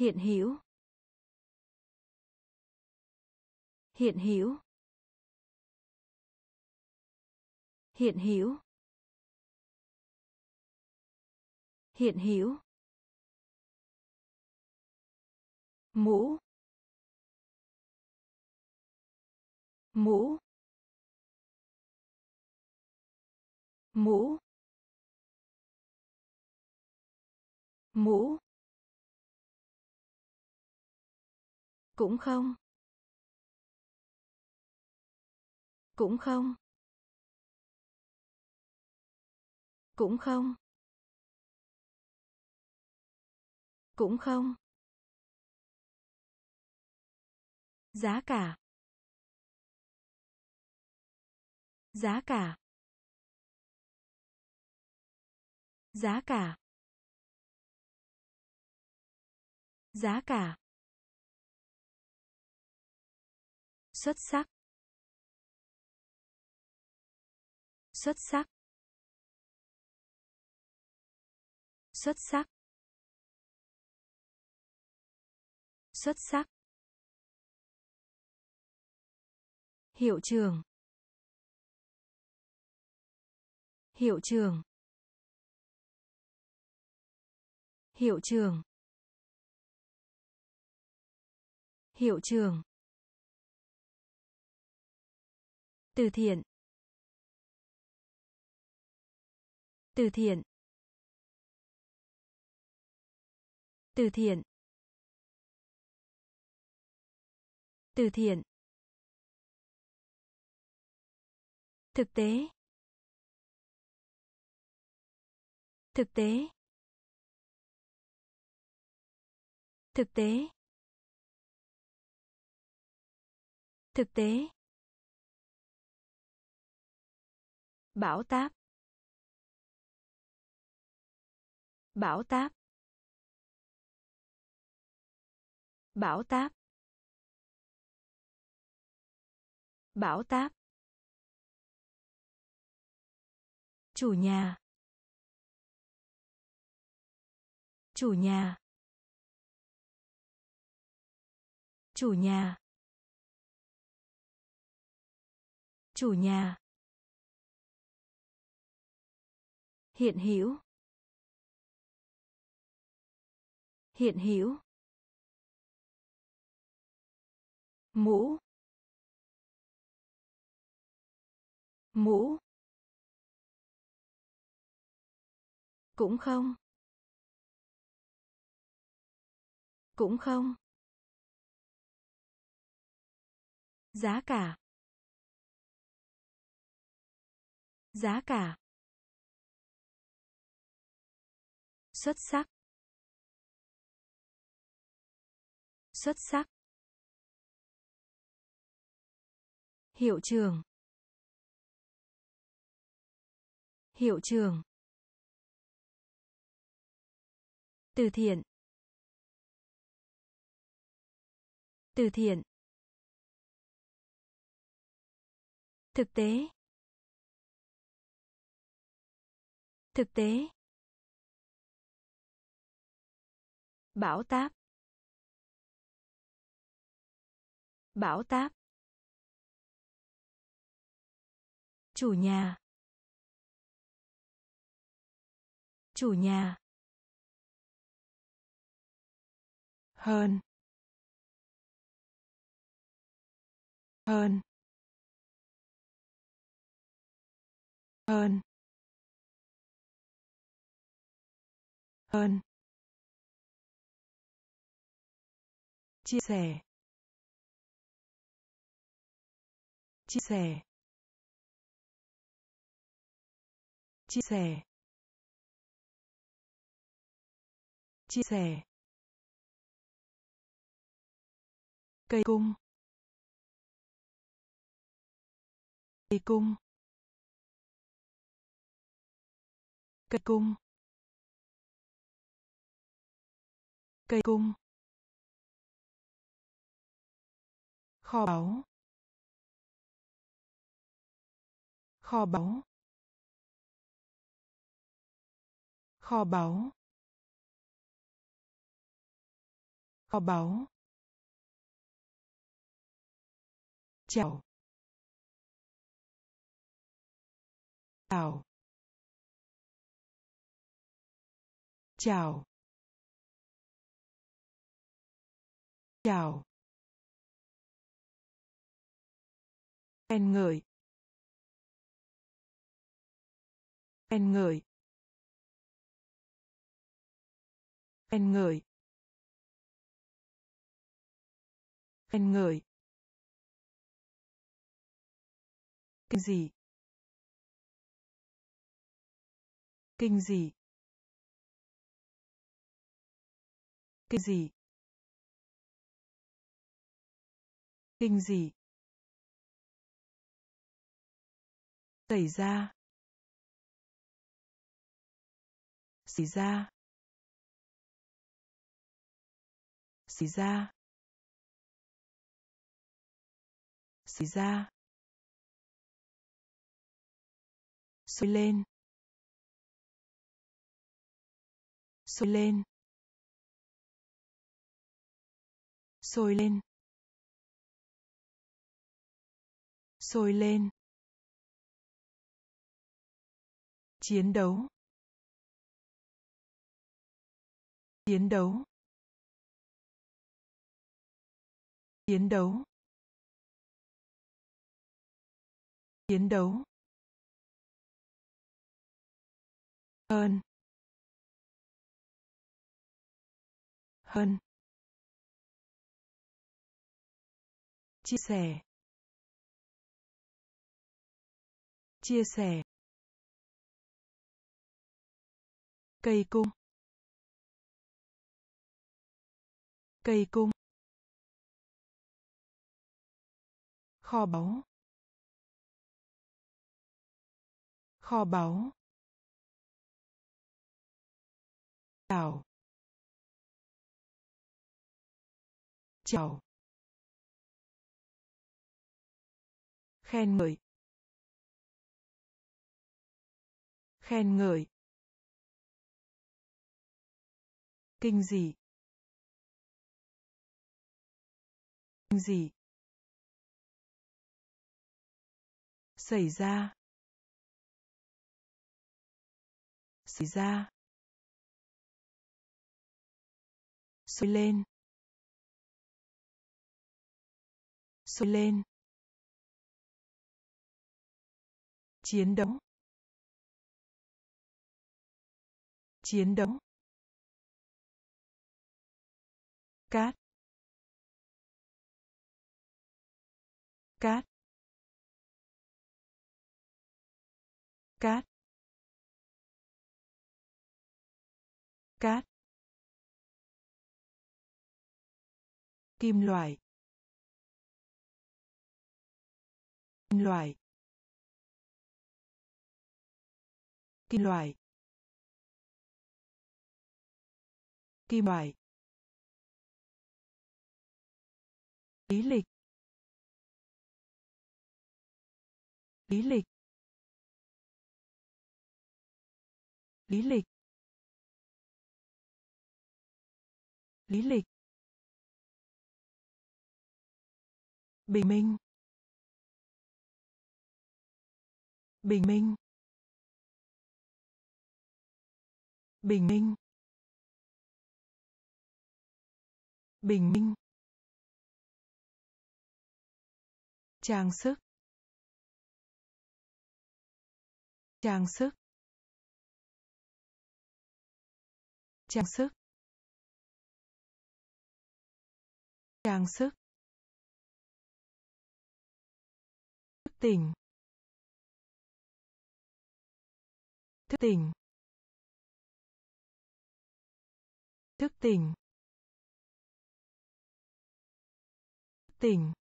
hiện hữu. Hiện hữu. Hiện hữu. Hiện hữu. Mũ. Mũ. Mũ. Mũ. Cũng không. Cũng không. Cũng không. Cũng không. Giá cả. Giá cả. Giá cả. Giá cả. Xuất sắc. Xuất sắc. Xuất sắc. Xuất sắc. Hiệu trường hiệu trường hiệu trường hiệu trường từ thiện. Từ thiện. Từ thiện. Từ thiện. Thực tế. Thực tế. Thực tế. Thực tế. Bão táp. Bão táp. Bão táp. Bão táp. Chủ nhà. Chủ nhà. Chủ nhà. Chủ nhà. Hiện hữu. Hiện hữu. Mũ. Mũ. Cũng không. Cũng không. Giá cả. Giá cả. Xuất sắc. Xuất sắc. Hiệu trường hiệu trường từ thiện. Từ thiện. Thực tế. Thực tế. Bão táp. Bão táp. Chủ nhà. Chủ nhà. Hơn. Hơn. Hơn. Hơn. Chia sẻ. Chia sẻ. Chia sẻ. Chia sẻ. Cây cung. Cây cung. Cây cung. Cây cung. Kho báu. Kho báu. Kho báu. Kho báu. Chào. Chào. Chào. Chào. Khen ngợi. Khen ngợi. Khen ngợi. Khen ngợi. Kinh dị. Kinh dị. Kinh dị. Kinh dị. Xảy ra xảy ra xảy ra xảy ra sôi lên. Sôi lên. Sôi lên. Sôi lên. Chiến đấu. Chiến đấu. Chiến đấu. Chiến đấu. Hơn. Hơn. Chia sẻ. Chia sẻ. Cây cung. Cây cung. Kho báu. Kho báu. Chào chào khen ngợi. Khen ngợi. Kinh dị kinh dị xảy ra. Xảy ra. Sôi lên. Sôi lên. Chiến đấu. Chiến đấu. Cát. Cát. Cát. Cát. Kim loại. Kim loại. Kim loại. Kim loại. Lý lịch. Lý lịch. Lý lịch. Lý lịch. Bình minh. Bình minh. Bình minh. Bình minh. Trang sức trang sức trang sức trang sức. Thức tỉnh thức tỉnh thức tỉnh thức tỉnh.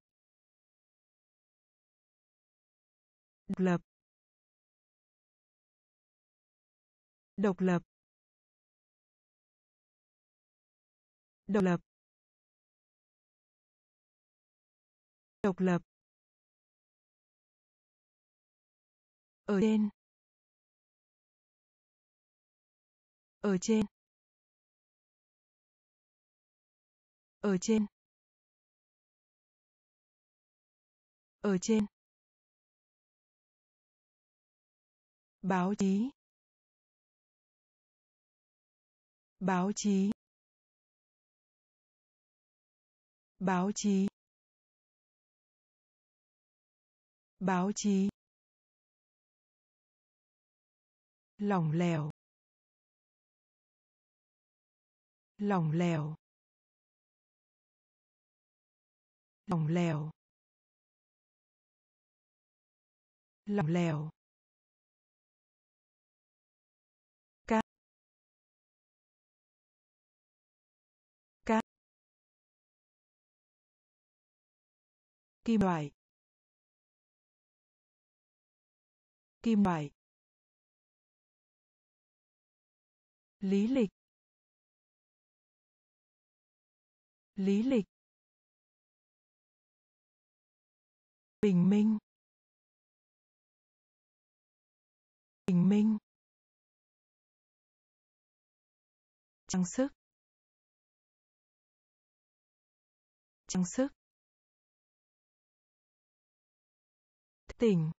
Độc lập. Độc lập. Độc lập. Độc lập. Ở trên. Ở trên. Ở trên. Ở trên. Báo chí. Báo chí. Báo chí. Báo chí. Lỏng lẻo. Lỏng lẻo. Lỏng lẻo. Lỏng lẻo. Kim loại. Kim loại. Lý lịch. Lý lịch. Bình minh. Bình minh. Trang sức. Trang sức. Tỉnh.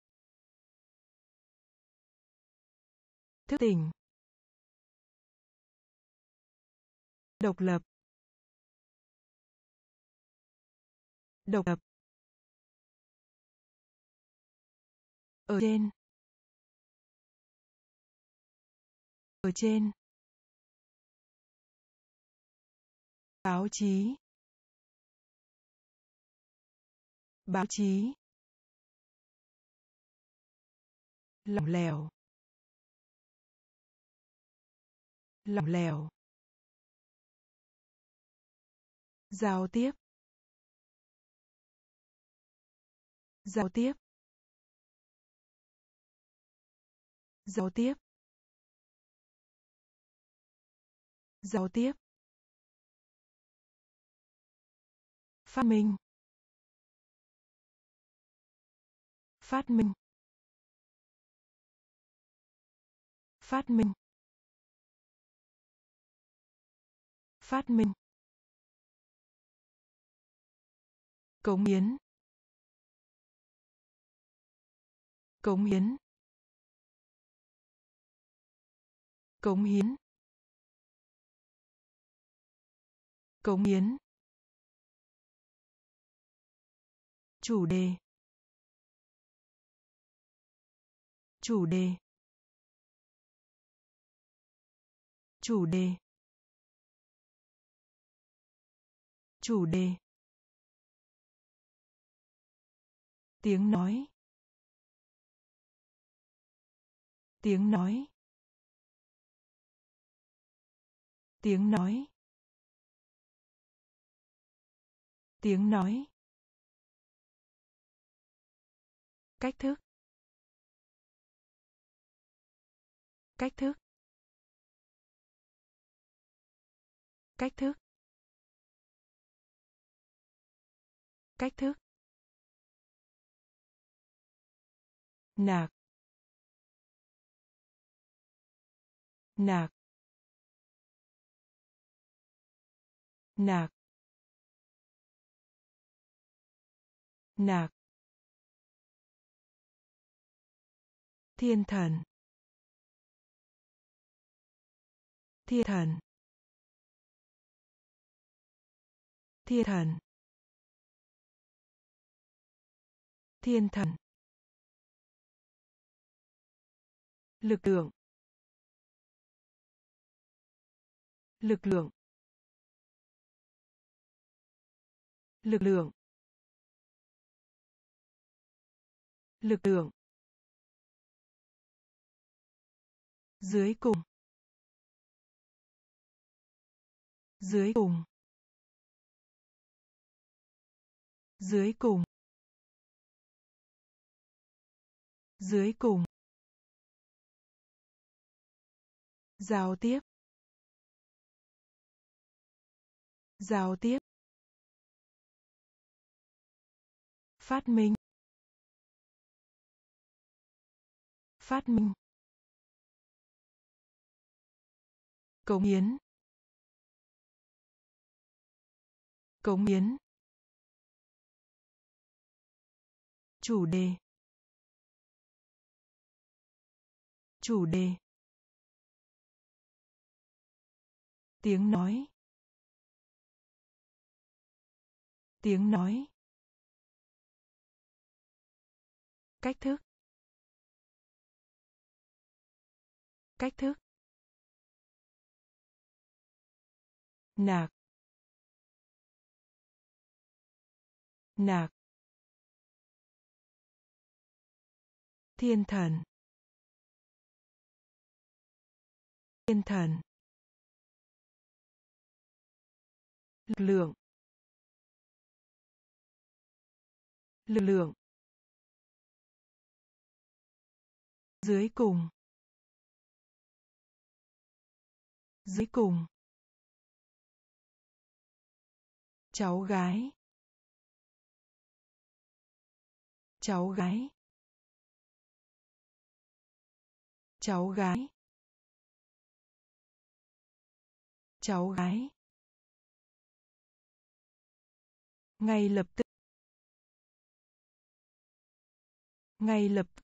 Thức tỉnh. Độc lập. Độc lập. Ở trên. Ở trên. Báo chí. Báo chí. Lỏng lẻo lỏng lẻo giao tiếp. Giao tiếp. Giao tiếp. Giao tiếp. Phát minh. Phát minh. Phát minh. Phát minh. Cống hiến. Cống hiến. Cống hiến. Cống hiến. Chủ đề. Chủ đề. Chủ đề. Chủ đề. Tiếng nói. Tiếng nói. Tiếng nói. Tiếng nói. Cách thức. Cách thức. Cách thức. Cách thức. Nạc nạc nạc nạc thiên thần. Thiên thần. Thiên thần. Thiên thần. Lực lượng. Lực lượng. Lực lượng. Lực lượng. Dưới cùng. Dưới cùng. Dưới cùng. Dưới cùng. Giao tiếp. Giao tiếp. Phát minh. Phát minh. Cống hiến. Cống hiến. Chủ đề. Chủ đề. Tiếng nói. Tiếng nói. Cách thức. Cách thức. Nạc. Nạc. Thiên thần. Thiên thần. Lực lượng. Lực lượng. Dưới cùng. Dưới cùng. Cháu gái. Cháu gái. Cháu gái. Cháu gái. Ngay lập tức. Ngay lập tức.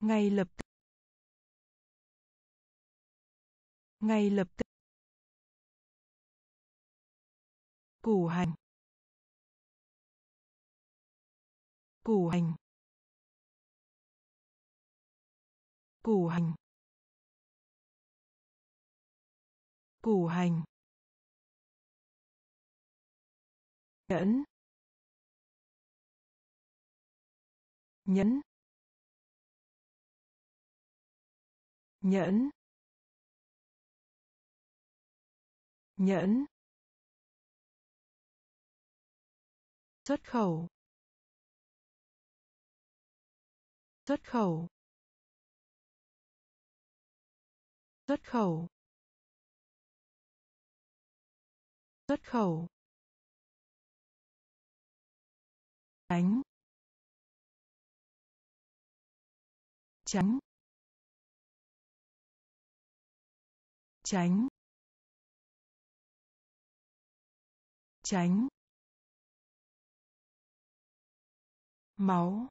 Ngay lập tức. Ngay lập tức. Củ hành. Củ hành. Củ hành. Củ hành. Nhẫn. Nhẫn. Nhẫn. Nhẫn. Xuất khẩu. Xuất khẩu. Xuất khẩu. Xuất khẩu. Tránh. Tránh. Tránh. Tránh. Máu.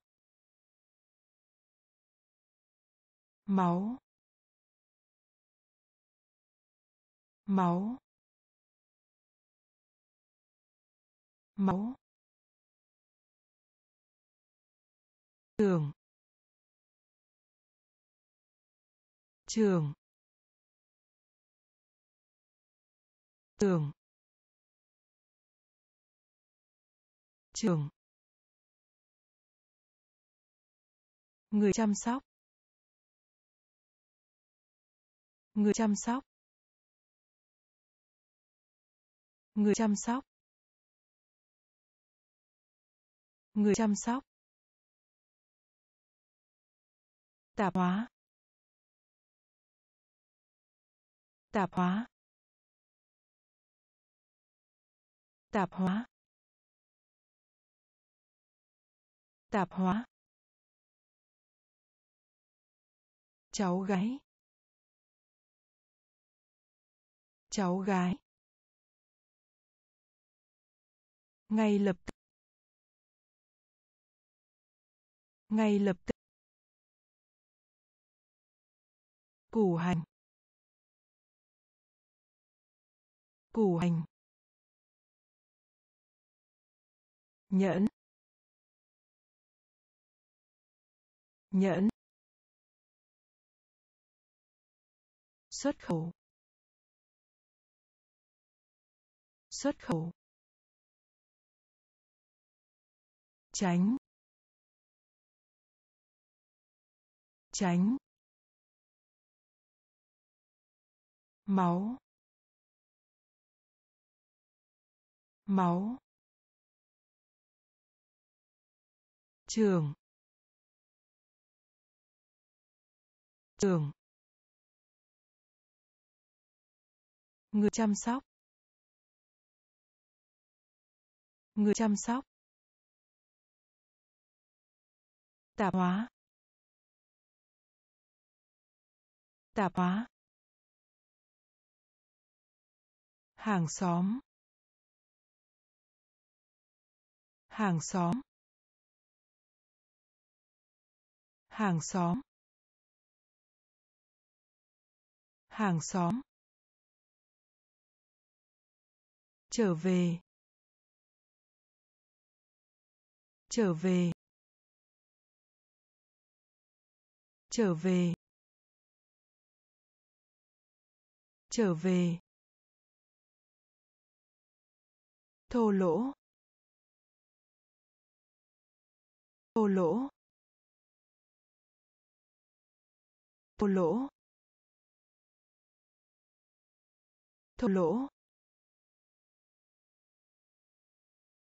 Máu. Máu máu trường trường trường trường. Người chăm sóc người chăm sóc. Người chăm sóc. Người chăm sóc. Tạp hóa. Tạp hóa. Tạp hóa. Tạp hóa. Cháu gái. Cháu gái. Ngay lập tức. Ngay lập tức. Củ hành. Củ hành. Nhẫn. Nhẫn. Xuất khẩu. Xuất khẩu. Tránh. Tránh. Máu. Máu. Trường. Trường. Người chăm sóc. Người chăm sóc. Tạp hóa. Tạp hóa. Hàng xóm. Hàng xóm. Hàng xóm. Hàng xóm. Trở về. Trở về. Trở về. Trở về. Thô lỗ. Thô lỗ. Thô lỗ. Thô lỗ.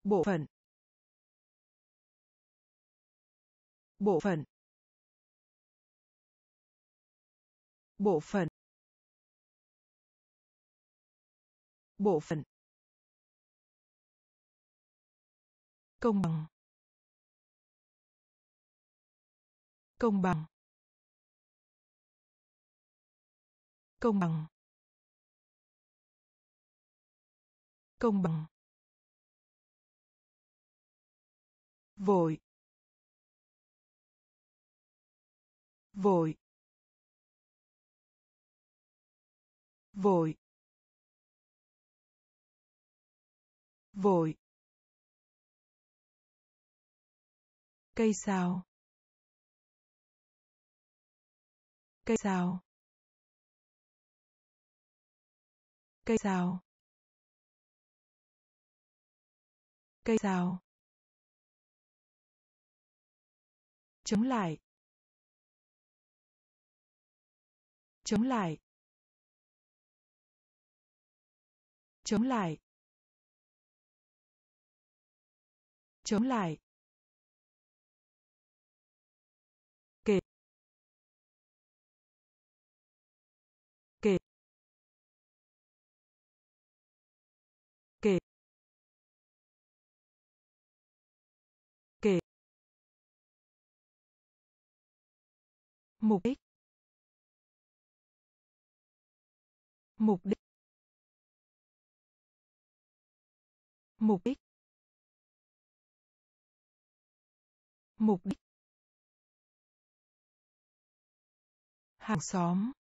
Bộ phận. Bộ phận. Bộ phận. Bộ phận. Công bằng. Công bằng. Công bằng. Công bằng. Vội. Vội. Vội. Vội. Cây sao cây sao cây sao cây sao chống lại. Chống lại. Chống lại. Chống lại. Kể. Kể. Kể. Kể. Mục đích. Mục đích. Mục đích. Mục đích. Hàng xóm.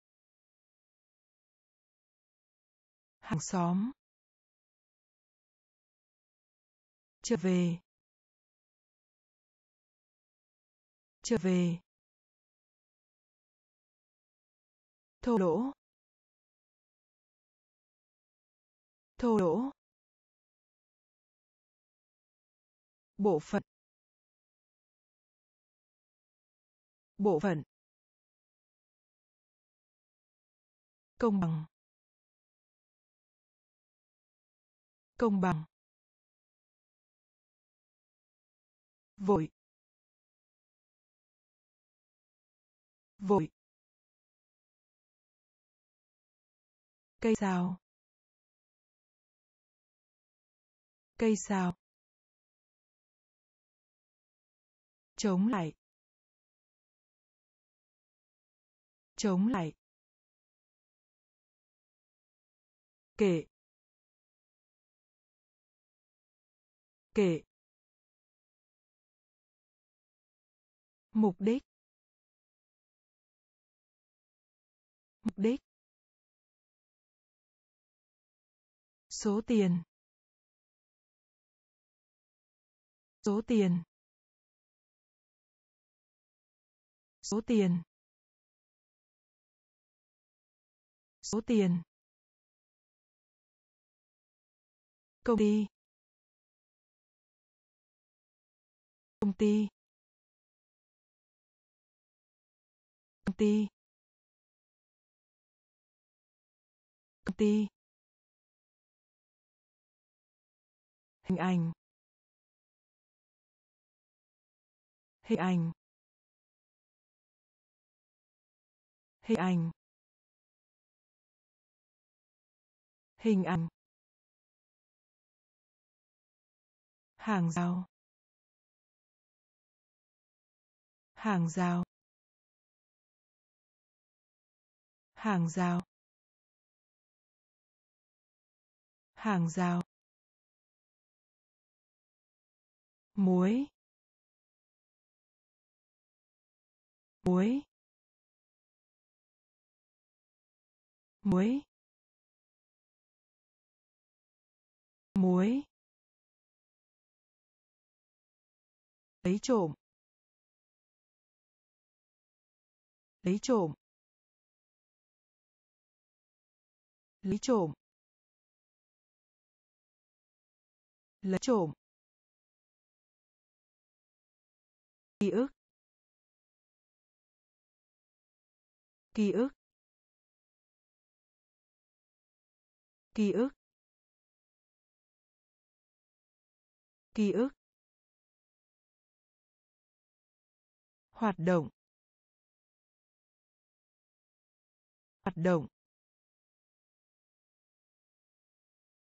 Hàng xóm. Trở về. Trở về. Thô lỗ. Thô lỗ. Bộ phận. Bộ phận. Công bằng. Công bằng. Vội. Vội. Cây sào cây sào chống lại chống lại kể kể mục đích mục đích số tiền số tiền. Số tiền. Số tiền. Công ty. Công ty. Công ty. Công ty. Hình ảnh. Hình ảnh. Hình ảnh. Hình ảnh. Hàng rào. Hàng rào. Hàng rào. Hàng rào. Muối. Muối. Muối. Muối. Lấy trộm. Lấy trộm. Lấy trộm. Lấy trộm. Ký ức. Ký ức. Ký ức. Ký ức. Hoạt động. Hoạt động.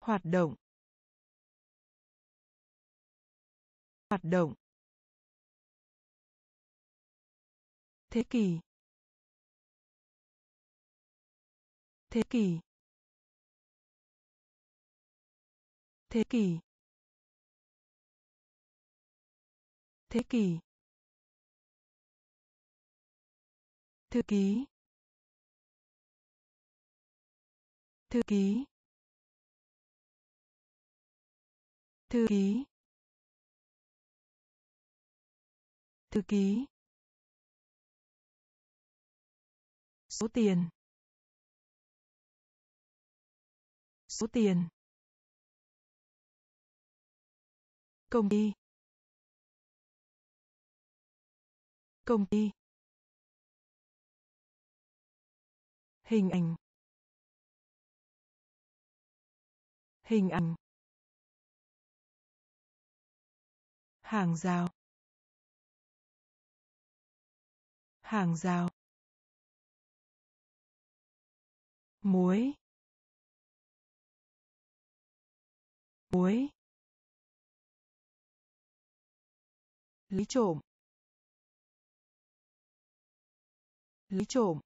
Hoạt động. Hoạt động. Thế kỷ. Thế kỷ. Thế kỷ. Thế kỷ. Thư ký. Thư ký. Thư ký. Thư ký. Số tiền. Số tiền. Công ty. Công ty. Hình ảnh. Hình ảnh. Hàng rào. Hàng rào. Muối. Muối. Lấy trộm. Lấy trộm.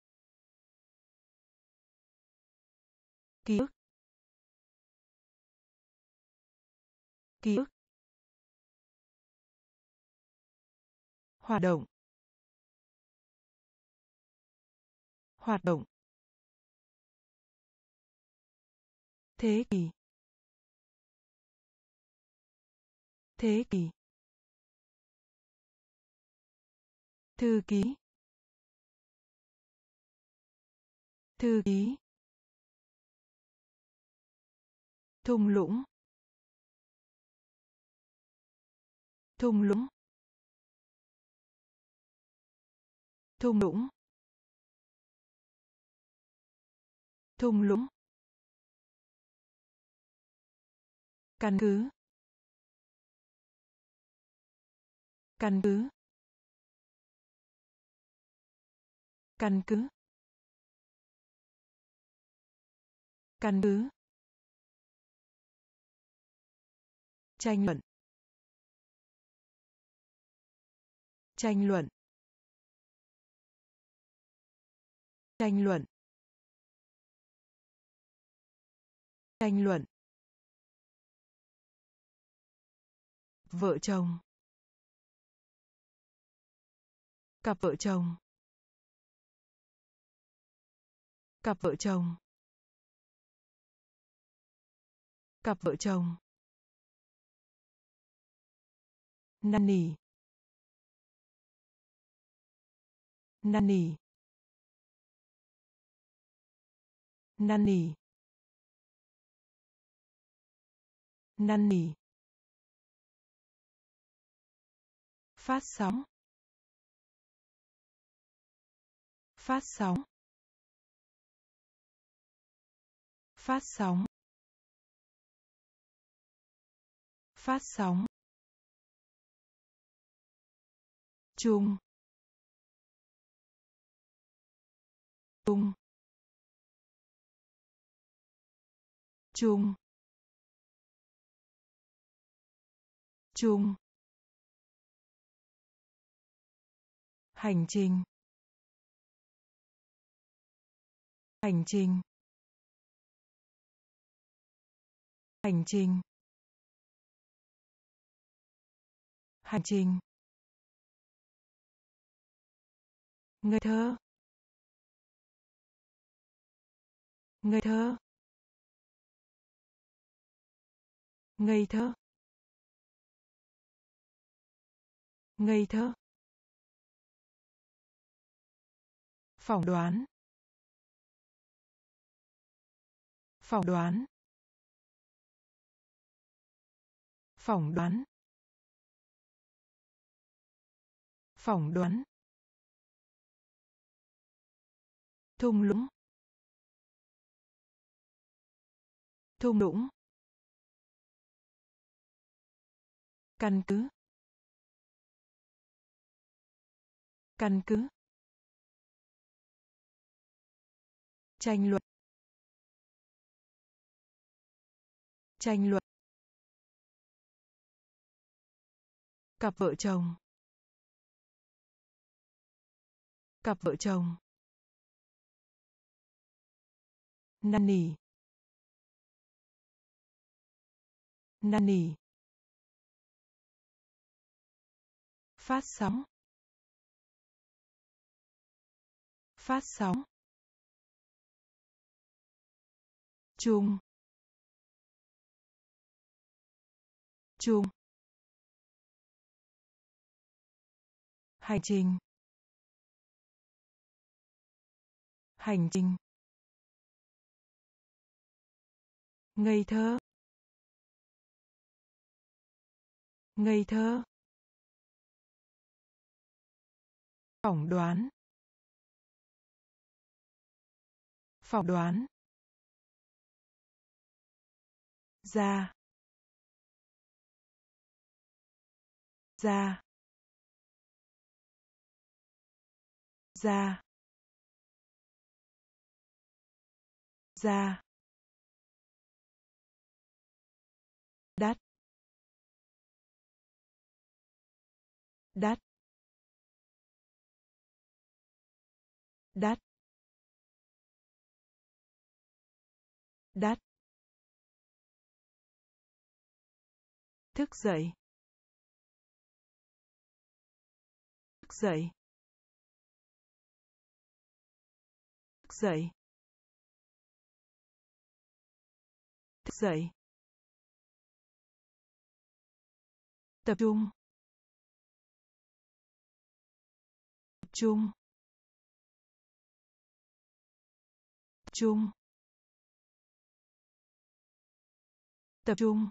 Ký ức. Ký ức. Hoạt động. Hoạt động. Thế kỷ. Thế kỷ. Thư ký. Thư ký. Thung lũng. Thung lũng. Thung lũng. Thung lũng. Căn cứ. Căn cứ. Căn cứ. Căn cứ. Tranh luận. Tranh luận. Tranh luận. Tranh luận. Vợ chồng. Cặp vợ chồng. Cặp vợ chồng. Cặp vợ chồng. Năn nỉ năn nỉ năn nỉ năn nỉ phát sóng. Phát sóng. Phát sóng. Phát sóng. Chung. Chung. Chung. Chung. Hành trình. Hành trình. Hành trình. Hành trình. Ngây thơ. Ngây thơ. Ngây thơ. Ngây thơ. Phỏng đoán. Phỏng đoán. Phỏng đoán. Phỏng đoán. Thung lũng. Thung lũng. Căn cứ. Căn cứ. Tranh luận. Tranh luận. Cặp vợ chồng. Cặp vợ chồng. Năn nỉ năn nỉ phát sóng. Phát sóng. Chung. Chung. Hành trình. Hành trình. Ngây thơ. Ngây thơ. Phỏng đoán. Phỏng đoán. Ra. Ra. Ra. Ra. Đắt. Đắt. Đắt. Đắt. Thức dậy. Thức dậy. Dậy. Thức dậy. Tập trung. Tập trung. Tập trung. Tập trung.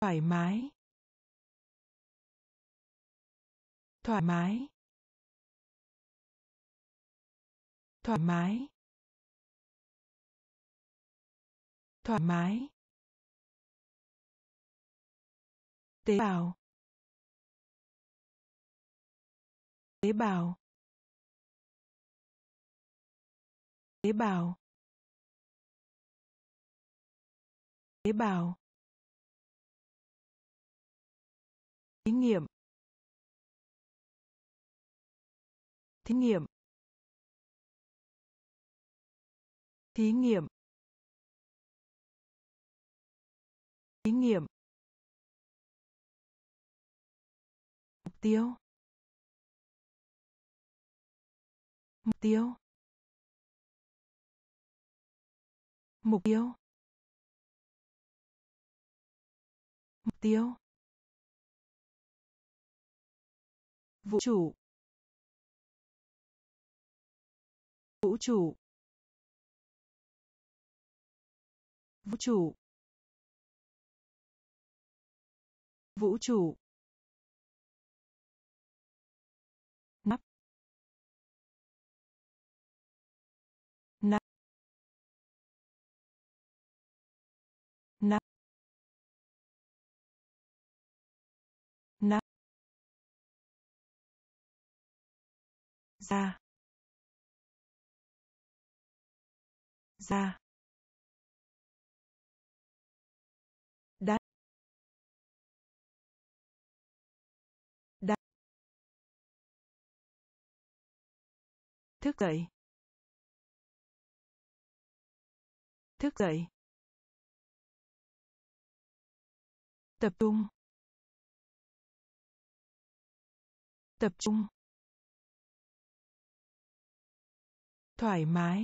Thoải mái. Thoải mái. Thoải mái. Thoải mái. Tế bào. Tế bào. Tế bào. Tế bào. Thí nghiệm. Thí nghiệm. Thí nghiệm. Thí nghiệm. Mục tiêu. Mục tiêu. Mục tiêu. Mục tiêu. Vũ trụ. Vũ trụ. Vũ trụ. Vũ trụ. Nắp. Nắp. Nắp. Nắp. Ra ra thức dậy. Thức dậy. Tập trung. Tập trung. Thoải mái.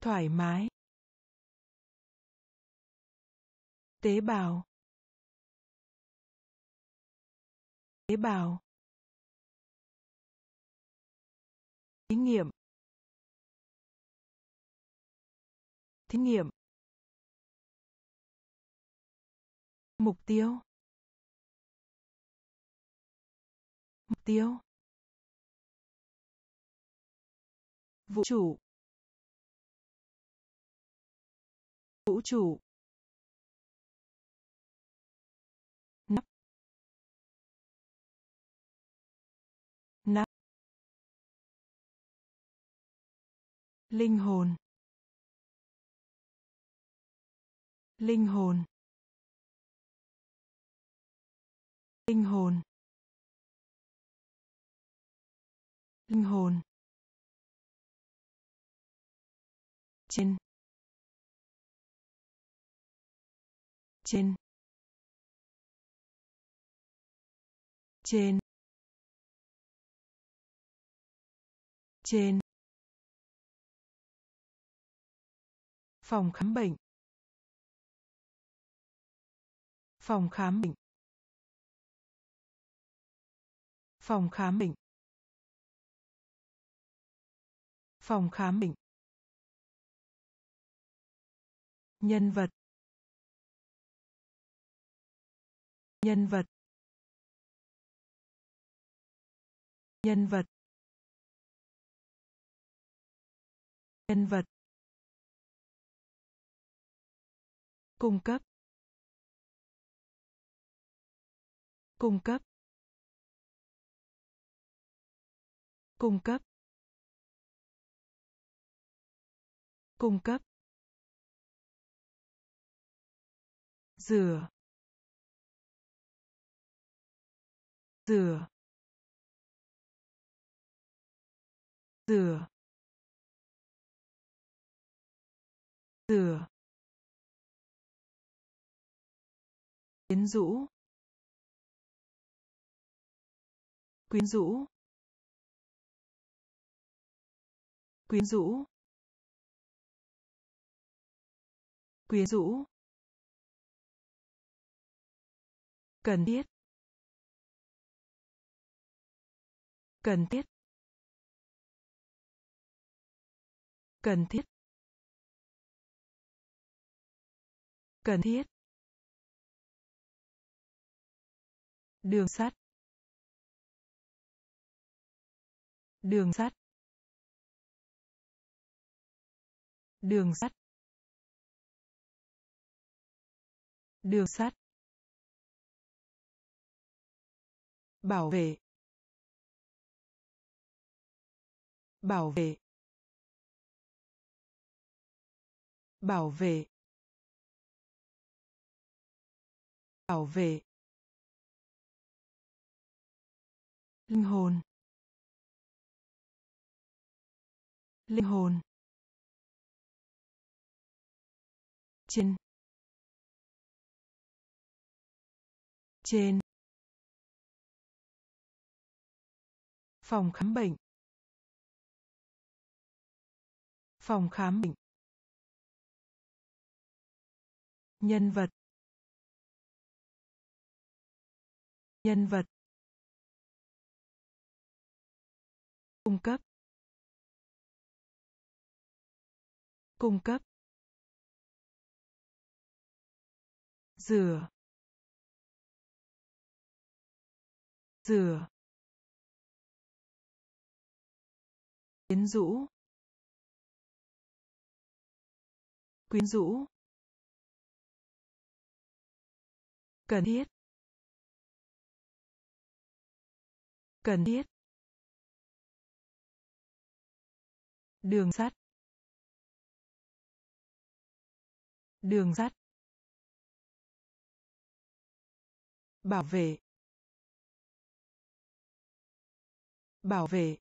Thoải mái. Tế bào. Tế bào. Thí nghiệm. Thí nghiệm. Mục tiêu. Mục tiêu. Vũ trụ. Vũ trụ. Linh hồn. Linh hồn. Linh hồn. Linh hồn. Trên. Trên. Trên. Trên. Phòng khám bệnh. Phòng khám bệnh. Phòng khám bệnh. Phòng khám bệnh. Nhân vật. Nhân vật. Nhân vật. Nhân vật. Cung cấp. Cung cấp. Cung cấp. Cung cấp. Rửa. Rửa. Rửa. Rửa. Quyến rũ. Quyến rũ. Quyến rũ. Quyến rũ. Cần thiết. Cần thiết. Cần thiết. Cần thiết. Đường sắt. Đường sắt. Đường sắt. Đường sắt. Bảo vệ. Bảo vệ. Bảo vệ. Bảo vệ. Linh hồn. Linh hồn. Trên. Trên. Phòng khám bệnh. Phòng khám bệnh. Nhân vật. Nhân vật. Cung cấp. Cung cấp. Rửa. Rửa. Quyến rũ. Quyến rũ. Cần thiết. Cần thiết. Đường sắt. Đường sắt. Bảo vệ. Bảo vệ.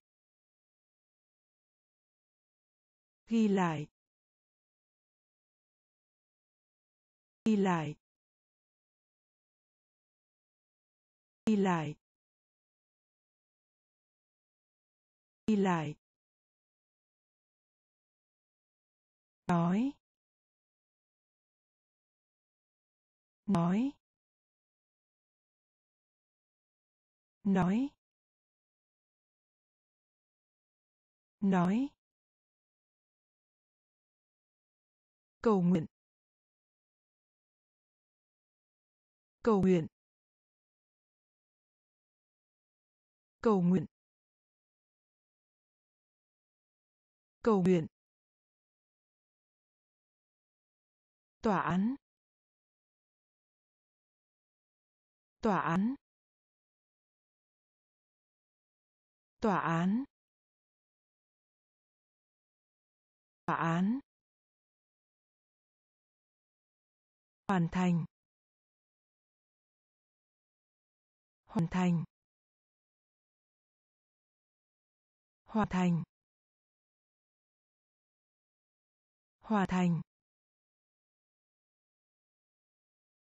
Ghi lại. Ghi lại. Ghi lại. Ghi lại. Nói. Nói. Nói. Nói. Cầu nguyện. Cầu nguyện. Cầu nguyện. Cầu nguyện. Tòa án. Tòa án. Tòa án. Tòa án. Hoàn thành. Hoàn thành. Hoàn thành. Hoàn thành.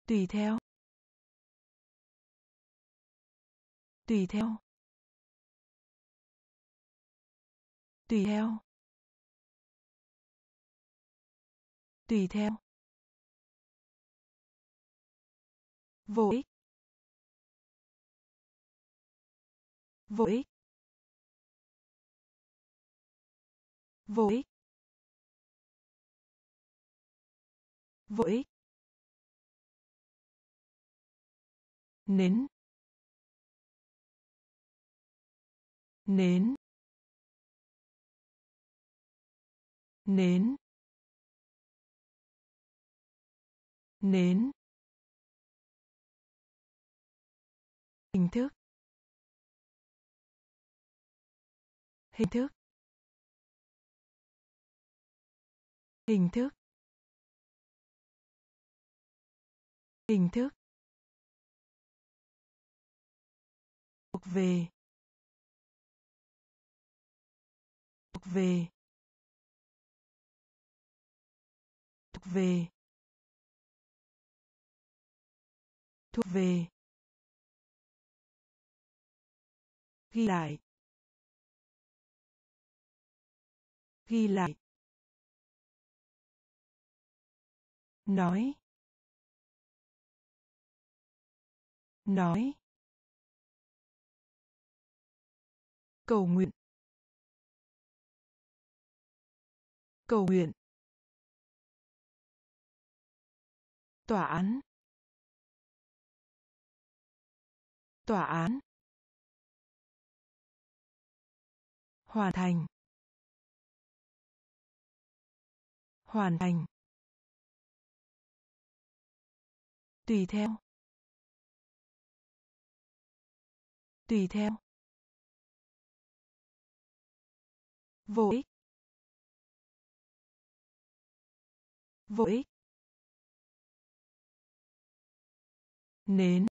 Tùy theo. Tùy theo. Tùy theo. Tùy theo. Vô ích. Vô ích. Vô ích. Vô ích. Nến. Nến. Nến. Nến. Hình thức. Hình thức. Hình thức. Hình thức. Thuộc về. Thuộc về. Thuộc về. Thuộc về. Ghi lại. Ghi lại. Nói. Nói. Cầu nguyện. Cầu nguyện. Tòa án. Tòa án. Hoàn thành. Hoàn thành. Tùy theo. Tùy theo. Vô ích. Vô ích. Nến.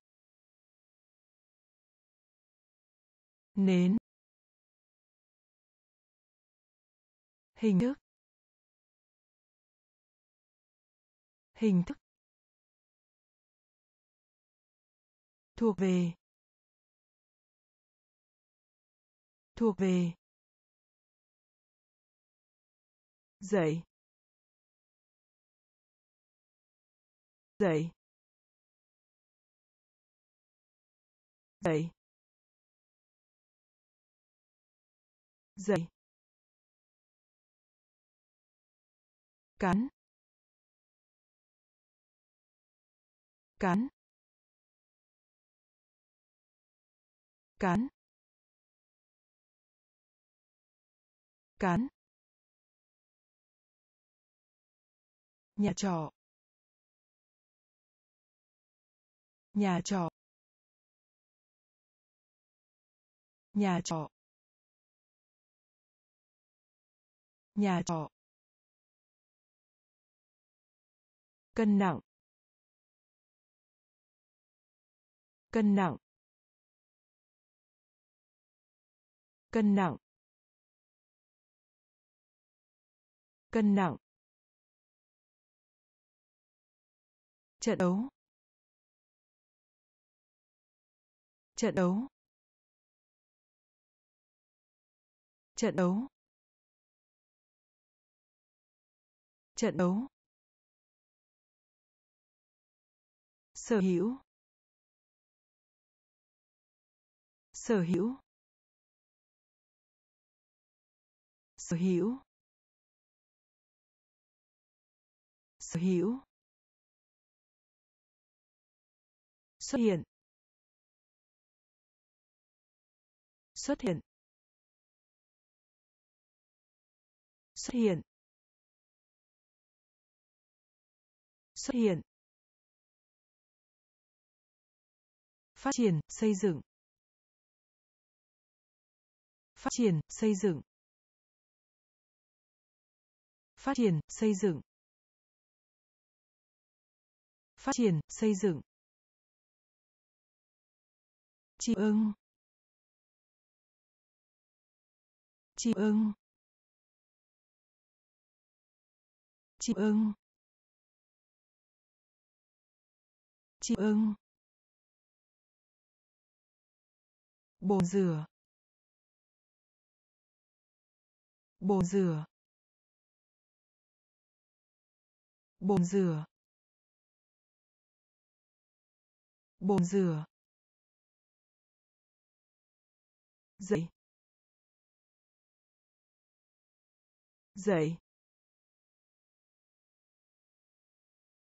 Nến. Hình thức. Hình thức. Thuộc về. Thuộc về. Dậy. Dậy. Dậy. Dậy. Cắn. Cắn. Cắn. Cắn. Nhà trọ. Nhà trọ. Nhà trọ. Nhà trọ. Cân nặng. Cân nặng. Cân nặng. Cân nặng. Trận đấu. Trận đấu. Trận đấu. Trận đấu. Sở hữu. Sở hữu. Sở hữu. Sở hữu. Xuất hiện. Xuất hiện. Xuất hiện. Xuất hiện. Phát triển, xây dựng. Phát triển, xây dựng. Phát triển, xây dựng. Phát triển, xây dựng chi ưng. Chi ưng. Chi ưng. Chi ưng. Bồn rửa. Bồn rửa. Bồn rửa. Bồn rửa. Dậy. Dậy.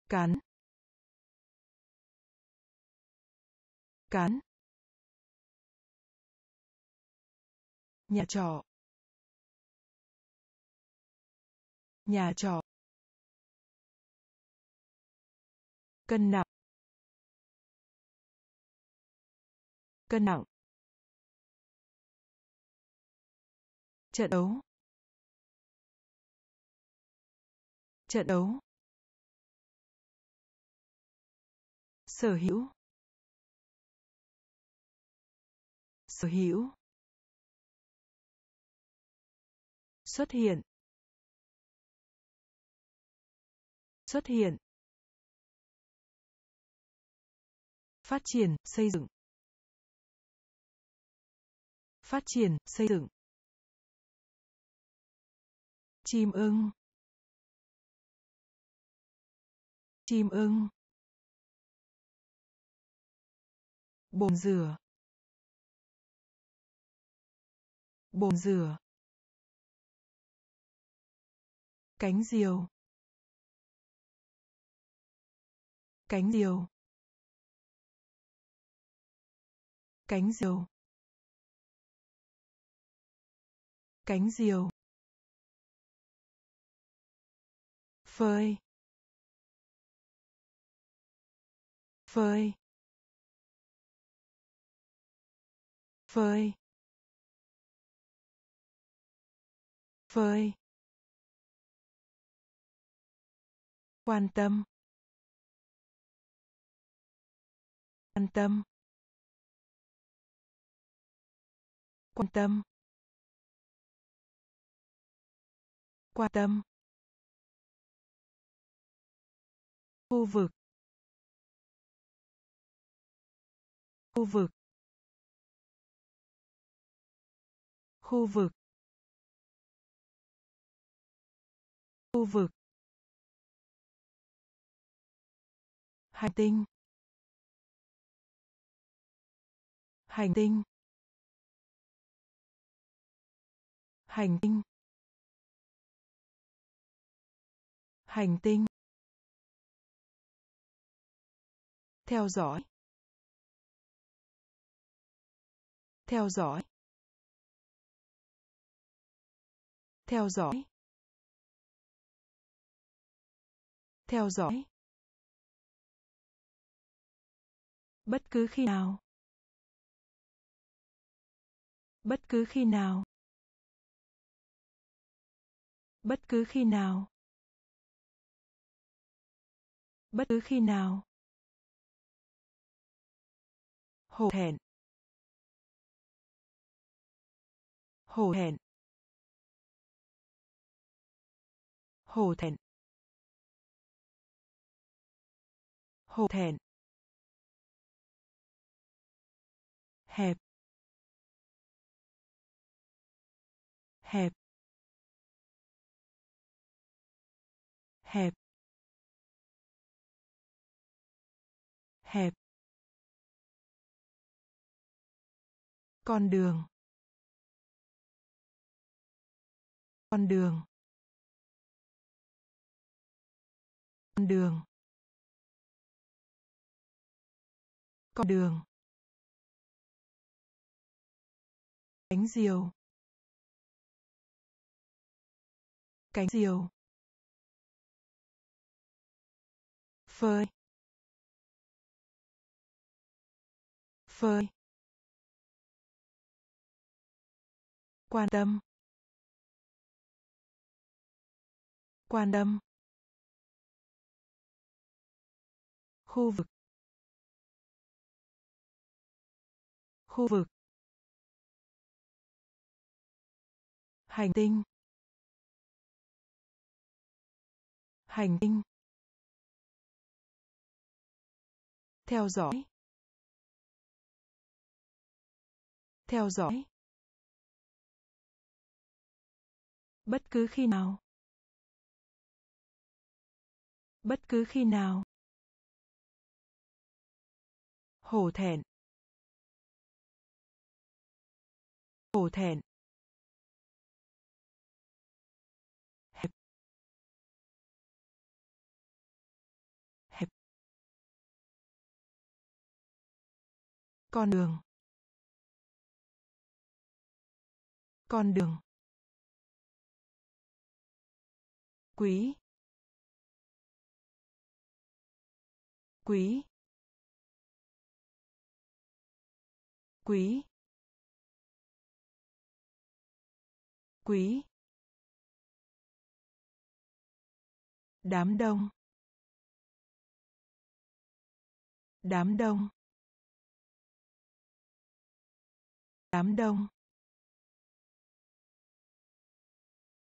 Cắn. Cắn. Nhà trọ. Nhà trọ. Cân nặng. Cân nặng. Trận đấu. Trận đấu. Sở hữu. Sở hữu. Xuất hiện. Xuất hiện. Phát triển, xây dựng. Phát triển, xây dựng chim ưng. Chim ưng. Bồn rửa. Bồn rửa. Cánh diều. Cánh diều. Cánh diều. Cánh diều. Phơi. Phơi. Phơi. Phơi. Quan tâm. Quan tâm. Quan tâm. Quan tâm. Khu vực. Khu vực. Khu vực. Khu vực. Hành tinh. Hành tinh. Hành tinh. Hành tinh. Theo dõi. Theo dõi. Theo dõi. Theo dõi. Bất cứ khi nào. Bất cứ khi nào. Bất cứ khi nào. Bất cứ khi nào hổ thẹn. Hổ thẹn. Hổ thẹn. Hổ thẹn. Hẹp. Hẹp. Hẹp. Hẹp. Con đường. Con đường. Con đường. Con đường. Cánh diều. Cánh diều. Phơi. Phơi. Quan tâm. Quan tâm. Khu vực. Khu vực. Hành tinh. Hành tinh. Theo dõi. Theo dõi. Bất cứ khi nào. Bất cứ khi nào. Hổ thẹn. Hổ thẹn. Hẹp. Hẹp. Con đường. Con đường. Quý. Quý. Quý. Quý. Đám đông. Đám đông. Đám đông.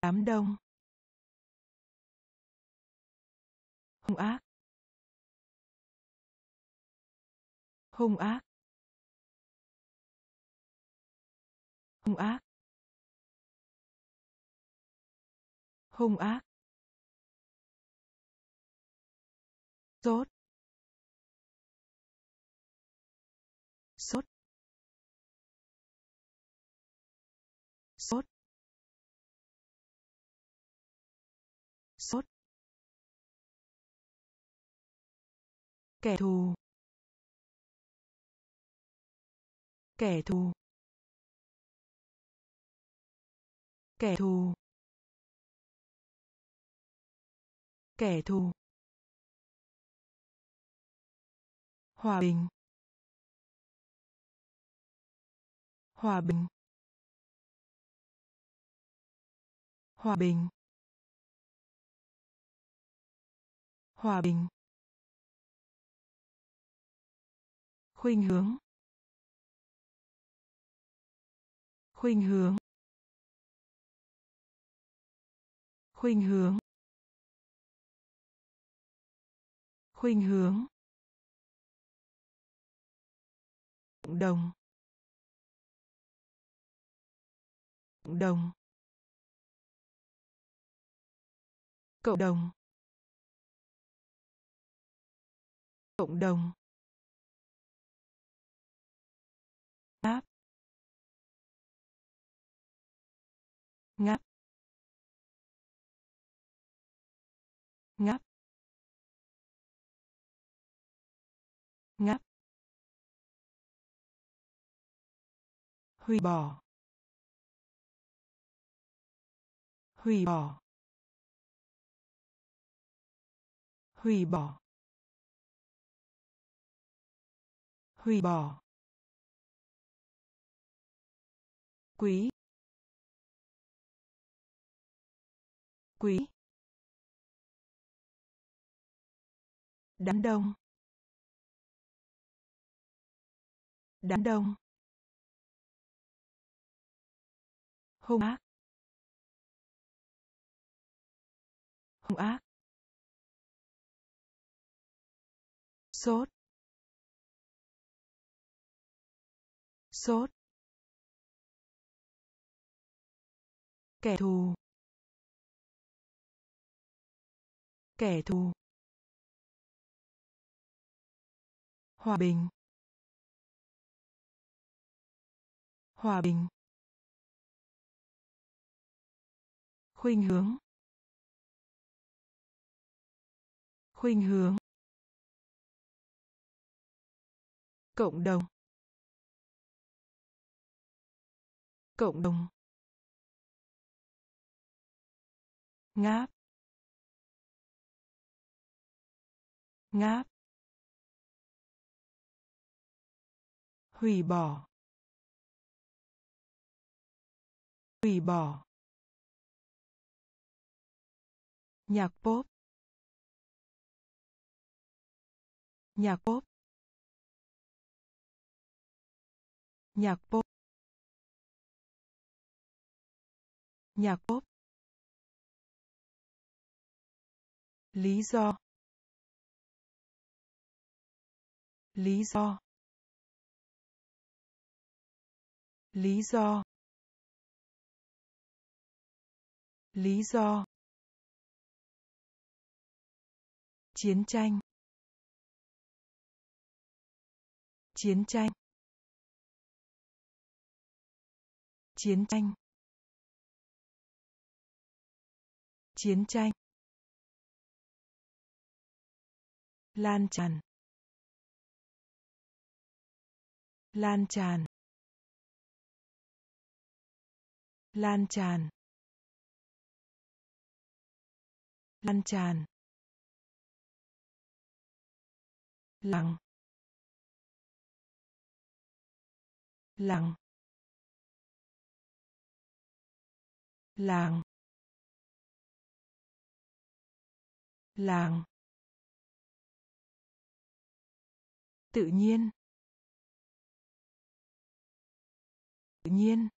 Đám đông. Hung ác. Hung ác. Hung ác. Hung ác. Rốt. Kẻ thù. Kẻ thù. Kẻ thù. Kẻ thù. Hòa bình. Hòa bình. Hòa bình. Hòa bình. Khuynh hướng. Khuynh hướng. Khuynh hướng. Khuynh hướng. Cộng đồng. Cộng đồng. Cộng đồng. Cộng đồng. Ngáp. Ngáp. Ngáp. Hủy bỏ. Hủy bỏ. Hủy bỏ. Hủy bỏ. Quý. Quý. Đám đông. Đám đông. Hung ác. Hung ác. Sốt. Sốt. Kẻ thù. Kẻ thù. Hòa bình. Hòa bình. Khuynh hướng. Khuynh hướng. Cộng đồng. Cộng đồng. Ngáp. Ngáp. Hủy bỏ. Hủy bỏ. Nhạc pop. Nhạc pop. Nhạc pop. Nhạc pop. Lý do. Lý do. Lý do. Lý do. Chiến tranh. Chiến tranh. Chiến tranh. Chiến tranh. Lan tràn. Lan tràn. Lan tràn. Lan tràn. Lặng. Lặng. Làng. Làng. Tự nhiên. Tự nhiên.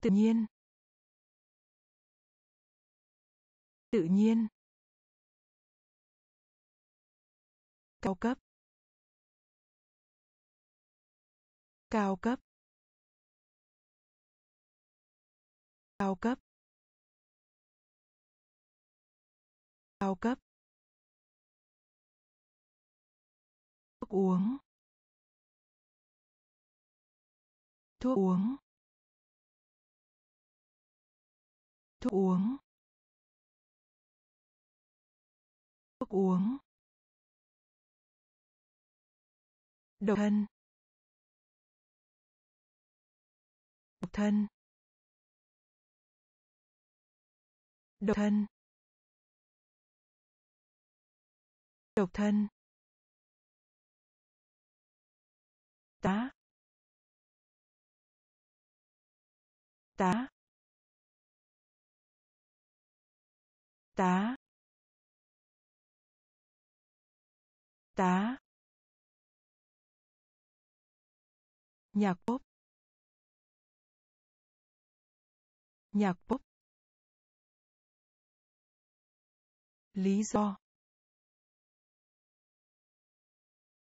Tự nhiên. Tự nhiên. Cao cấp. Cao cấp. Cao cấp. Cao cấp. Thuốc uống. Thuốc uống. Thuốc uống. Thuốc uống. Độc thân. Độc thân. Độc thân. Độc thân. Tá. Tá tá tá nhạc pop nhạc pop lý do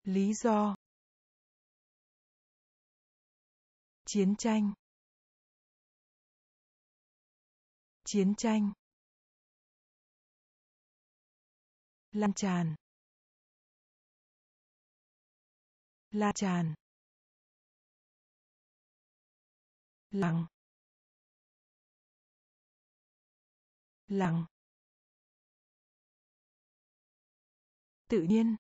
lý do chiến tranh. Chiến tranh. Lan tràn. Lan tràn. Lặng. Lặng. Tự nhiên.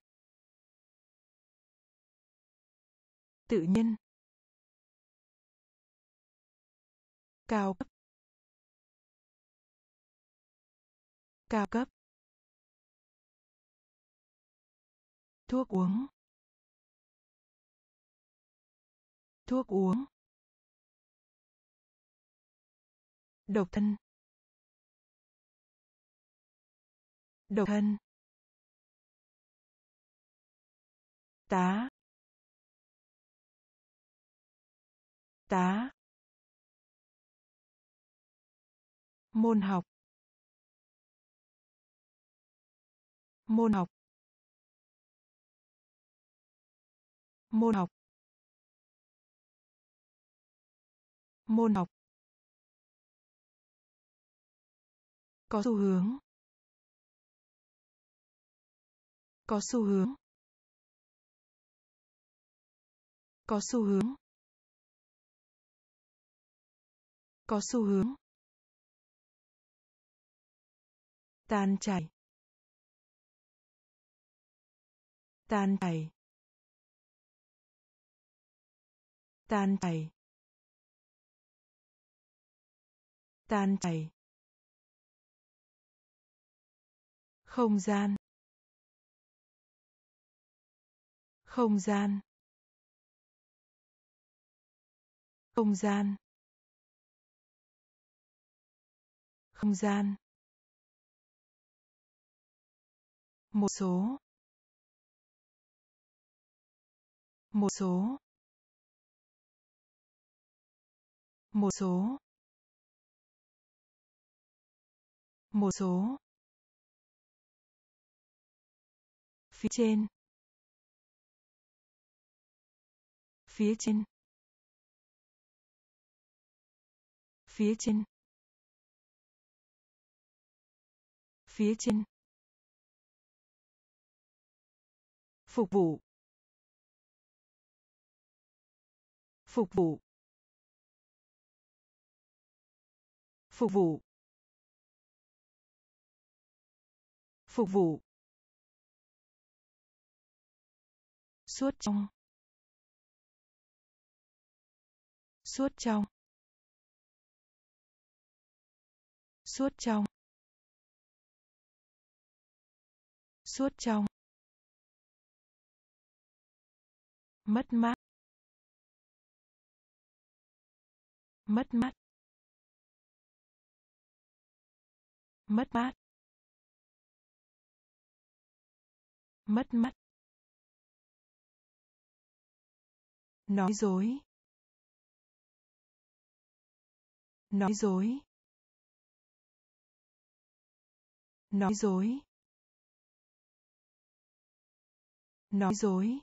Tự nhiên. Cao cấp. Cao cấp. Thuốc uống. Thuốc uống. Độc thân. Độc thân. Tá. Tá. Môn học. Môn học. Môn học. Môn học. Có xu hướng. Có xu hướng. Có xu hướng. Có xu hướng. Tan chảy. Tan chảy tan chảy tan chảy không gian. Không gian. Không gian. Không gian. Một số. Một số. Một số. Một số. Phía trên. Phía trên. Phía trên. Phía trên. Phục vụ. Phục vụ. Phục vụ. Phục vụ. Suốt trong. Suốt trong. Suốt trong. Suốt trong. Mất mát. Mất mát. Mất mát. Mất mát. Nói dối. Nói dối. Nói dối. Nói dối.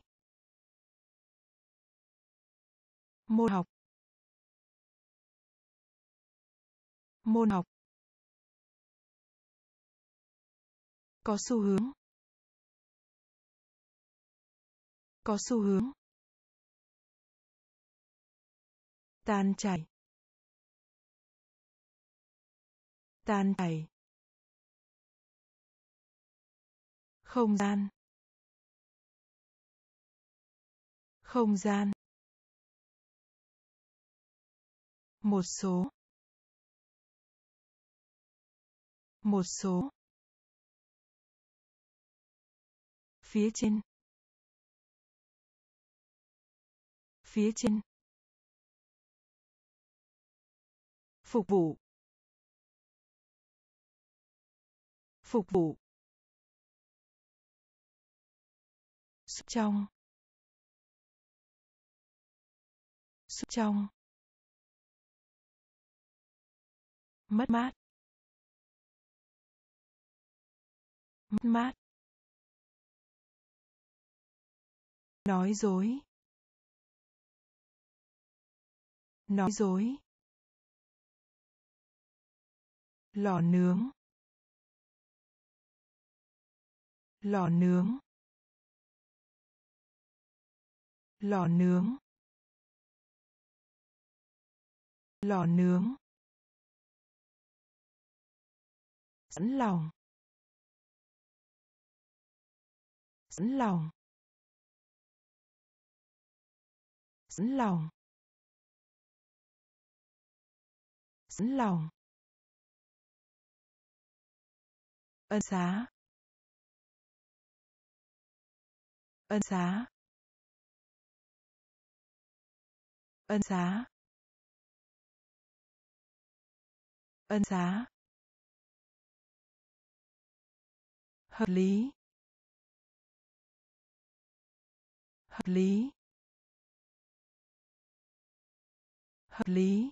Môn học. Môn học. Có xu hướng. Có xu hướng. Tan chảy. Tan chảy. Không gian. Không gian. Một số. Một số. Phía trên. Phía trên. Phục vụ. Phục vụ. Xúc trong. Xúc trong. Mất mát. Mát. Nói dối. Nói dối. Lò nướng. Lò nướng. Lò nướng. Lò nướng. Sẵn lòng. Sẵn lòng. Sẵn lòng. Sẵn lòng. Ân xá. Ân xá. Ân xá. Ân xá. Hợp lý. Hợp lý. Hợp lý.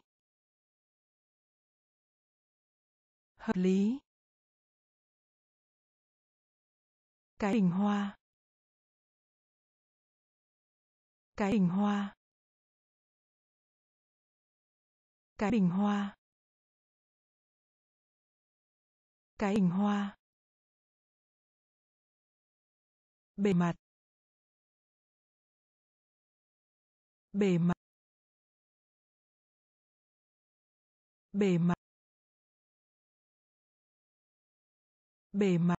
Hợp lý. Cái hình hoa. Cái hình hoa. Cái bình hoa. Cái hình hoa. Bề mặt. Bề mặt. Bề mặt. Bề mặt.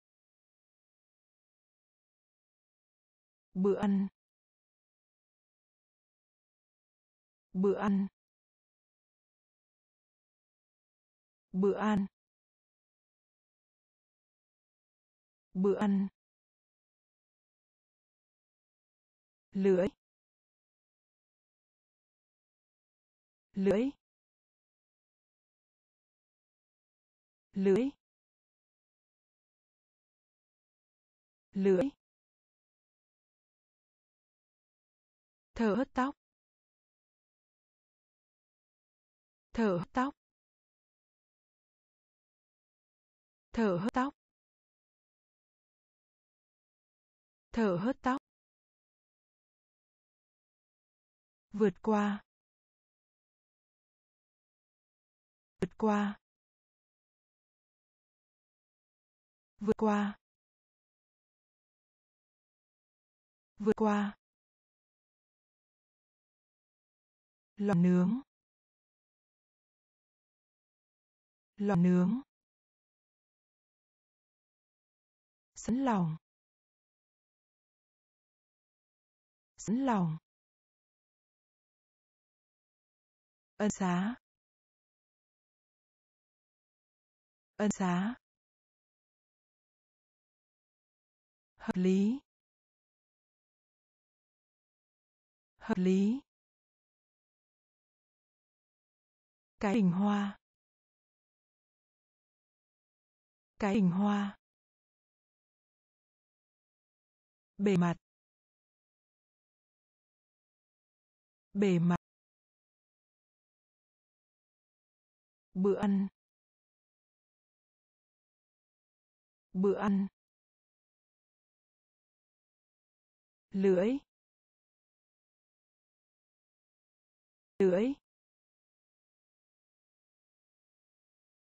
Bữa ăn. Bữa ăn. Bữa ăn. Bữa ăn. Lưỡi. Lưỡi lưỡi lưỡi thở hớt tóc, thở hớt tóc, thở hớt tóc, thở hớt tóc, vượt qua vượt qua. Vượt qua. Vượt qua. Lò nướng. Lò nướng. Sẵn lòng. Sẵn lòng. Ân xá. Ân xá hợp lý. Hợp lý. Cái hình hoa. Cái hình hoa. Bề mặt. Bề mặt. Bữa ăn. Bữa ăn. Lưỡi. Lưỡi.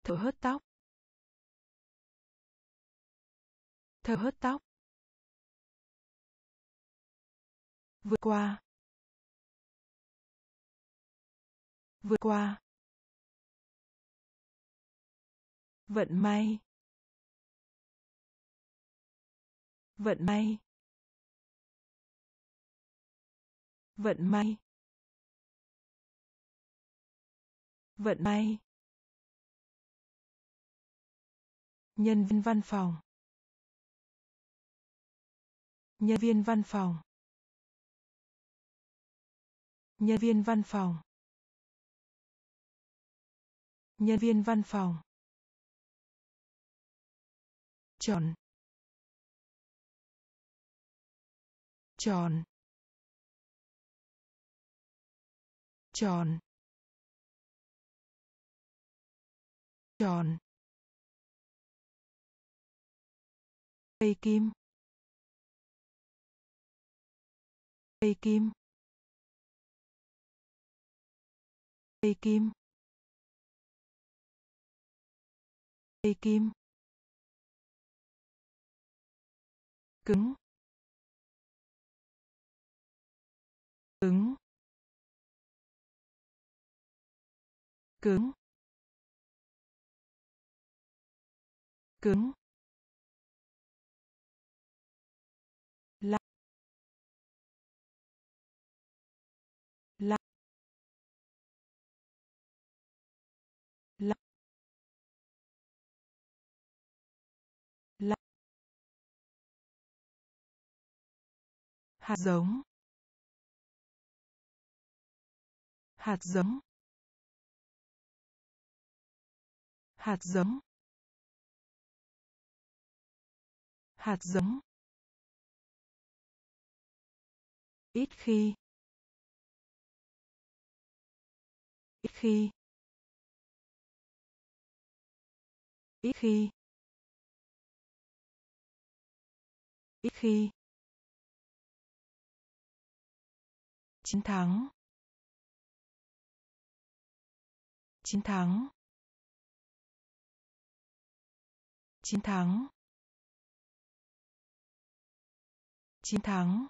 Thở hớt tóc. Thở hớt tóc. Vượt qua. Vượt qua. Vận may. Vận may. Vận may. Vận may. Nhân viên văn phòng. Nhân viên văn phòng. Nhân viên văn phòng. Nhân viên văn phòng. Chọn. Tròn tròn tròn cây kim. Cây kim. Cây kim. Cây kim. Cứng. Cứng. Cứng. Cứng. Lặng lặng lặng lặng hạt giống. Hạt giống. Hạt giống. Hạt giống. Ít khi. Ít khi. Ít khi. Ít khi. Chiến thắng. Chiến thắng. Chiến thắng. Chiến thắng.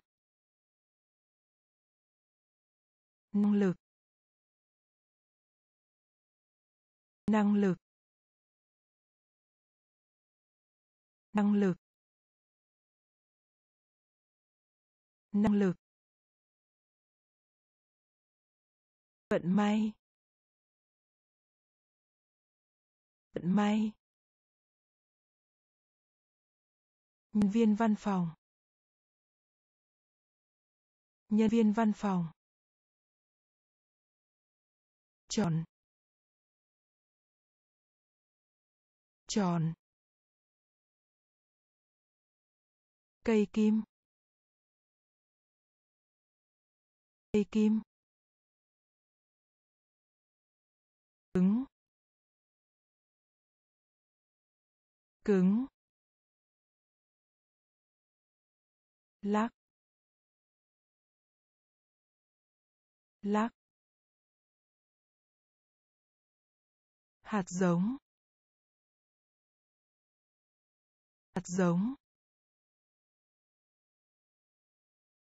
Năng lực. Năng lực. Năng lực. Năng lực. Vận may. Vận may. Nhân viên văn phòng. Nhân viên văn phòng. Tròn tròn cây kim. Cây kim. Cứng cứng. Lắc. Lắc. Hạt giống. Hạt giống.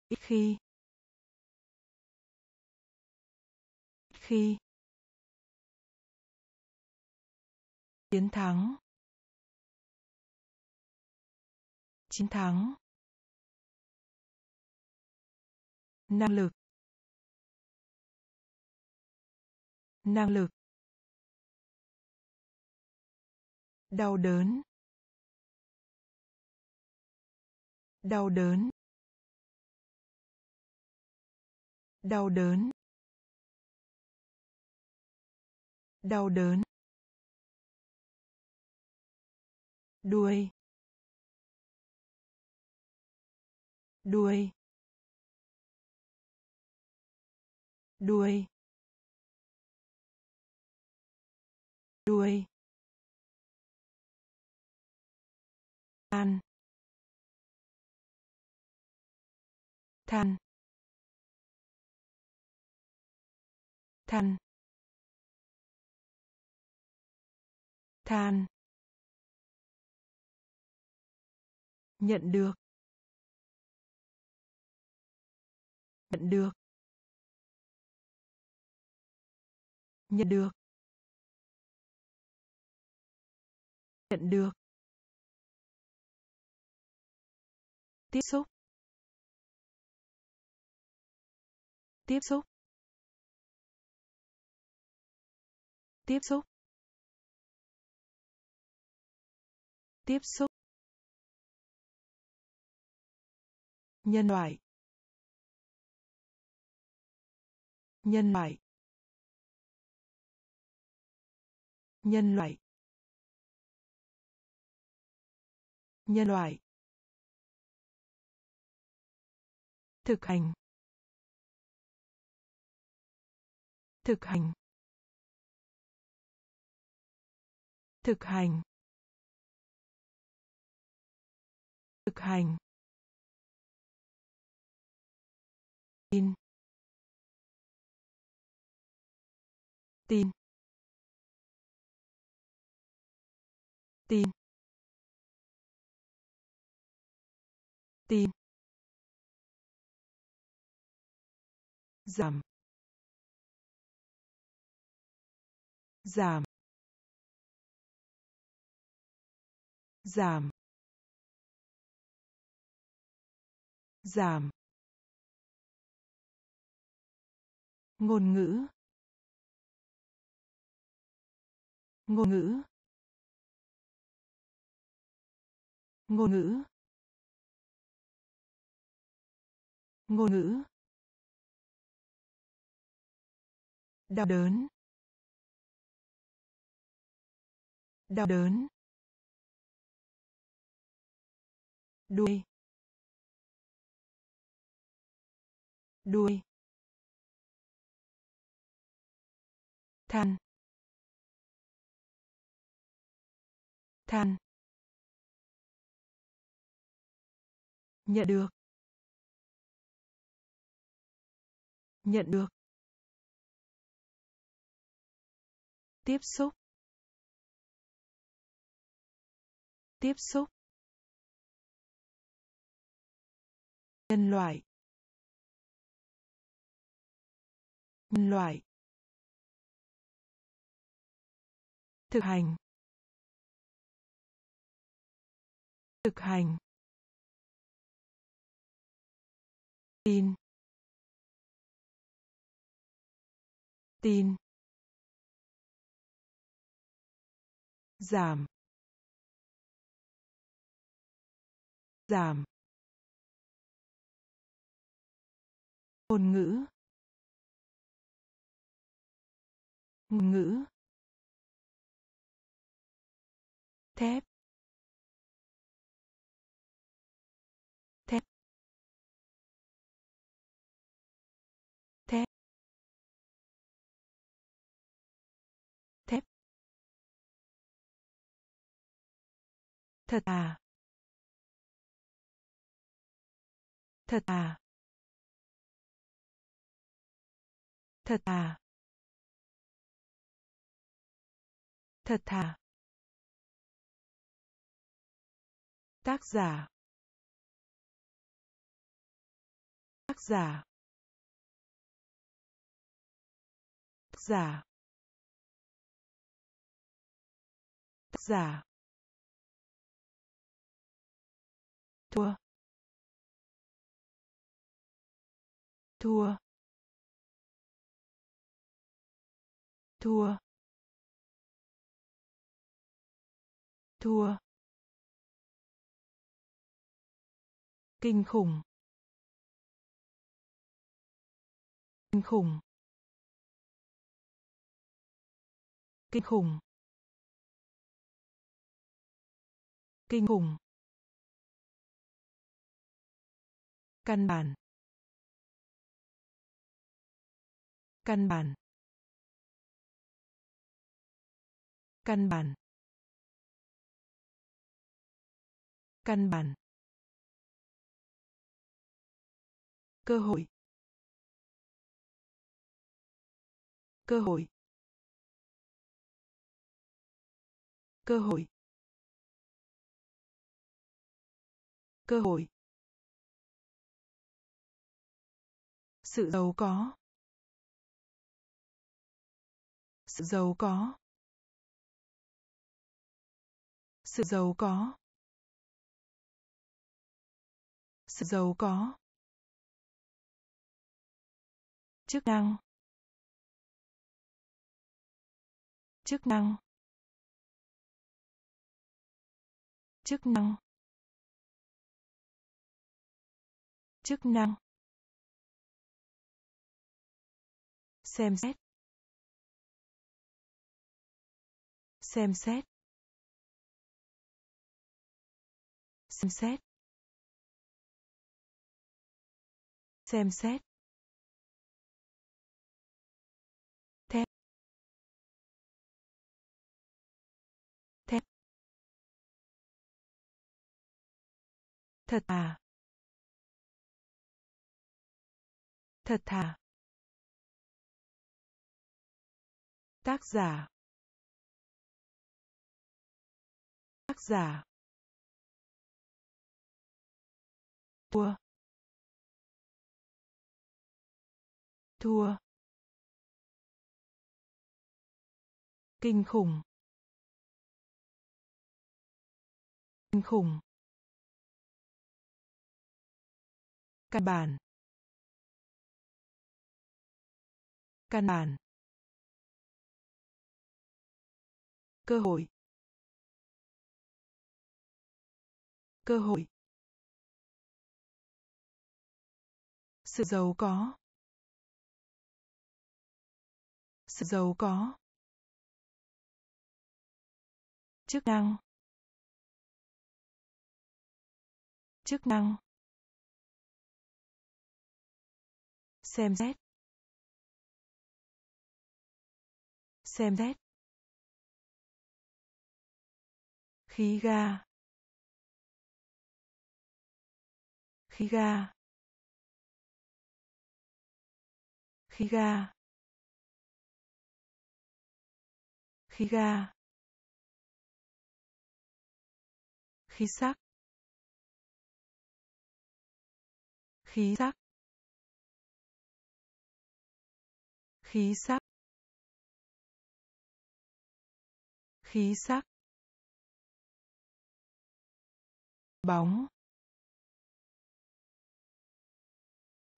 Ít khi. Ít khi. Chiến thắng. Chiến thắng. Năng lực. Năng lực. Đau đớn. Đau đớn. Đau đớn. Đau đớn. Đuôi. Đuôi đuôi đuôi than than than than. Nhận được. Nhận được. Nhận được. Nhận được. Tiếp xúc. Tiếp xúc. Tiếp xúc. Tiếp xúc. Nhân loại. Nhân loại. Nhân loại. Nhân loại. Thực hành. Thực hành. Thực hành. Thực hành. Tin tin. Tin. Tin. Giảm. Giảm. Giảm. Giảm. Ngôn ngữ. Ngôn ngữ. Ngôn ngữ. Ngôn ngữ. Đau đớn. Đau đớn. Đuôi. Đuôi. Than. Than. Nhận được. Nhận được. Tiếp xúc. Tiếp xúc. Nhân loại. Nhân loại. Thực hành. Thực hành. Tin. Tin. Giảm. Giảm. Ngôn ngữ. Ngôn ngữ. Thép. thép thật à? Thật à? Thật à? Thật thà tác giả. Tác giả. Tác giả. Tác giả. Thua. Thua. Thua. Thua. Kinh khủng. Kinh khủng. Kinh khủng. Kinh khủng. Căn bản. Căn bản. Căn bản. Căn bản. Cơ hội. Cơ hội. Cơ hội. Cơ hội. Sự giàu có. Sự giàu có. Sự giàu có. Sự giàu có. Chức năng. Chức năng. Chức năng. Chức năng. Xem xét. Xem xét. Xem xét. Xem xét. Thép thép thật à thật thà. Tác giả. Tác giả. Thua. Thua. Kinh khủng. Kinh khủng. Căn bản. Căn bản. Cơ hội. Cơ hội. Sự giàu có. Sự giàu có. Chức năng. Chức năng. Xem xét. Xem xét. Khí ga. Khí ga. Khí ga. Khí ga. Khí sắc. Khí sắc. Khí sắc. Khí sắc. Bóng.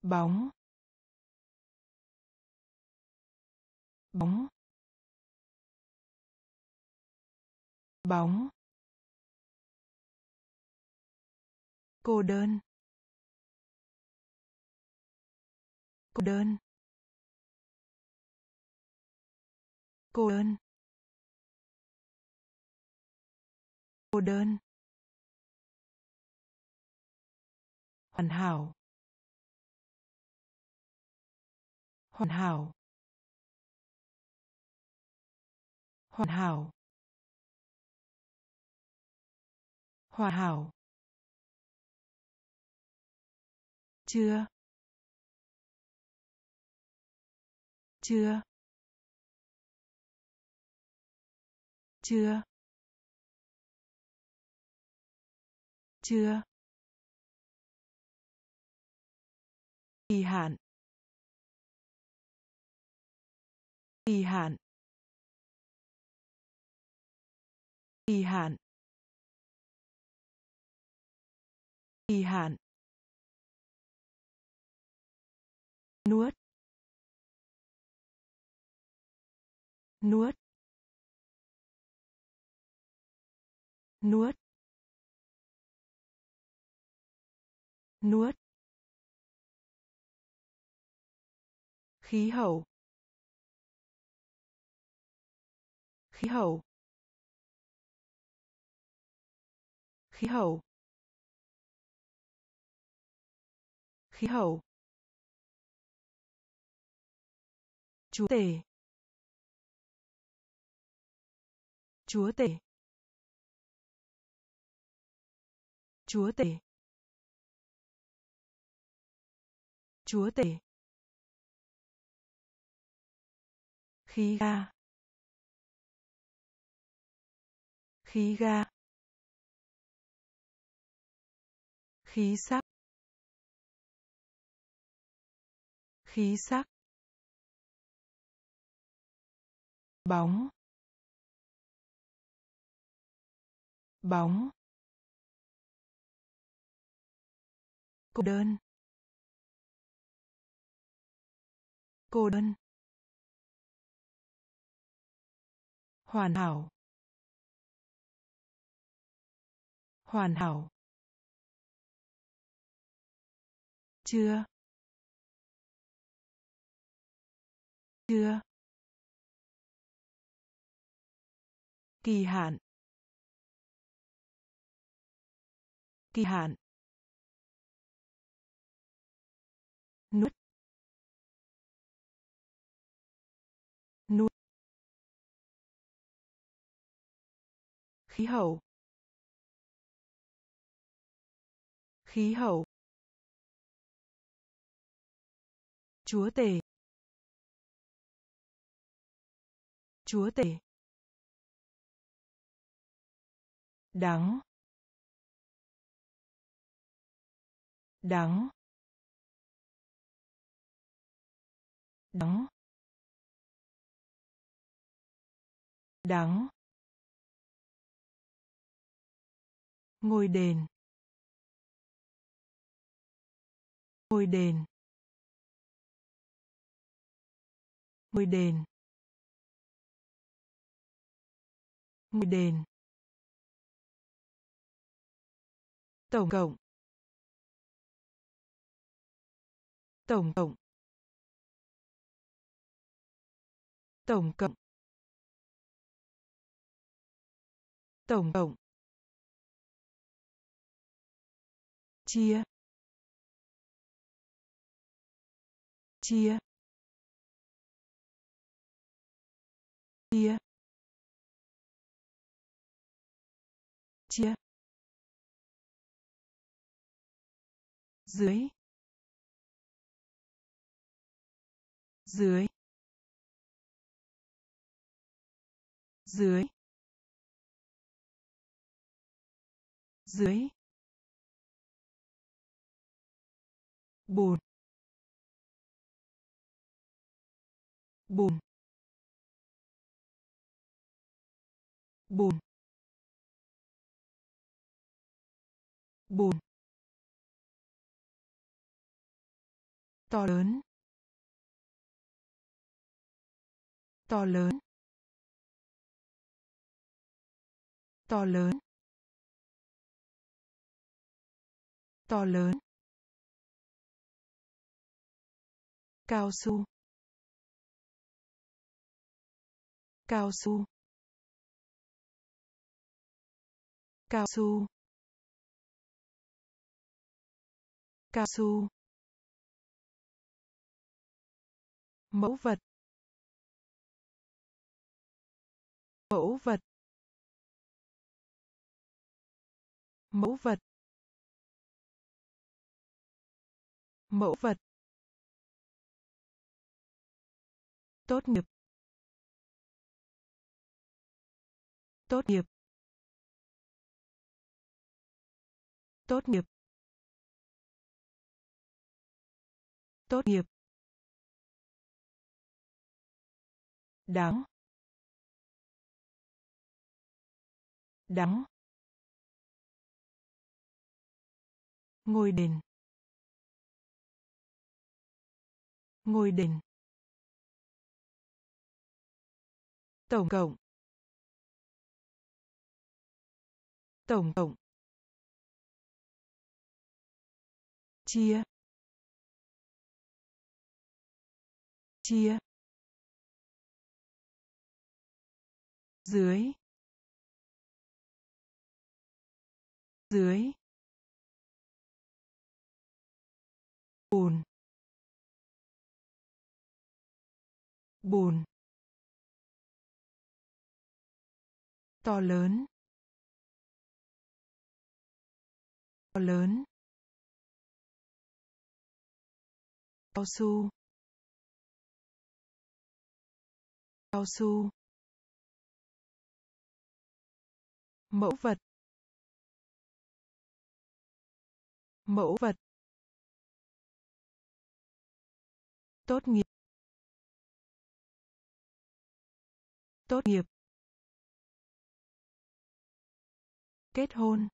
Bóng. Bóng. Bóng. Cô đơn. Cô đơn. Cô đơn. Cô đơn. Hoàn hảo. Hoàn hảo. Hoàn hảo. Hoàn hảo. Chưa. Chưa. Chưa. Chưa. Kỳ hạn. Kỳ hạn. Kỳ hạn. Kỳ hạn. Nuốt. Nuốt. Nuốt. Nuốt. Khí hậu. Khí hậu. Khí hậu. Khí hậu. Chúa tể. Chúa tể. Chúa tể. Chúa tể. Khí ga. Khí ga. Khí sắc. Khí sắc. Bóng. Bóng. Cô đơn. Cô đơn. Hoàn hảo. Hoàn hảo. Chưa. Chưa. Kỳ hạn. Kỳ hạn. Nuốt nuốt khí hậu. Khí hậu. Chúa tể. Chúa tể. Đắng. Đắng. Đắng. Đắng. Ngôi đền. Ngôi đền. Ngôi đền. Ngôi đền. Tổng cộng. Tổng cộng. Tổng cộng. Tổng cộng. Chia. Chia. Chia. Chia. Dưới. Dưới. Dưới. Dưới. Bùn. Bùn. Bùn. Bùn. To lớn. To lớn. To lớn. To lớn. Cao su. Cao su. Cao su. Cao su. Mẫu vật. Mẫu vật. Mẫu vật. Mẫu vật. Tốt nghiệp. Tốt nghiệp. Tốt nghiệp. Tốt nghiệp. Đáng đáng ngôi đền. Ngôi đền. Tổng cộng. Tổng cộng. Chia. Chia. Dưới. Dưới. Bùn. Bùn. To lớn. To lớn. Cao su. Cao su. Mẫu vật. Mẫu vật. Tốt nghiệp. Tốt nghiệp. Kết hôn.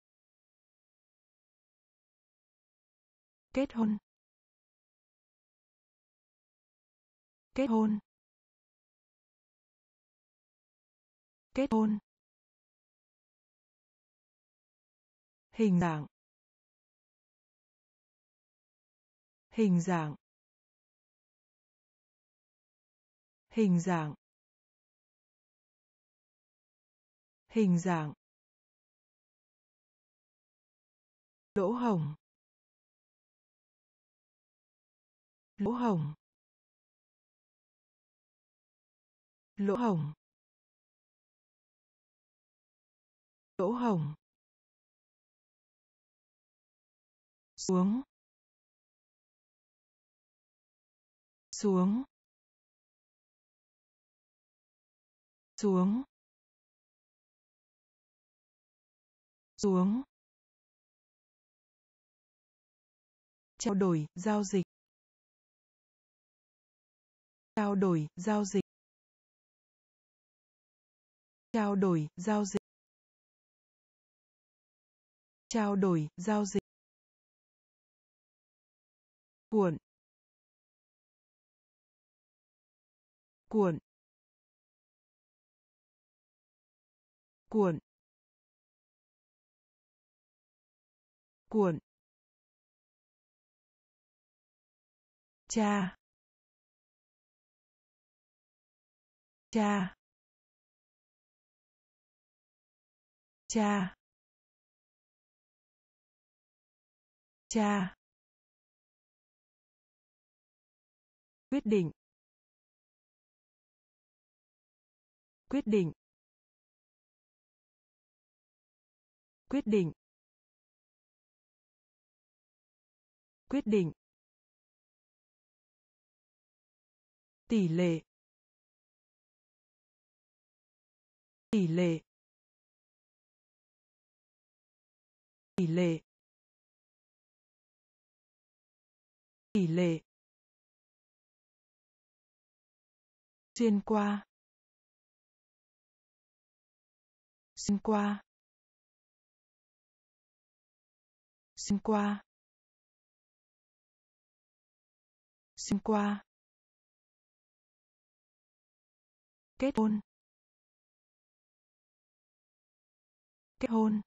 Kết hôn. Kết hôn. Kết hôn. Hình dạng. Hình dạng. Hình dạng. Hình dạng. Lỗ hổng. Lỗ hổng. Lỗ hổng. Lỗ hổng. Xuống. Xuống. Xuống. Xuống. Trao đổi, giao dịch. Trao đổi, giao dịch. Trao đổi, giao dịch. Trao đổi, giao dịch. Cuộn. Cuộn. Cuộn. Cuộn. Cha. Cha. Cha. Cha. Quyết định. Quyết định. Quyết định. Quyết định. Tỷ lệ. Tỷ lệ. Tỷ lệ. Tỷ lệ. Xuyên qua. Xuyên qua. Xuyên qua. Xuyên qua. Kết hôn. Kết hôn.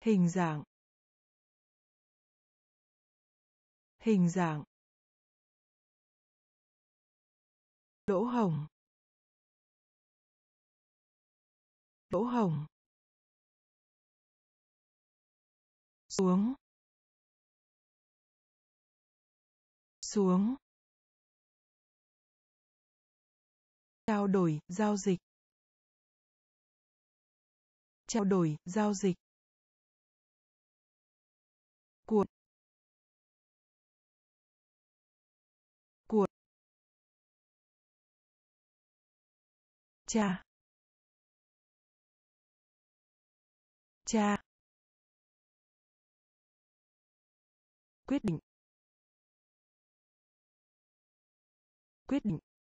Hình dạng. Hình dạng. Lỗ hồng, lỗ hồng, xuống. Xuống. Trao đổi, giao dịch. Trao đổi, giao dịch. Cuộc cuộc cha. Cha. Quyết định. Quyết định.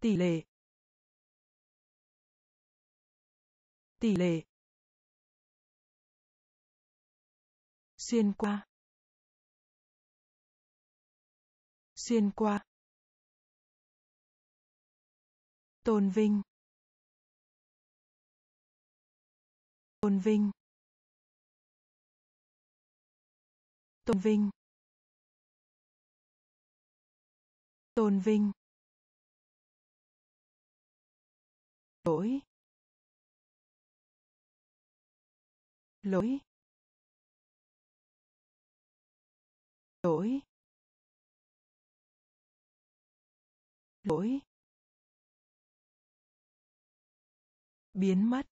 Tỷ lệ. Tỷ lệ. Xuyên qua. Xuyên qua. Tôn vinh. Tôn vinh. Tôn vinh. Tôn vinh. Lỗi. Lỗi. Lỗi. Lỗi. Biến mất.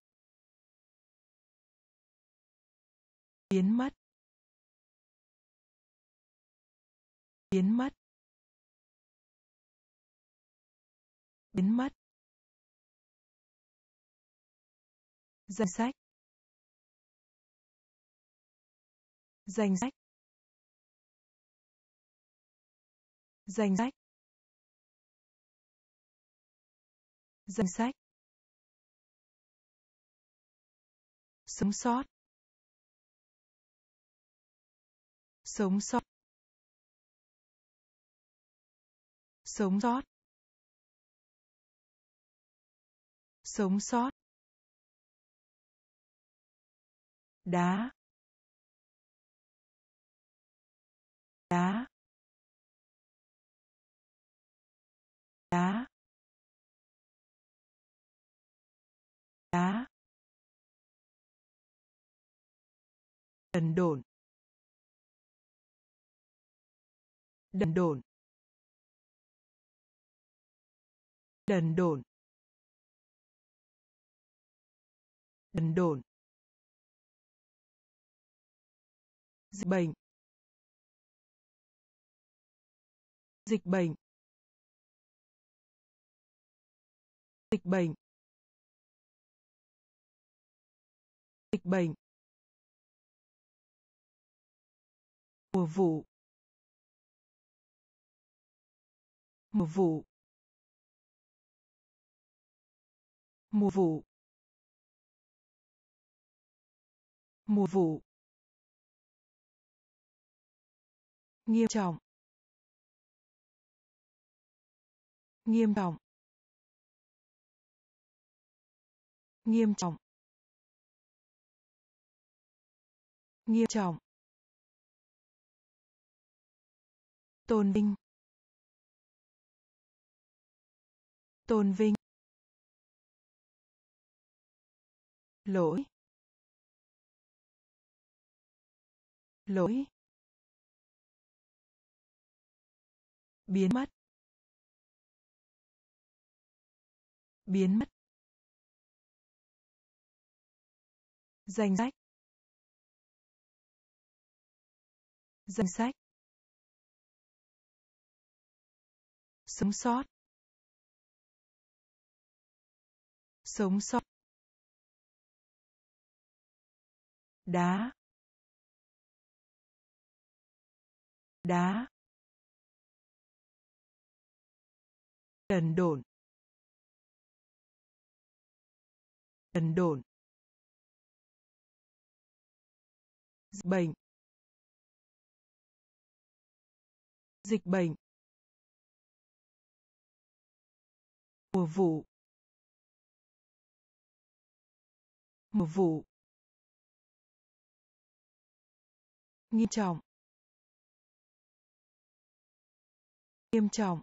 Biến mất. Biến mất. Biến mất. Danh sách. Danh sách. Danh sách. Danh sách. Sống sót. Sống sót. Sống sót. Sống sót. Đá. Đá. Đá. Đá. Đần độn. Đần độn. Đần độn. Đần độn. Dịch bệnh. Dịch bệnh. Dịch bệnh. Dịch bệnh. Mùa vụ. Mùa vụ. Mùa vụ. Mùa vụ. Nghiêm trọng. Nghiêm trọng. Nghiêm trọng. Nghiêm trọng. Tôn vinh. Tôn vinh. Lỗi. Lỗi. Biến mất. Biến mất. Danh sách. Danh sách. Sống sót. Sống sót. Đá. Đá. Đần độn. Đần độn. Dịch bệnh. Dịch bệnh. Mùa vụ. Mùa vụ. Nghiêm trọng. Nghiêm trọng.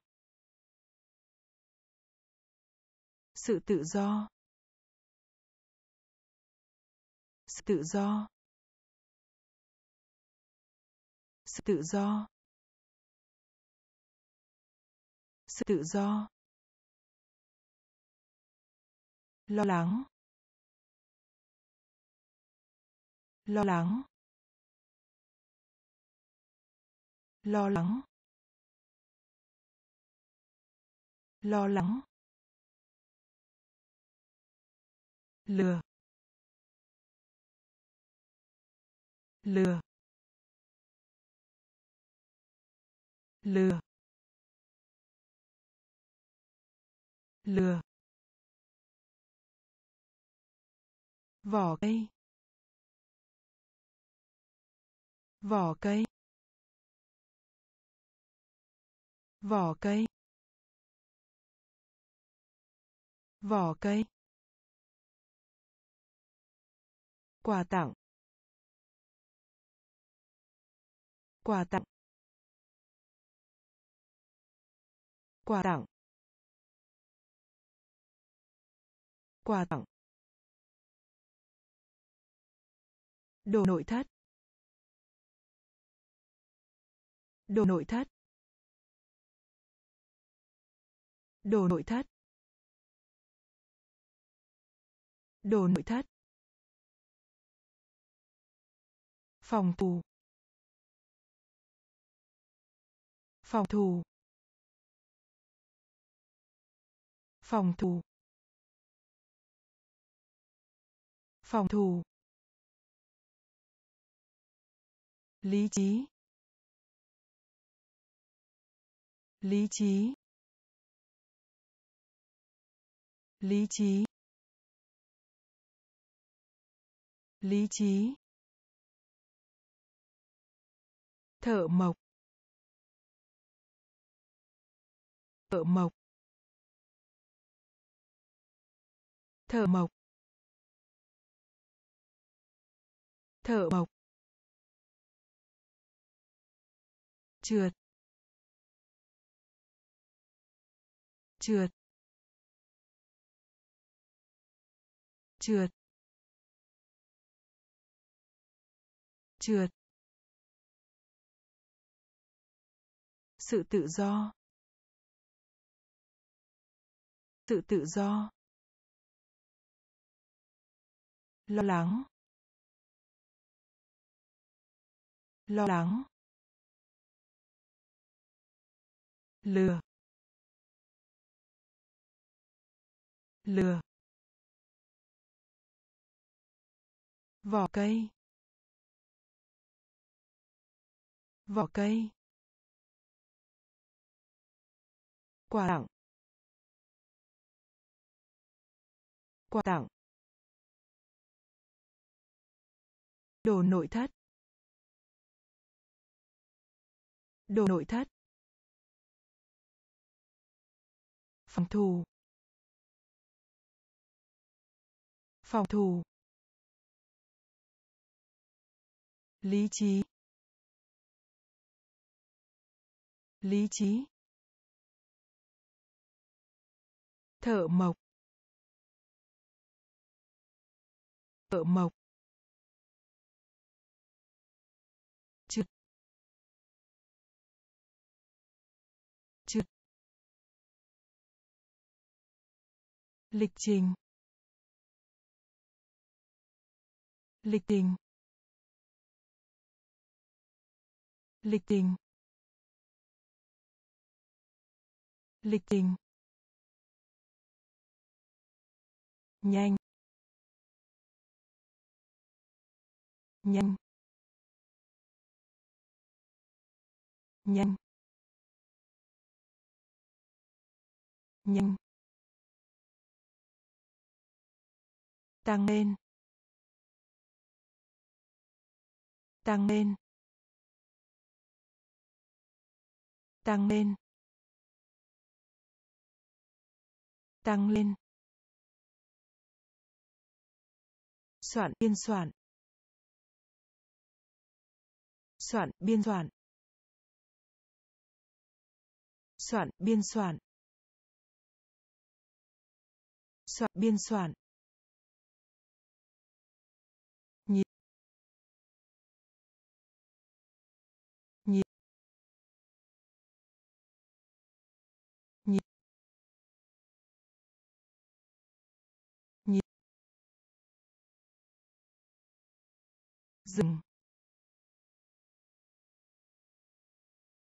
Sự tự do. Sự tự do. Sự tự do. Sự tự do. Lo lắng. Lo lắng. Lo lắng. Lo lắng. Lừa lừa lừa lừa. Vỏ cây vỏ cây vỏ cây vỏ cây. Quà tặng. Quà tặng. Quà tặng. Quà tặng. Đồ nội thất. Đồ nội thất. Đồ nội thất. Đồ nội thất. Phòng thủ phòng thủ phòng thủ phòng thủ lý trí. Lý trí. Lý trí. Lý trí. Thợ mộc. Thợ mộc. Thợ mộc. Thợ mộc. Trượt. Trượt. Trượt. Trượt. Sự tự do. Sự tự do. Lo lắng. Lo lắng. Lừa. Lừa. Vỏ cây. Vỏ cây. Quà tặng. Quà tặng. Đồ nội thất. Đồ nội thất. Phòng thù. Phòng thù. Lý trí. Lý trí. Thợ mộc. Thợ mộc. Trực, trực, lịch trình. Lịch trình. Lịch trình. Lịch trình. Nhanh. Nhanh. Nhanh. Nhanh. Tăng lên. Tăng lên. Tăng lên. Tăng lên. Soạn biên soạn. Soạn biên soạn. Soạn biên soạn. Soạn biên soạn. Dừng.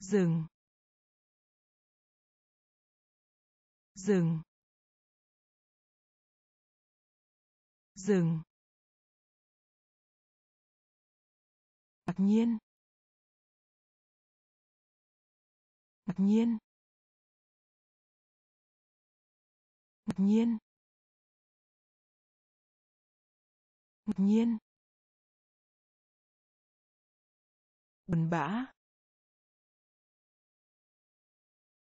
Dừng. Dừng. Dừng. Ngạc nhiên. Ngạc nhiên. Ngạc nhiên. Ngạc nhiên. Buồn bã.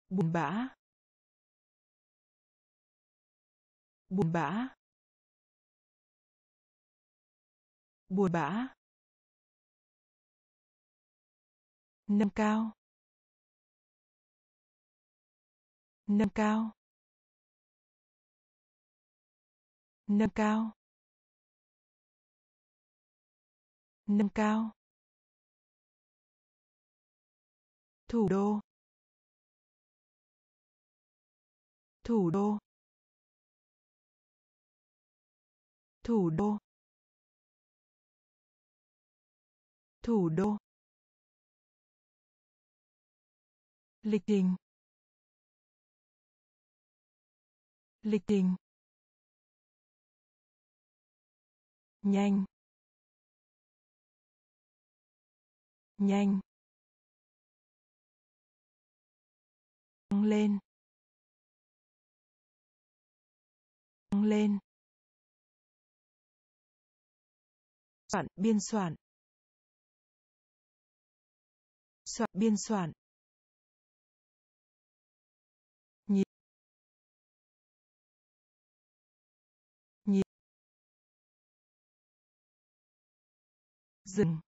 Buồn bã. Buồn bã. Buồn bã. Nâng cao. Nâng cao. Nâng cao. Nâng cao. Thủ đô. Thủ đô. Thủ đô. Thủ đô. Lịch trình. Lịch trình. Nhanh. Nhanh. Lên. Tăng lên. Soạn biên soạn. Soạn biên soạn. Nhịp. Nhịp. Dừng.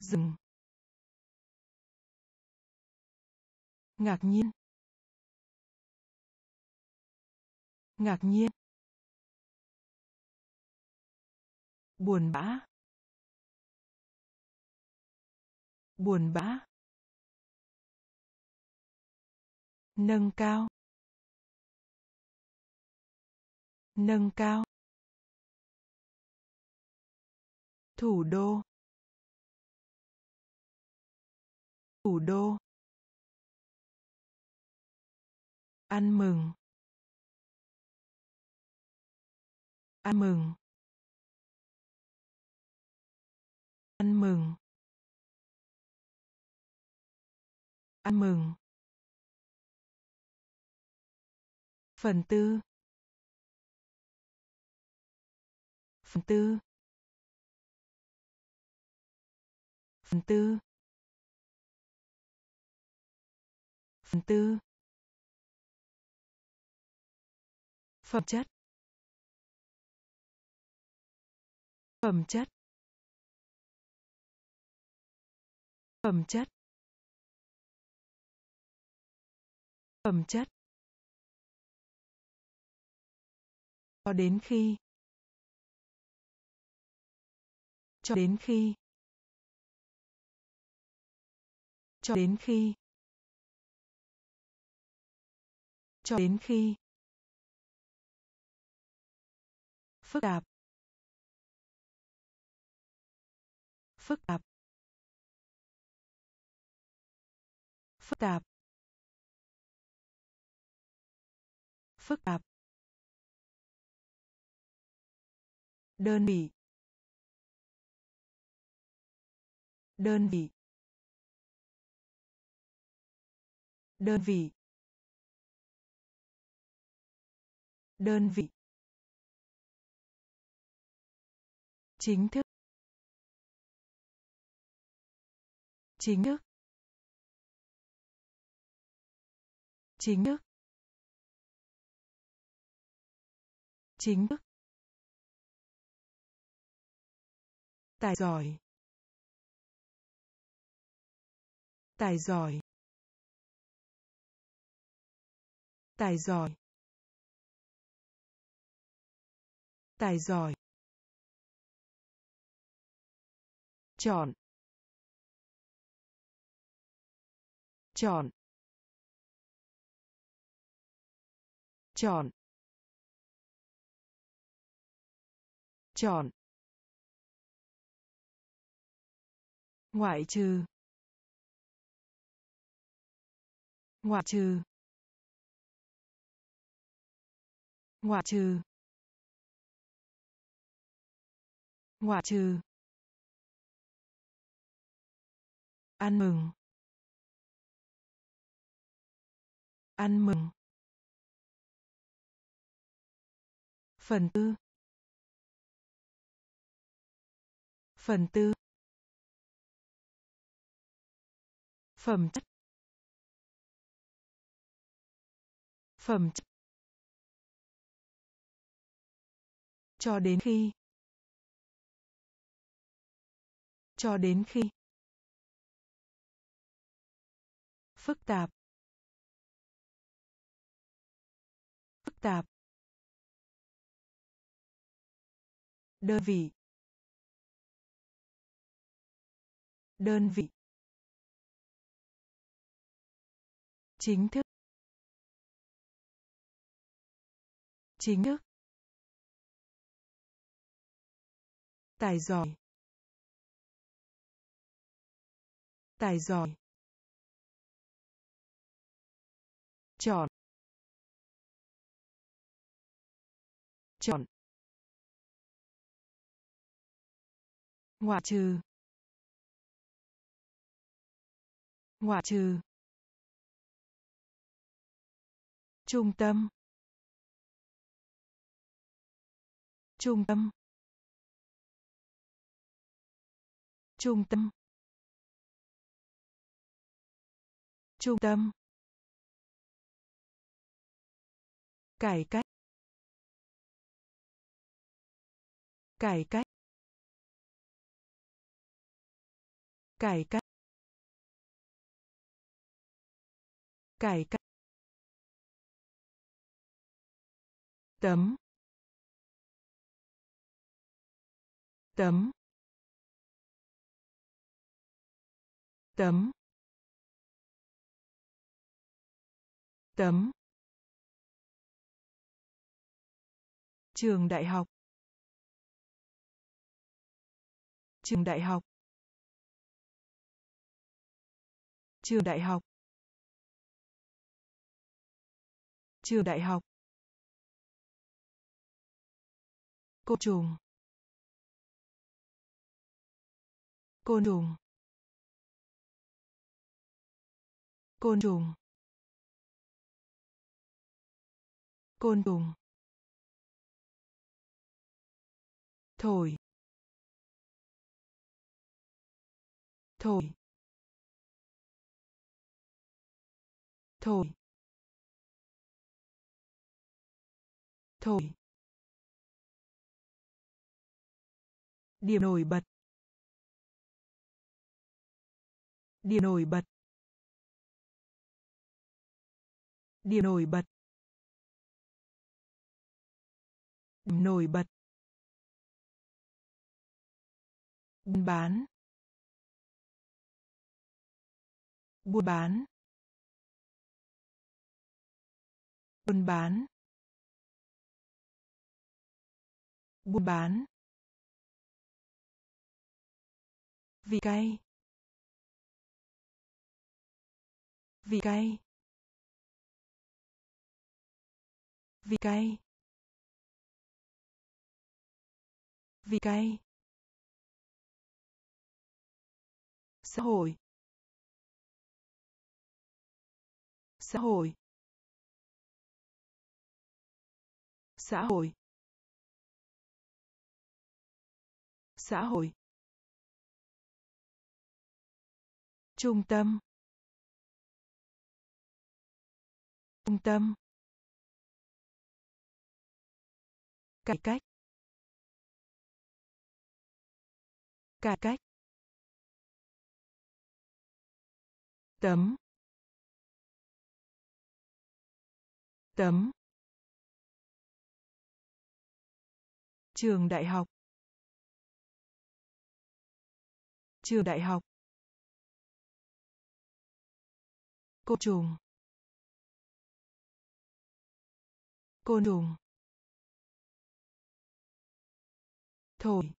Dừng. Ngạc nhiên. Ngạc nhiên. Buồn bã. Buồn bã. Nâng cao. Nâng cao. Thủ đô. Thủ đô. Ăn mừng. Ăn mừng. Ăn mừng. Ăn mừng. Phần tư. Phần tư. Phần tư. Phần tư. Phẩm chất. Phẩm chất. Phẩm chất. Phẩm chất. Cho đến khi. Cho đến khi. Cho đến khi. Cho đến khi. Phức tạp. Phức tạp. Phức tạp. Phức tạp. Đơn vị. Đơn vị. Đơn vị. Đơn vị. Chính thức. Chính thức. Chính thức. Chính thức. Tài giỏi. Tài giỏi. Tài giỏi. Tài giỏi. Chọn. Chọn. Chọn. Chọn. Ngoại trừ. Ngoại trừ. Ngoại trừ. Ngoại trừ. Ăn mừng. Ăn mừng. Phần tư. Phần tư. Phẩm chất. Phẩm chất. Cho đến khi. Cho đến khi. Phức tạp. Phức tạp. Đơn vị. Đơn vị. Chính thức. Chính thức. Tài giỏi. Tài giỏi. Chọn. Chọn. Ngoại trừ. Ngoại trừ. Trung tâm. Trung tâm. Trung tâm. Trung tâm. Cải cách. Cải cách. Cải cách. Cải cách. Tấm. Tấm. Tấm. Tấm. Trường đại học. Trường đại học. Trường đại học. Trường đại học. Côn trùng. Côn trùng. Côn trùng. Côn trùng. Thổi. Thổi. Thổi. Thổi. Điểm nổi bật. Điểm nổi bật. Điểm nổi bật. Điểm nổi bật. Buôn bán. Buôn bán. Buôn bán. Buôn bán. Vị cay vị cay vị cay vị cay xã hội. Xã hội. Xã hội. Xã hội. Trung tâm. Trung tâm. Cải cách. Cải cách. Tấm. Tấm. Trường đại học. Trường đại học. Côn trùng. Côn trùng. Thổi.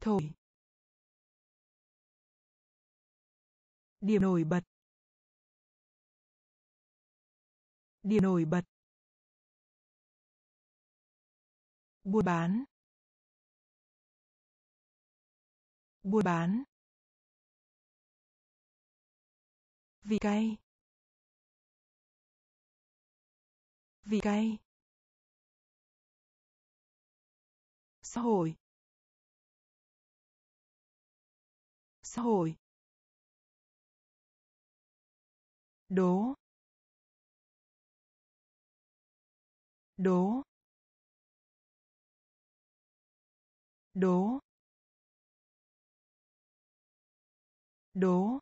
Thổi. Điểm nổi bật. Điểm nổi bật. Buôn bán. Buôn bán. Vị cay vị cay xã hội. Xã hội. Đố. Đố. Đố. Đố.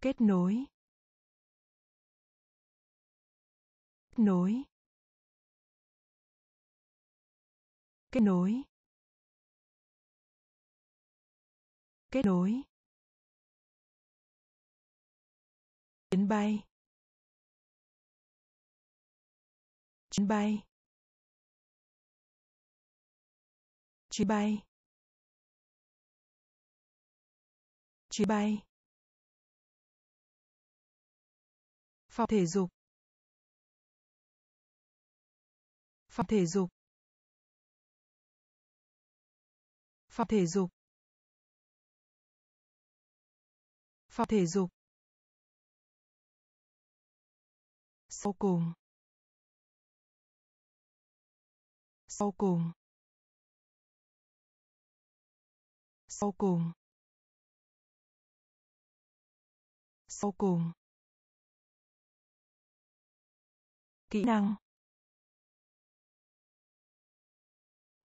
Kết nối. Kết nối. Kết nối. Kết nối. Chuyến bay. Chuyến bay. Chuyến bay. Chuyến bay. Phòng thể dục. Phòng thể dục. Phòng thể dục. Phòng thể dục. Sau cùng. Sau cùng. Sau cùng. Sau cùng. Kỹ năng.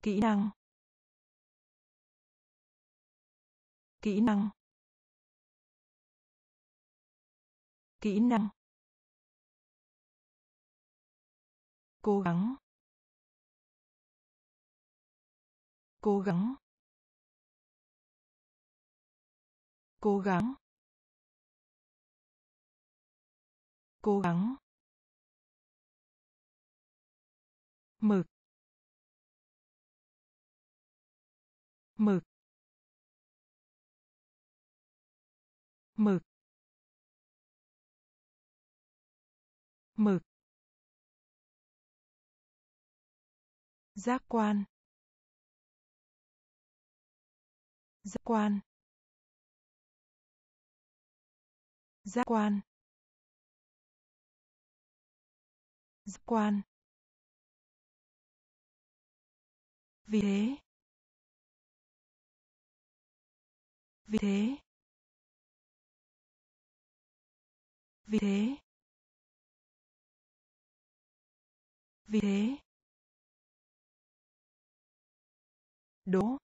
Kỹ năng. Kỹ năng. Kỹ năng. Cố gắng. Cố gắng. Cố gắng. Cố gắng. Mực. Mực. Mực. Mực. Giác quan. Giác quan. Giác quan. Giác quan. Vì thế. Vì thế. Vì thế. Vì thế. Đố.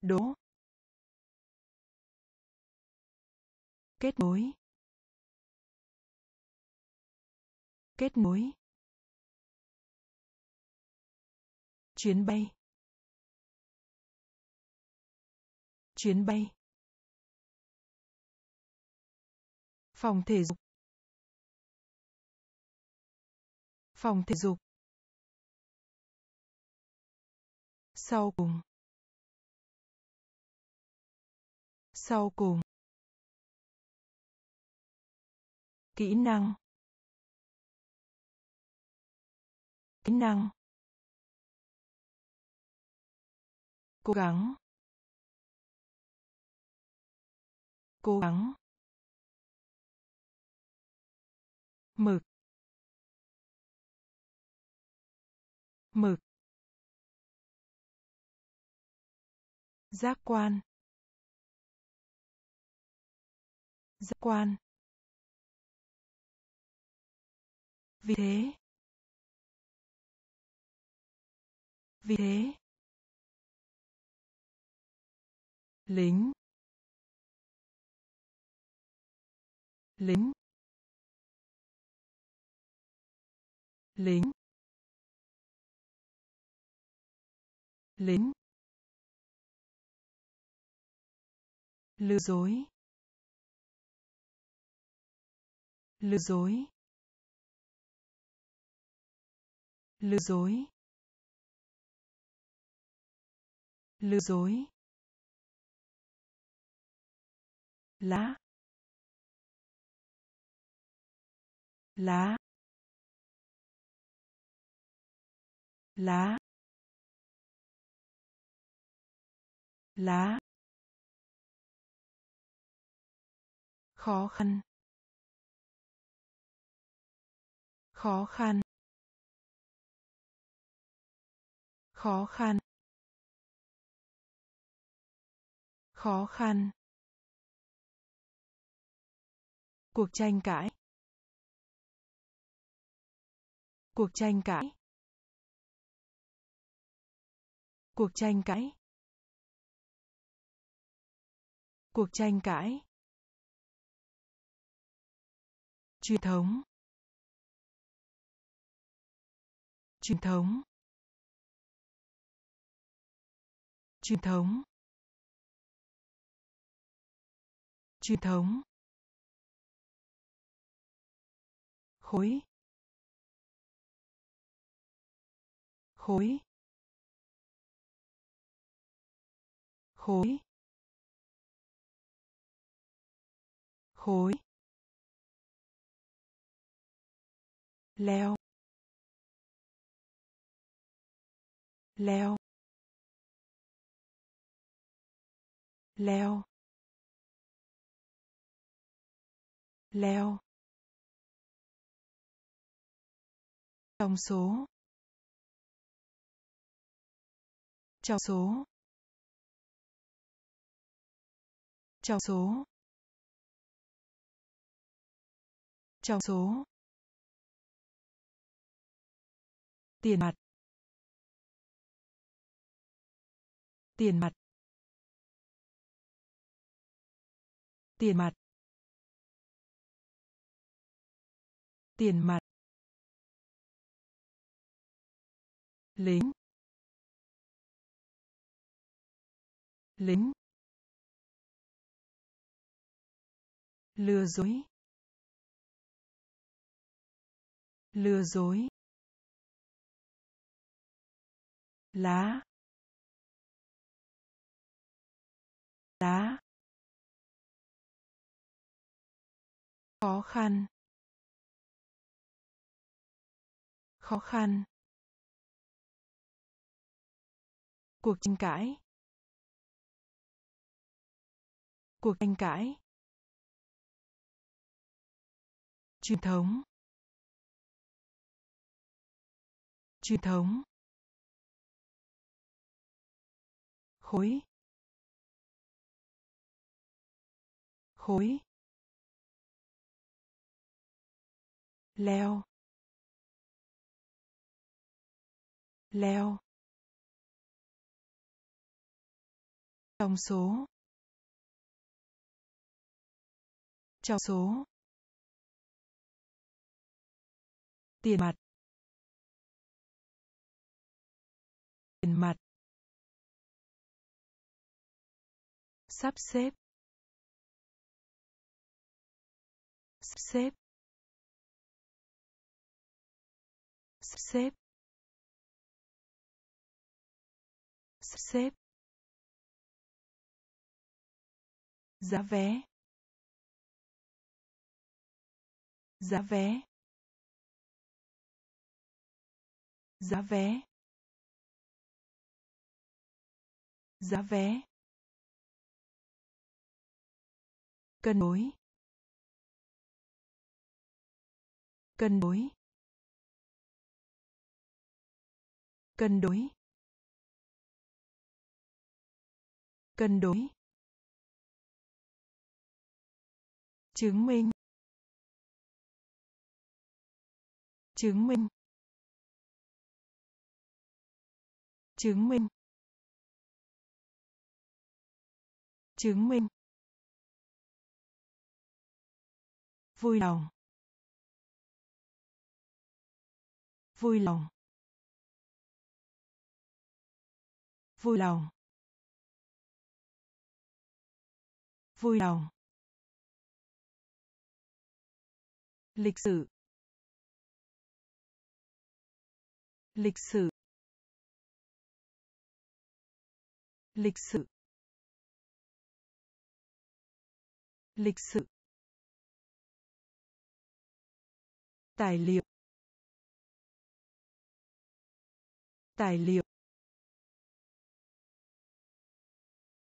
Đố. Kết nối. Kết nối. Chuyến bay. Chuyến bay. Phòng thể dục. Phòng thể dục. Sau cùng. Sau cùng. Kỹ năng. Kỹ năng. Cố gắng. Cố gắng. Mực. Mực. Giác quan. Giác quan. Vì thế. Vì thế. Lính. Lính. Lính. Lính. Lừa dối lừa dối lừa dối lừa dối. Lá lá lá lá. Khó khăn. Khó khăn. Khó khăn. Khó khăn. Cuộc tranh cãi. Cuộc tranh cãi. Cuộc tranh cãi. Cuộc tranh cãi. Truyền thống. Truyền thống. Truyền thống. Truyền thống. Khối. Khối. Khối. Khối. Leo. Leo. Leo. Leo. Trong số. Trong số. Trong số. Trong số. Tiền mặt. Tiền mặt. Tiền mặt. Tiền mặt. Lính. Lính. Lừa dối. Lừa dối. Lá. Lá. Khó khăn. Khó khăn. Cuộc tranh cãi. Cuộc tranh cãi. Truyền thống. Truyền thống. Khối. Khối. Leo. Leo. Trong số. Trong số. Tiền mặt. Tiền mặt. Sắp xếp. Sắp xếp. Sắp xếp. Sắp xếp. Giá vé. Giá vé. Giá vé. Giá vé. Cân đối. Cân đối. Cân đối. Cân đối. Chứng minh. Chứng minh. Chứng minh. Chứng minh. Vui lòng. Vui lòng. Vui lòng. Vui lòng. Lịch sử. Lịch sử. Lịch sử. Lịch sử. Tài liệu. Tài liệu.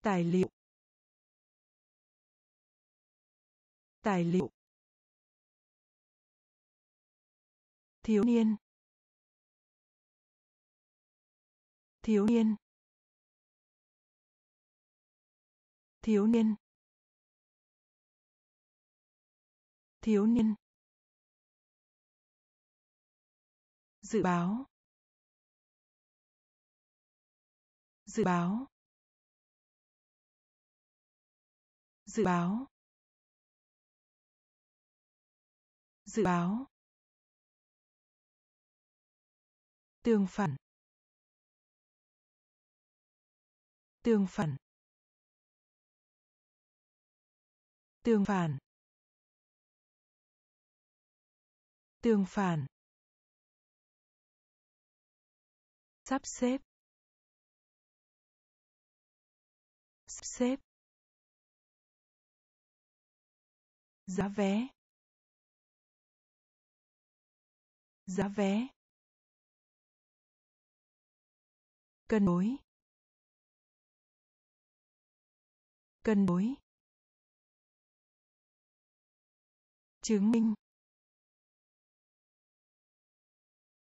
Tài liệu. Tài liệu. Thiếu niên. Thiếu niên. Thiếu niên. Thiếu niên. Dự báo. Dự báo. Dự báo. Dự báo. Tương phản. Tương phản. Tương phản. Tương phản. Sắp xếp. Sắp xếp. Giá vé. Giá vé. Cân đối. Cân đối. Chứng minh.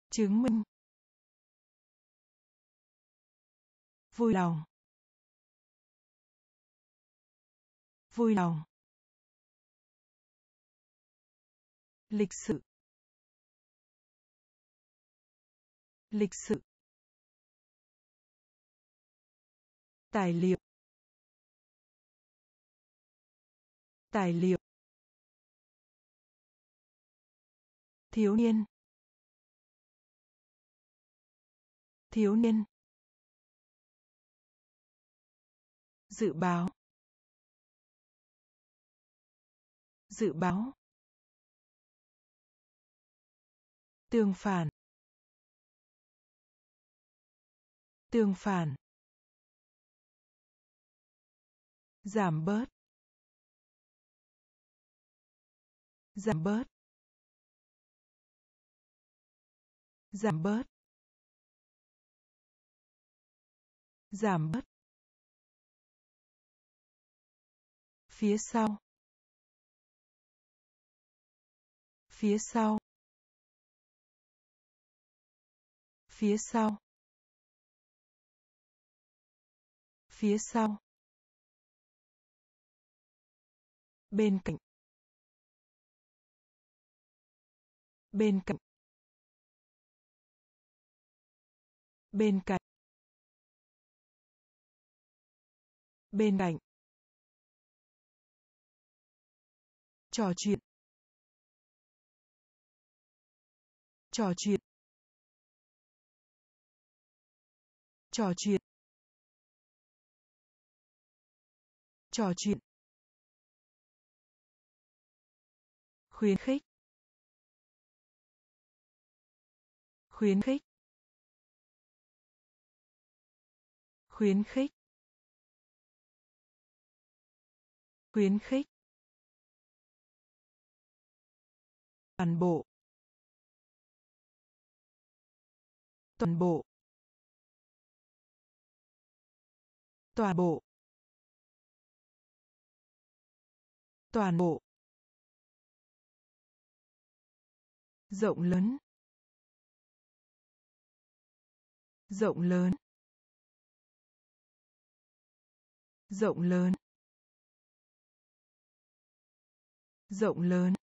Chứng minh. Vui lòng. Vui lòng. Lịch sự. Lịch sự. Tài liệu. Tài liệu. Thiếu niên. Thiếu niên. Dự báo. Dự báo. Tương phản. Tương phản. Giảm bớt. Giảm bớt. Giảm bớt. Giảm bớt. Phía sau. Phía sau. Phía sau. Phía sau. Bên cạnh. Bên cạnh. Bên cạnh. Bên cạnh. Trò chuyện. Trò chuyện. Trò chuyện. Trò chuyện. Khuyến khích. Khuyến khích. Khuyến khích. Khuyến khích. Toàn bộ. Toàn bộ. Toàn bộ. Toàn bộ. Rộng lớn. Rộng lớn. Rộng lớn. Rộng lớn.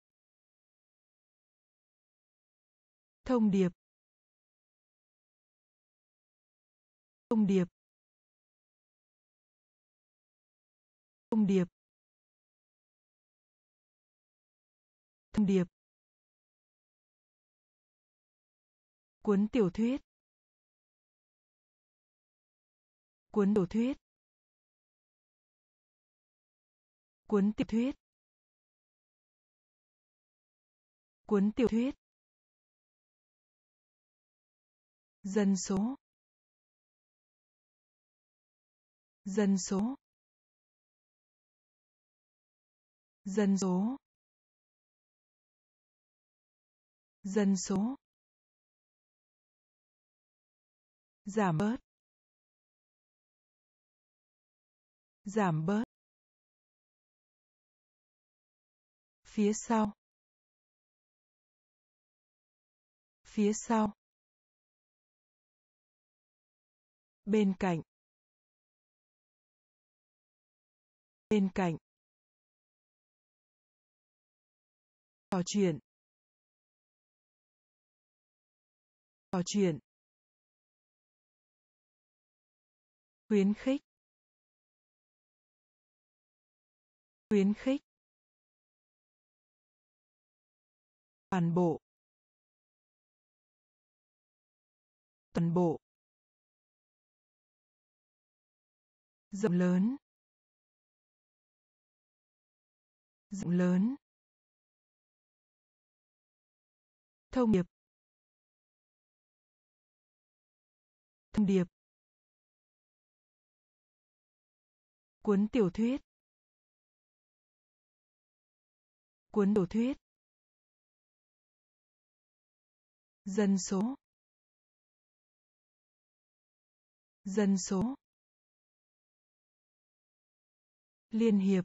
Thông điệp. Thông điệp. Thông điệp. Thông điệp. Cuốn tiểu thuyết. Cuốn tiểu thuyết. Cuốn tiểu thuyết. Cuốn tiểu thuyết. Dân số. Dân số. Dân số. Dân số. Giảm bớt. Giảm bớt. Phía sau. Phía sau. Bên cạnh. Bên cạnh. Trò chuyện. Trò chuyện. Khuyến khích. Khuyến khích. Toàn bộ. Toàn bộ. Rộng lớn. Rộng lớn. Thông điệp. Thông điệp. Cuốn tiểu thuyết. Cuốn tiểu thuyết. Dân số. Dân số. Liên hiệp.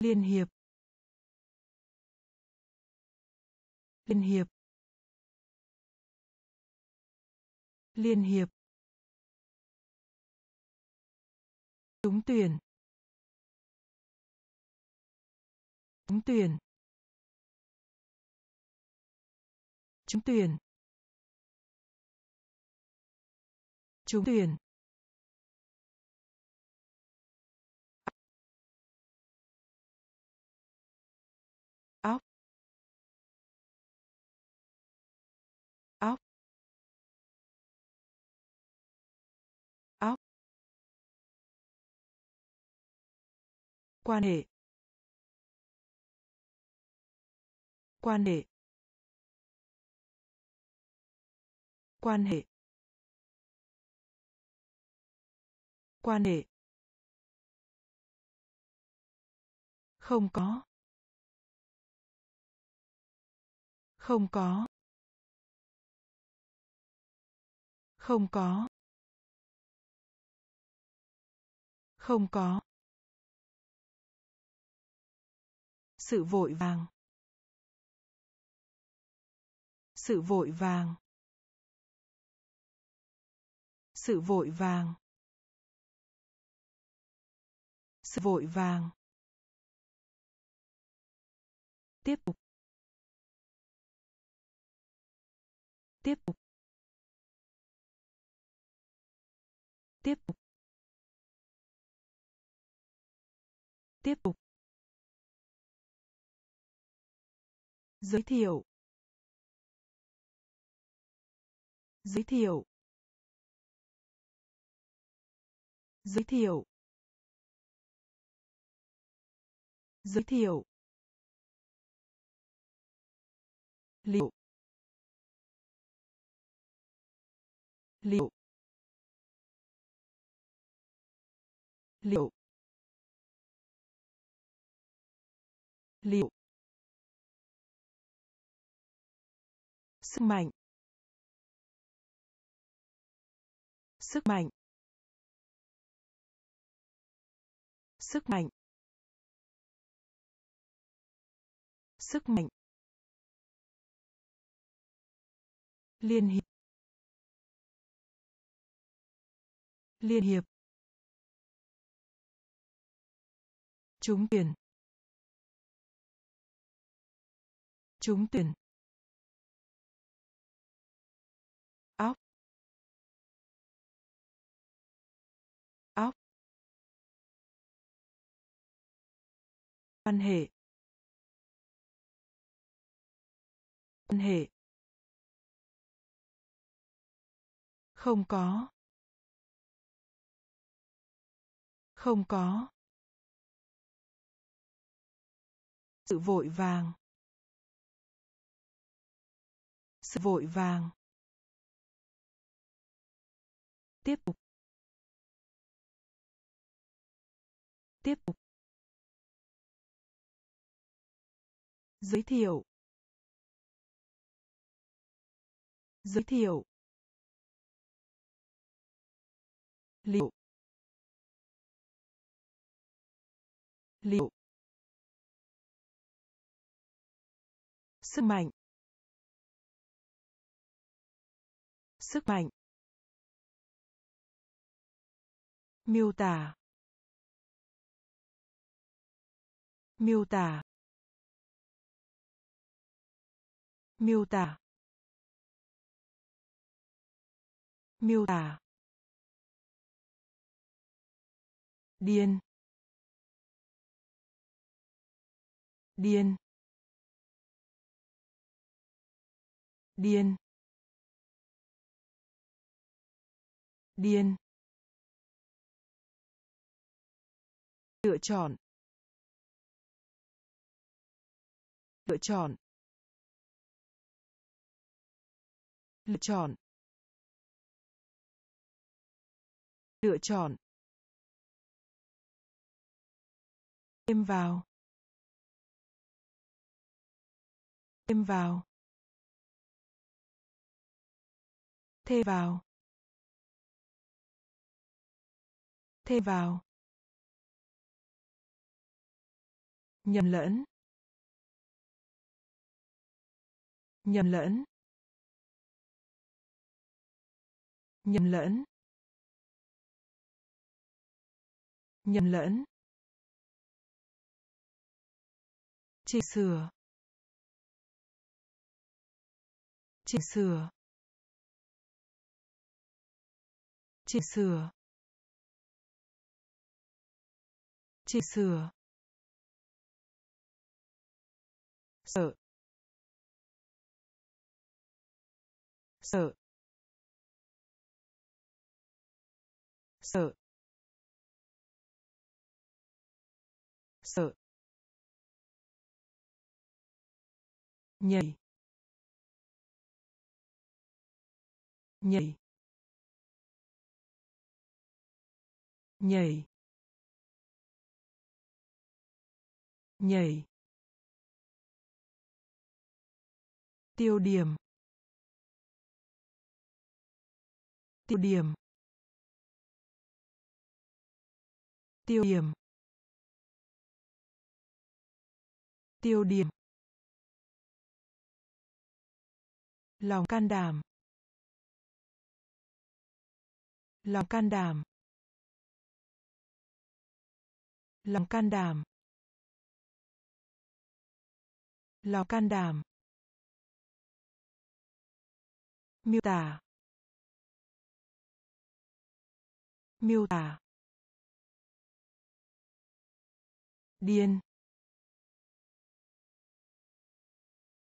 Liên hiệp. Liên hiệp. Liên hiệp. Trúng tuyển. Trúng tuyển. Trúng tuyển. Trúng tuyển. Quan hệ. Quan hệ. Quan hệ. Quan hệ. Không có. Không có. Không có. Không có. Sự vội vàng. Sự vội vàng. Sự vội vàng. Sự vội vàng. Tiếp tục. Tiếp tục. Tiếp tục. Tiếp tục. Giới thiệu. Giới thiệu. Giới thiệu. Giới thiệu. Liệu. Liệu. Liệu. Liệu. Sức mạnh. Sức mạnh. Sức mạnh. Sức mạnh. Liên hiệp. Liên hiệp. Trúng tuyển. Trúng tuyển. Quan hệ. Quan hệ. Không có. Không có. Sự vội vàng. Sự vội vàng. Tiếp tục. Tiếp tục. Giới thiệu. Giới thiệu. Liệu. Liệu. Sức mạnh. Sức mạnh. Miêu tả. Miêu tả. Miêu tả miêu tả điên điên điên điên lựa chọn lựa chọn. Lựa chọn. Lựa chọn. Thêm vào. Thêm vào. Thêm vào. Thêm vào. Nhầm lẫn. Nhầm lẫn. Nhầm lẫn. Nhầm lẫn. Chỉnh sửa. Chỉnh sửa. Chỉnh sửa. Chỉnh sửa. Sợ. Sợ. Sợ sợ nhảy nhảy nhảy nhảy tiêu điểm. Tiêu điểm. Tiêu điểm. Tiêu điểm. Lòng can đảm. Lòng can đảm. Lòng can đảm. Lòng can đảm. Miêu tả. Miêu tả. Điên.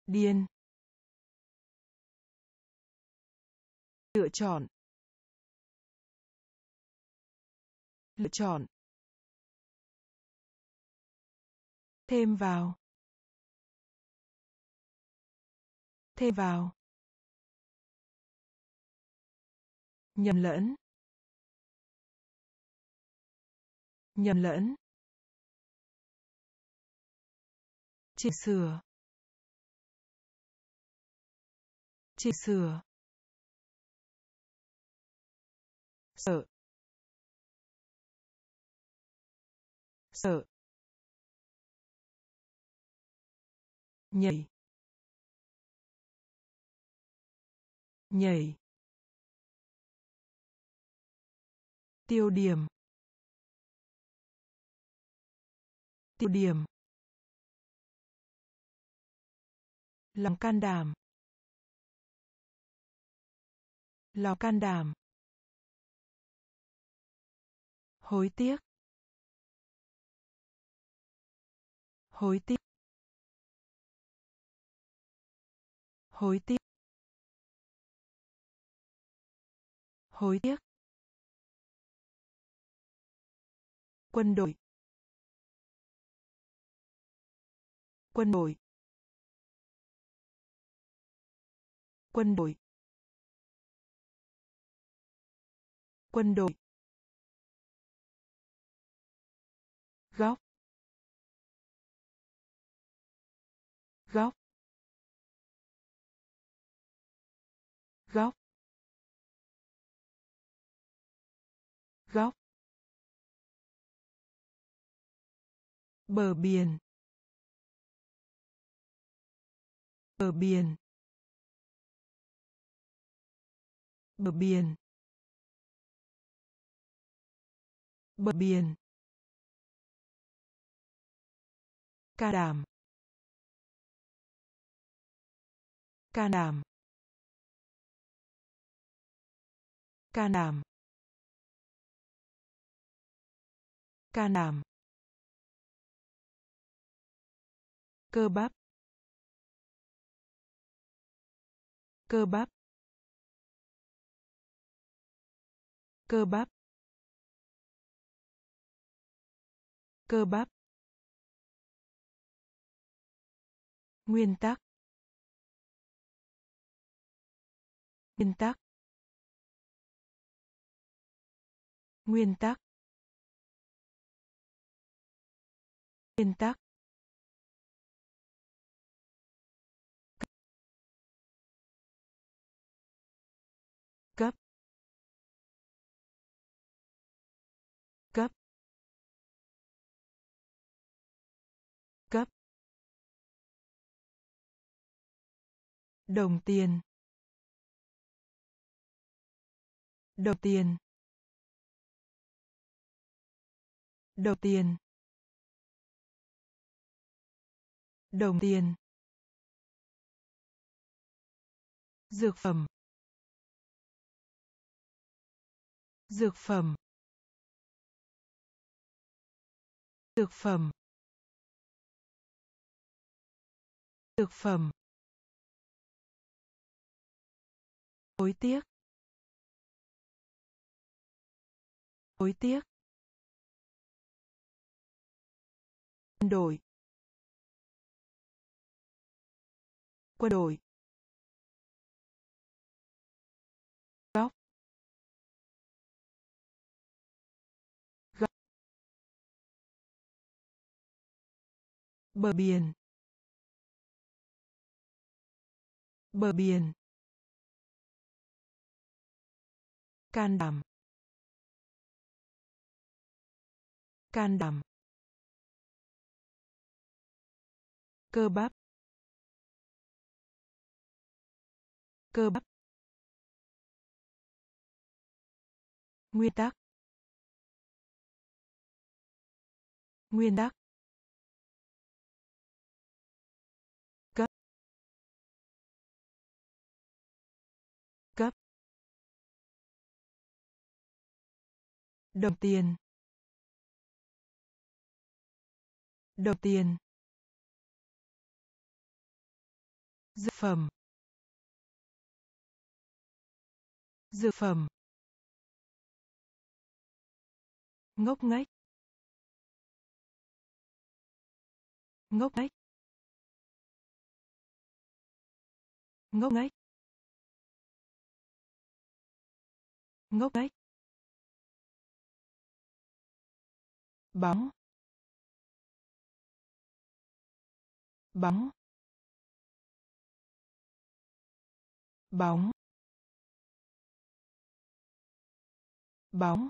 Điên. Lựa chọn. Lựa chọn. Thêm vào. Thêm vào. Nhầm lẫn. Nhầm lẫn. Chỉnh sửa. Chỉnh sửa. Sợ. Sợ. Nhảy. Nhảy. Tiêu điểm. Tiêu điểm. Lòng can đảm. Lòng can đảm. Hối tiếc. Hối tiếc. Hối tiếc. Hối tiếc. Quân đội. Quân đội. Quân đội. Quân đội. Góc. Góc. Góc. Góc. Bờ biển. Bờ biển. Bờ biển. Bờ biển. Ca đảm ca đảm ca đảm ca đảm cơ bắp. Cơ bắp. Cơ bắp. Cơ bắp. Nguyên tắc. Nguyên tắc. Nguyên tắc. Nguyên tắc. Đồng tiền. Đồng tiền. Đồng tiền. Đồng tiền. Dược phẩm. Dược phẩm. Dược phẩm. Dược phẩm. Hối tiếc. Hối tiếc. Quân đội. Quân đội. Góc. Góc. Bờ biển. Bờ biển. Can đảm. Can đảm. Cơ bắp. Cơ bắp. Nguyên tắc. Nguyên tắc. Đồng tiền. Đồng tiền. Dược phẩm. Dược phẩm. Ngốc nghếch. Ngốc nghếch. Ngốc nghếch. Ngốc nghếch. Bóng bóng bóng. Bóng.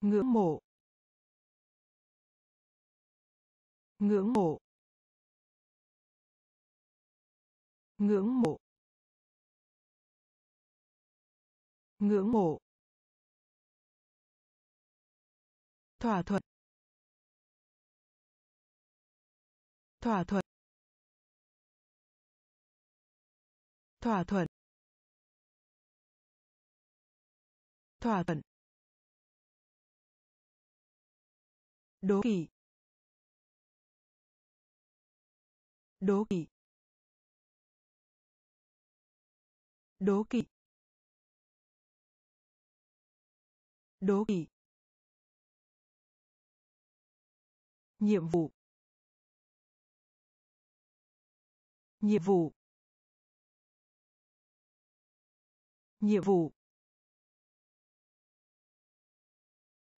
Ngưỡng mộ. Ngưỡng mộ. Ngưỡng mộ. Ngưỡng mộ. Thỏa thuận. Thỏa thuận. Thỏa thuận. Thỏa thuận. Đố kỵ. Đố kỵ. Đố kỵ. Đố kỵ. Nhiệm vụ. Nhiệm vụ. Nhiệm vụ.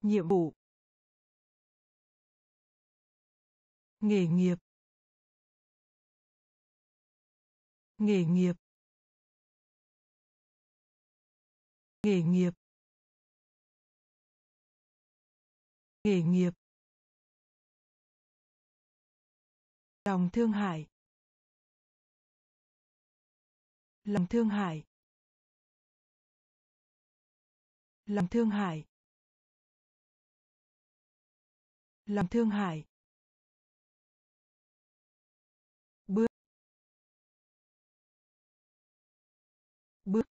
Nhiệm vụ. Nghề nghiệp. Nghề nghiệp. Nghề nghiệp. Nghề nghiệp. Lòng thương hại. Lòng thương hại. Lòng thương hại. Lòng thương hại. Bước. Bước.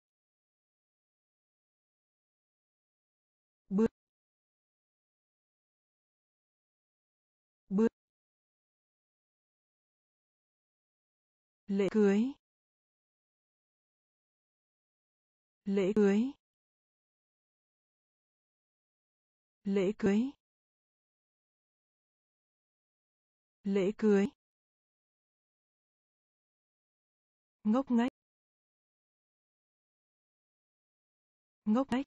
bước lễ cưới. Lễ cưới. Lễ cưới. Lễ cưới. Ngốc nghếch. Ngốc nghếch.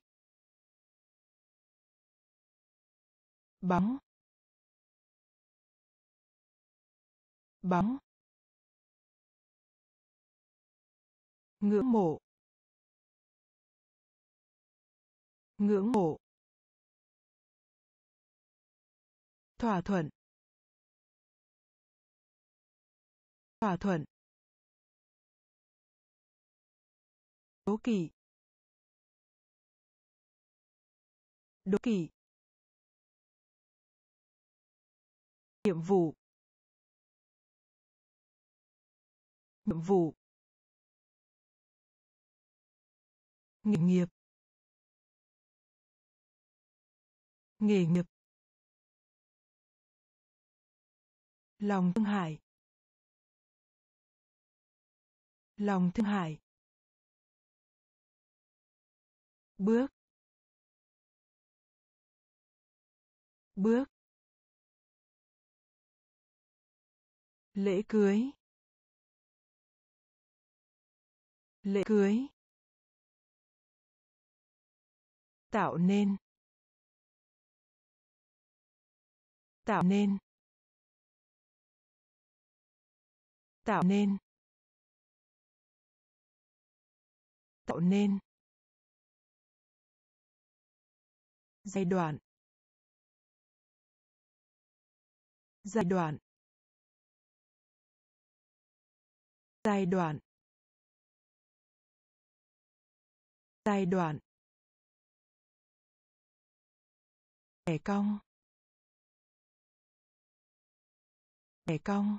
Bóng. Bóng. Ngưỡng mộ. Ngưỡng mộ. Thỏa thuận. Thỏa thuận. Đố kỵ. Đố kỵ. Nhiệm vụ. Nhiệm vụ. Nghề nghiệp. Nghề nghiệp. Lòng thương hại. Lòng thương hại. Bước. Bước. Lễ cưới. Lễ cưới. Tạo nên. Tạo nên. Tạo nên. Tạo nên. Giai đoạn. Giai đoạn. Giai đoạn. Giai đoạn. Bẻ cong bẻ cong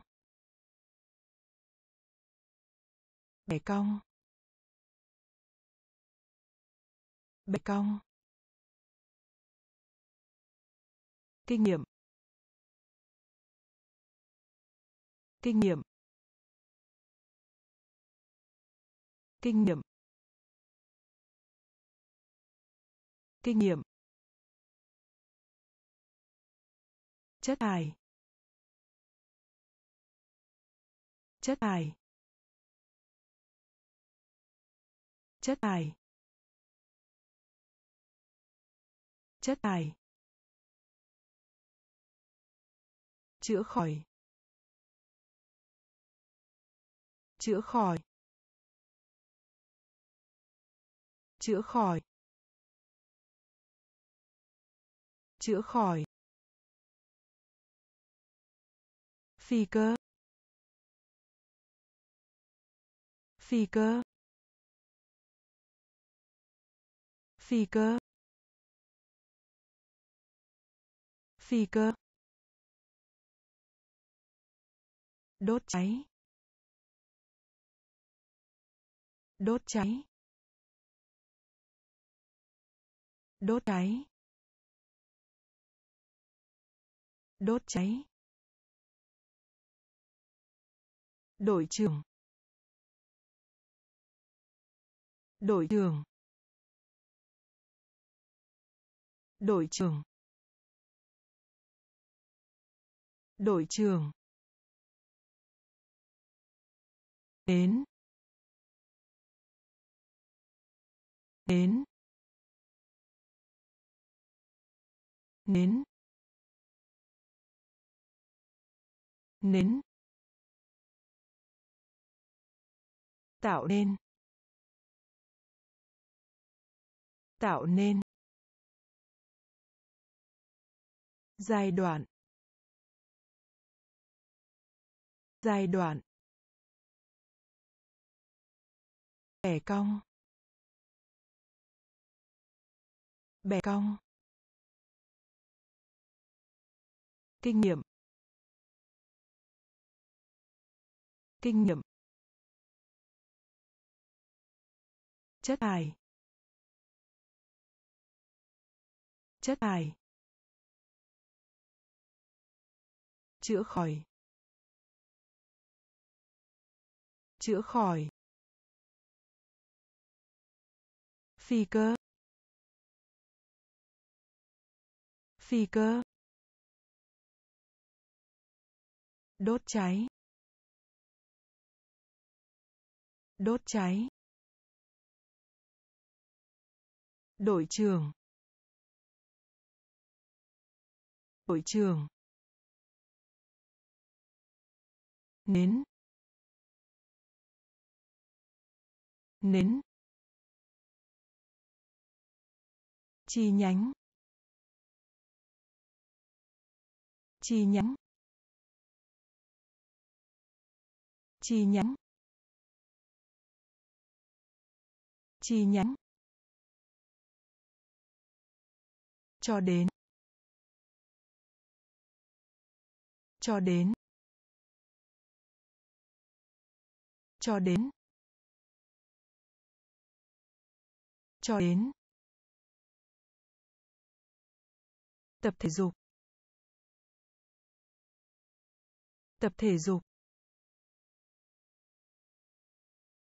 bẻ cong bẻ cong kinh nghiệm. Kinh nghiệm. Kinh nghiệm. Kinh nghiệm. Chất thải chất thải chất thải chất thải chữa khỏi. Chữa khỏi. Chữa khỏi. Chữa khỏi. Phi cơ. Phi cơ. Phi cơ. Phi cơ. Đốt cháy. Đốt cháy. Đốt cháy. Đốt cháy. Đội trưởng đội trưởng đội trưởng đội trưởng đến. Đến. Đến. Đến. Tạo nên tạo nên. Giai đoạn giai đoạn. Bẻ cong bẻ cong. Kinh nghiệm kinh nghiệm. Chất thải. Chất thải. Chữa khỏi. Chữa khỏi. Phi cơ. Phi cơ. Đốt cháy. Đốt cháy. Đội trưởng đội trưởng nến nến chi nhánh. Chi nhánh. Chi nhánh. Chi nhánh. Cho đến. Cho đến. Cho đến. Cho đến. Tập thể dục. Tập thể dục.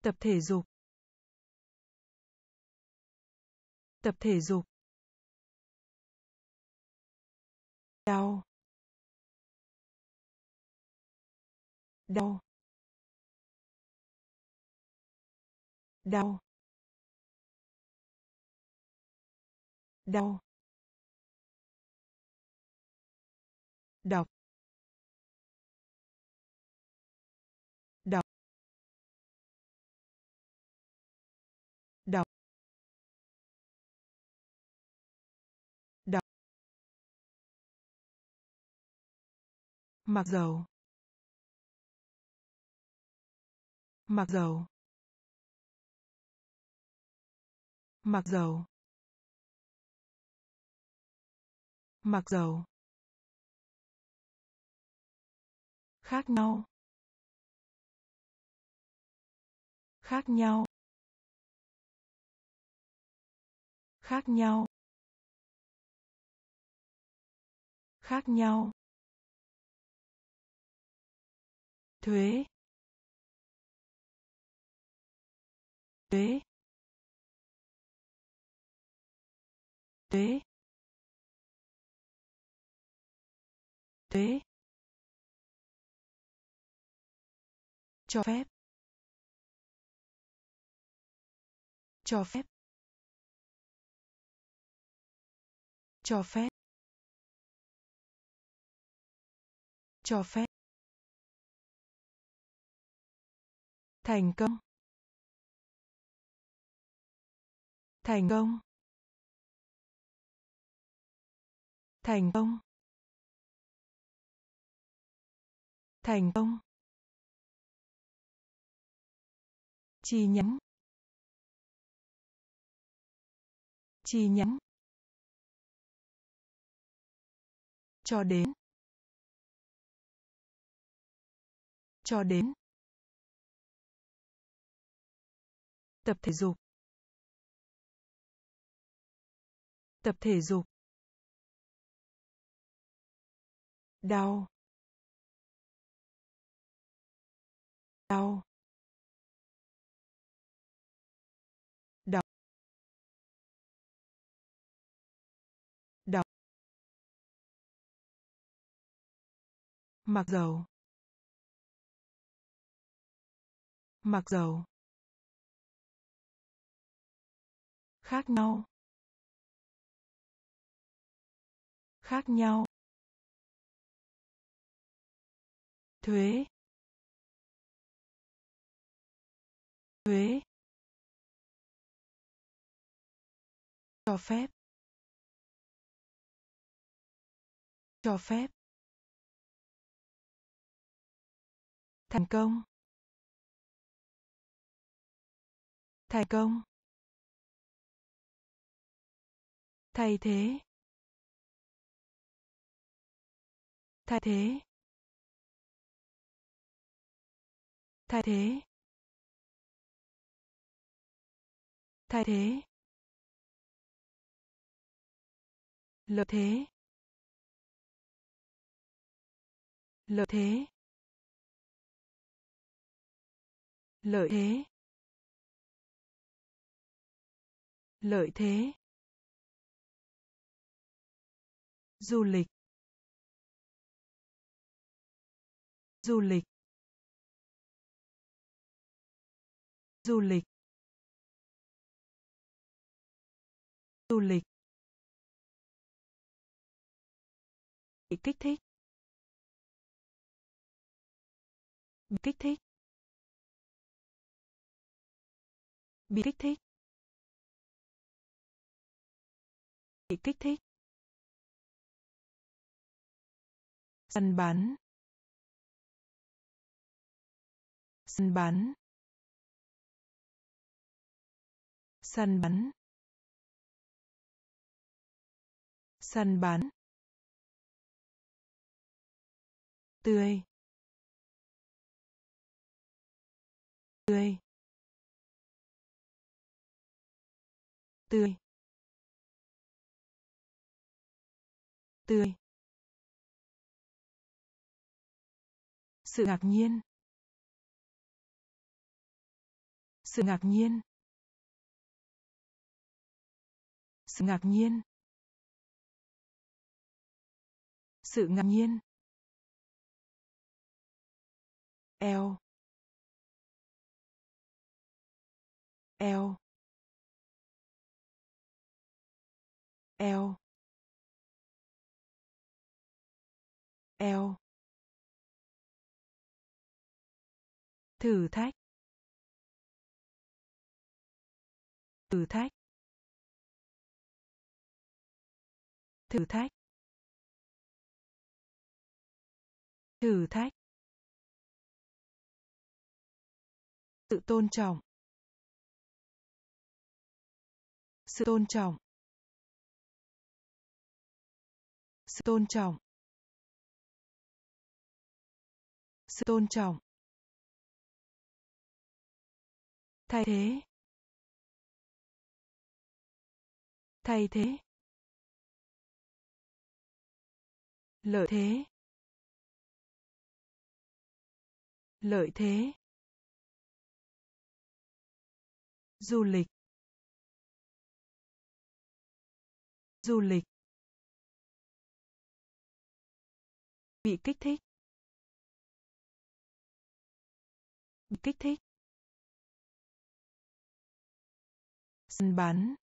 Tập thể dục. Tập thể dục. Đau. Đau. Đau. Đau. Đọc. Mặc dầu. Mặc dầu. Mặc dầu. Mặc dầu. Khác nhau. Khác nhau. Khác nhau. Khác nhau. Thuế thuế thuế thuế. Cho phép. Cho phép. Cho phép. Cho phép. Thành công. Thành công. Thành công. Thành công. Chi nhánh. Chi nhánh. Cho đến. Cho đến. Tập thể dục. Tập thể dục. Đau. Đau. Đau. Đau. Mặc dầu. Mặc dầu. Khác nhau. Khác nhau. Thuế. Thuế. Cho phép. Cho phép. Thành công. Thành công. Thay thế. Thay thế. Thay thế. Thay thế. Lợi thế. Lợi thế. Lợi thế. Lợi thế. Du lịch. Du lịch. Du lịch. Du lịch. Bị kích thích. Bị kích thích. Bị kích thích. Bị kích thích. Săn bắn. Săn bắn. Săn bắn. Săn bắn. Tươi. Tươi. Tươi. Tươi. Sự ngạc nhiên. Sự ngạc nhiên. Sự ngạc nhiên. Sự ngạc nhiên. Eo. Eo. Eo. Eo. Thử thách. Thử thách. Thử thách. Thử thách. Sự tôn trọng. Sự tôn trọng. Sự tôn trọng. Sự tôn trọng. Thay thế. Thay thế. Lợi thế. Lợi thế. Du lịch. Du lịch. Bị kích thích. Bị kích thích. Săn bắn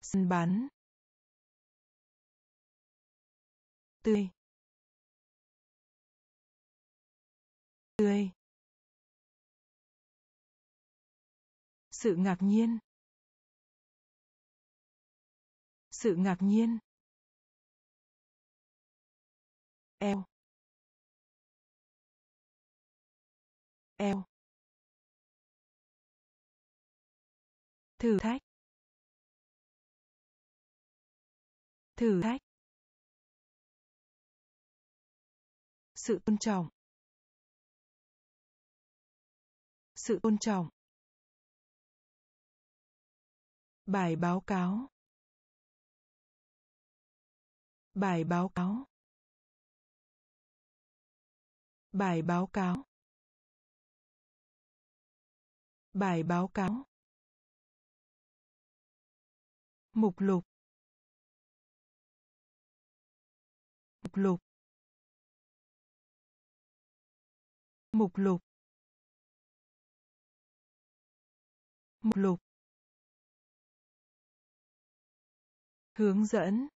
săn bắn tươi. Tươi. Sự ngạc nhiên. Sự ngạc nhiên. Eo. Eo. Thử thách. Thử thách. Sự tôn trọng. Sự tôn trọng. Bài báo cáo. Bài báo cáo. Bài báo cáo. Bài báo cáo mục lục. Mục lục. Mục lục. Mục lục. Hướng dẫn.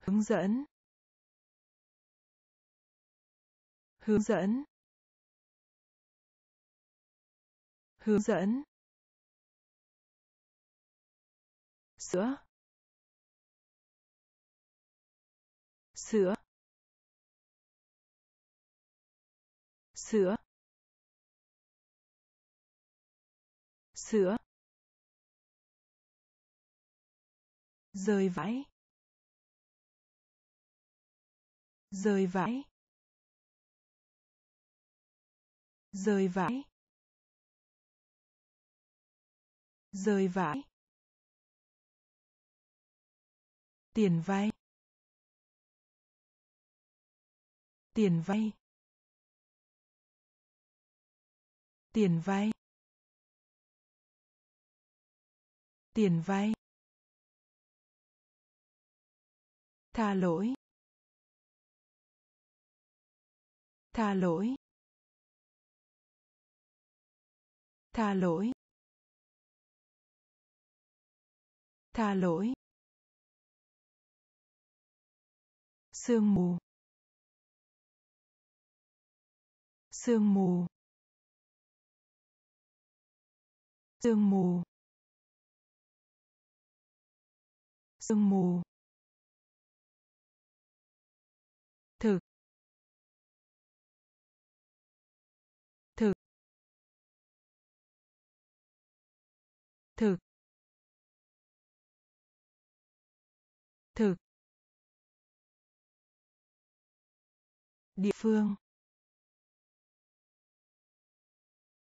Hướng dẫn. Hướng dẫn. Hướng dẫn. Sữa. Sữa. Sữa. Sữa. Rơi vãi. Rơi vãi. Rơi vãi. Rơi vãi. Tiền vay. Tiền vay. Tiền vay. Tiền vay. Tha lỗi. Tha lỗi. Tha lỗi. Tha lỗi. Sương mù. Sương mù. Sương mù. Sương mù. Thực. Thực. Thực. Địa phương.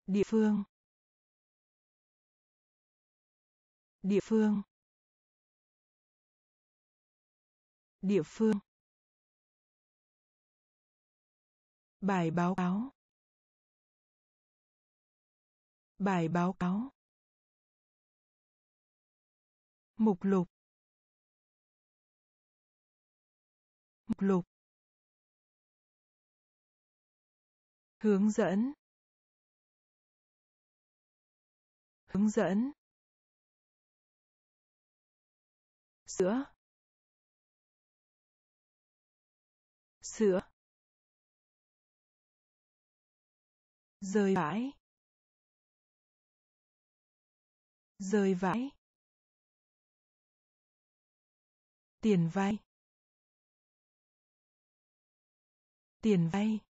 Địa phương. Địa phương. Địa phương. Bài báo cáo. Bài báo cáo. Mục lục. Mục lục. Hướng dẫn. Hướng dẫn. Sữa sữa rơi vãi rơi vãi tiền vay. Tiền vay.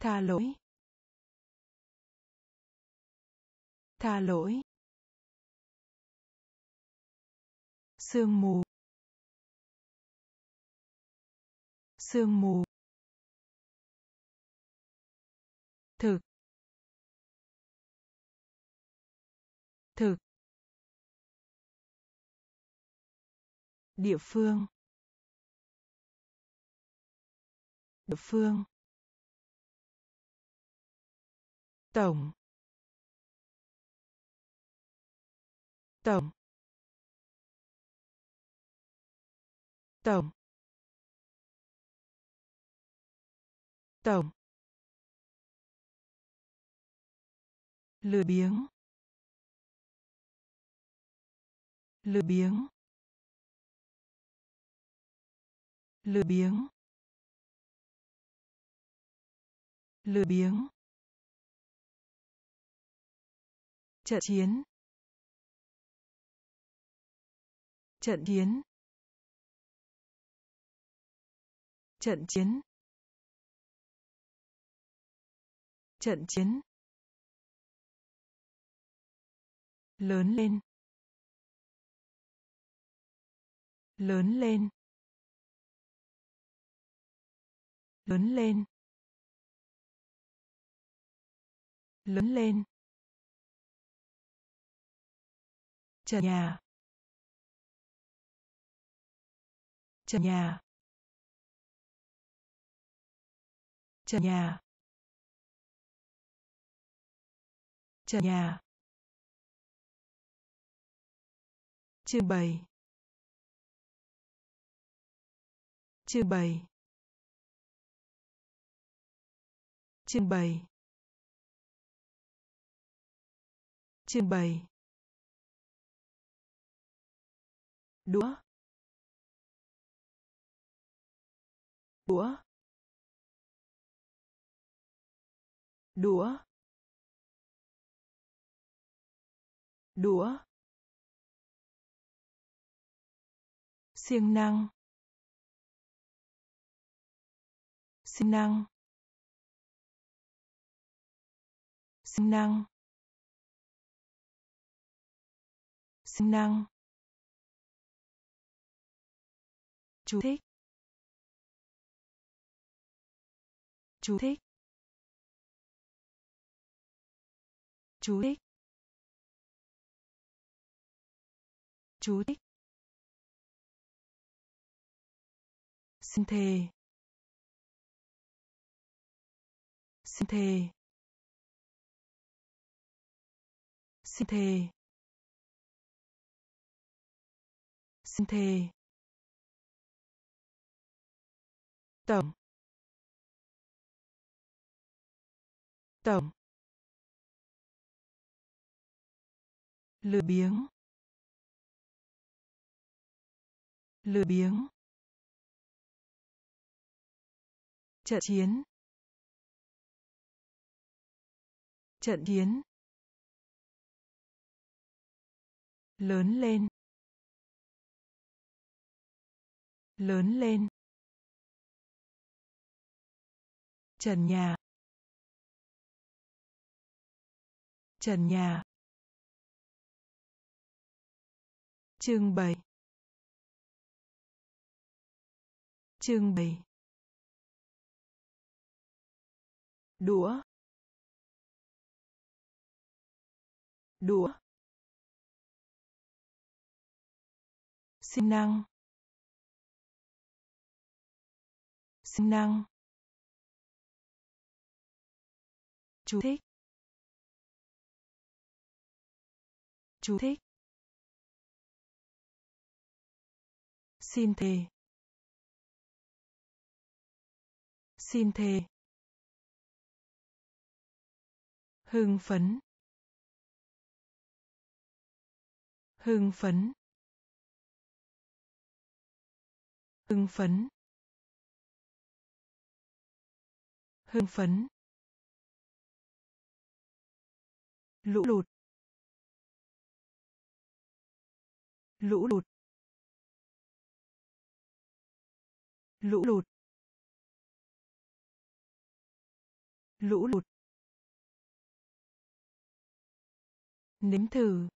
Tha lỗi. Tha lỗi. Sương mù. Sương mù. Thực. Thực. Địa phương. Địa phương. Tổng. Tổng. Tổng. Tổng. Lười biếng. Lười biếng. Lười biếng. Lười biếng. Trận chiến. Trận chiến. Trận chiến. Trận chiến. Lớn lên. Lớn lên. Lớn lên. Lớn lên. Trần nhà. Trần nhà. Trần nhà. Trần nhà. Trưng bày. Trưng bày. Trưng bày. Trưng bày. Đũa. Đũa. Đũa. Đũa. Siêng năng. Siêng năng. Siêng năng. Siêng năng. Chú thích. Chú thích. Chú thích. Chú thích. Xin thề. Xin thề. Xin thề. Xin thề. Tổng. Tổng. Lười biếng. Lười biếng. Trận chiến. Trận chiến. Lớn lên. Lớn lên. Trần nhà. Trần nhà. Trưng bày. Trưng bày. Đũa. Đũa. Sinh năng. Sinh năng. Chú thích. Chú thích. Xin thề. Xin thề. Hưng phấn. Hưng phấn. Hưng phấn. Hưng phấn. Lũ lụt lũ lụt lũ lụt lũ lụt. Nếm thử.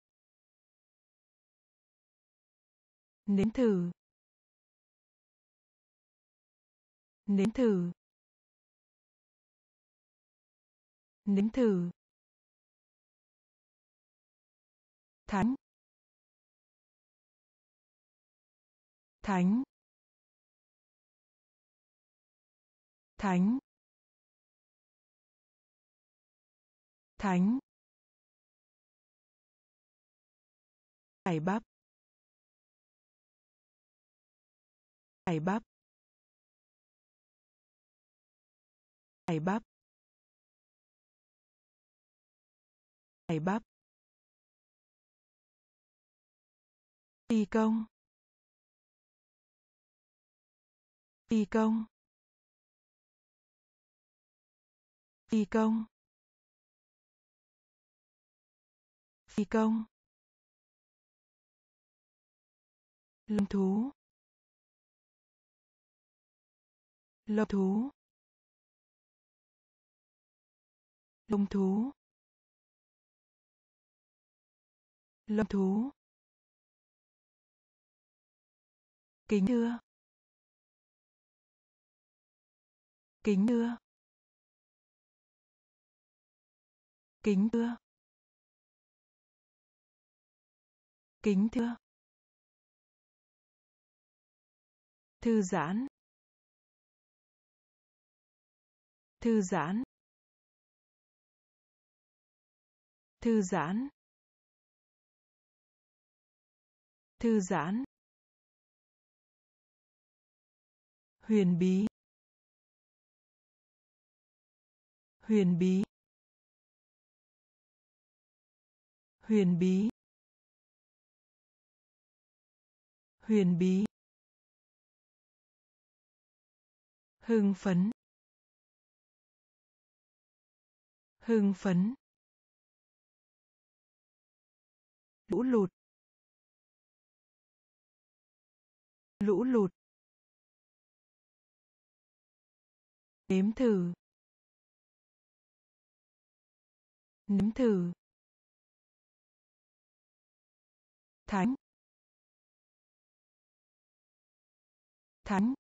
Nếm thử. Nếm thử. Nếm thử. Thánh. Thánh. Thánh. Thánh. Cải bắp. Cải bắp. Cải bắp. Cải bắp. Phi công. Phi công. Phi công. Phi công. Lông thú. Lông thú. Lông thú. Lông thú. Kính thưa. Kính thưa. Kính thưa. Kính thưa. Thư giãn. Thư giãn. Thư giãn. Thư giãn. Huyền bí. Huyền bí. Huyền bí. Huyền bí. Hưng phấn. Hưng phấn. Lũ lụt. Lũ lụt. Nếm thử. Nếm thử. Thánh. Thánh.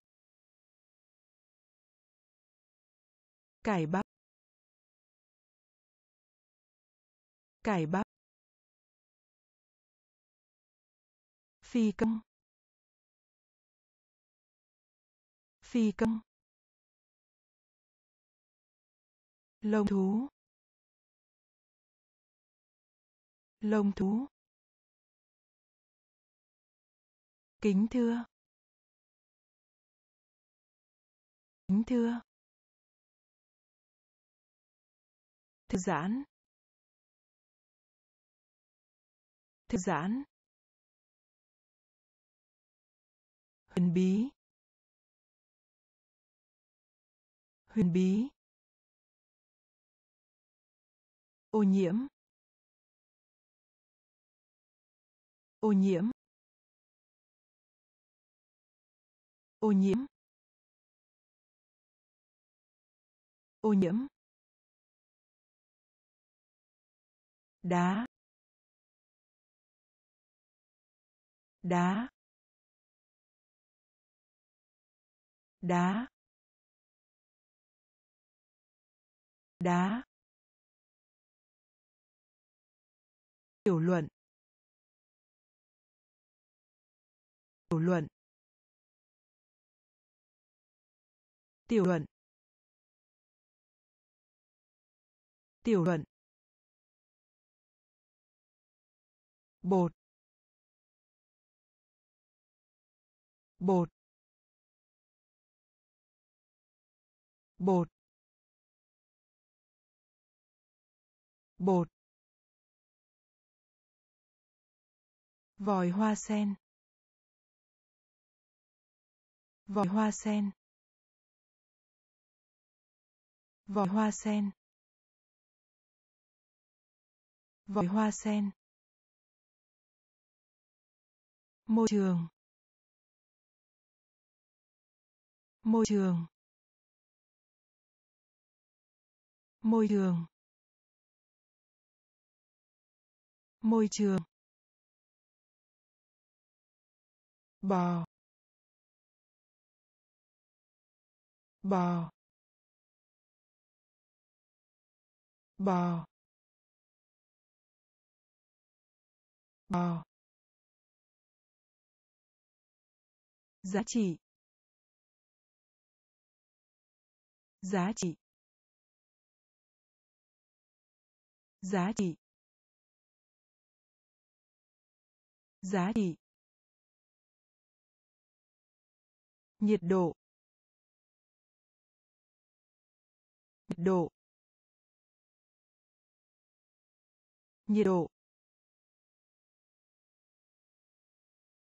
Cải bắp. Cải bắp. Phi công. Phi công. Lông thú. Lông thú. Kính thưa. Kính thưa. Thư giãn. Thư giãn. Huyền bí. Huyền bí. Ô nhiễm. Ô nhiễm. Ô nhiễm. Ô nhiễm. Đá. Đá. Đá. Đá. Tiểu luận. Tiểu luận. Tiểu luận. Tiểu luận. Bột. Bột. Bột. Bột. Vòi hoa sen. Vòi hoa sen. Vòi hoa sen. Vòi hoa sen. Môi trường. Môi trường. Môi trường. Môi trường. Bò. Bò. Bò. Bò. Giá trị. Giá trị. Giá trị. Giá trị. Nhiệt độ nhiệt độ nhiệt độ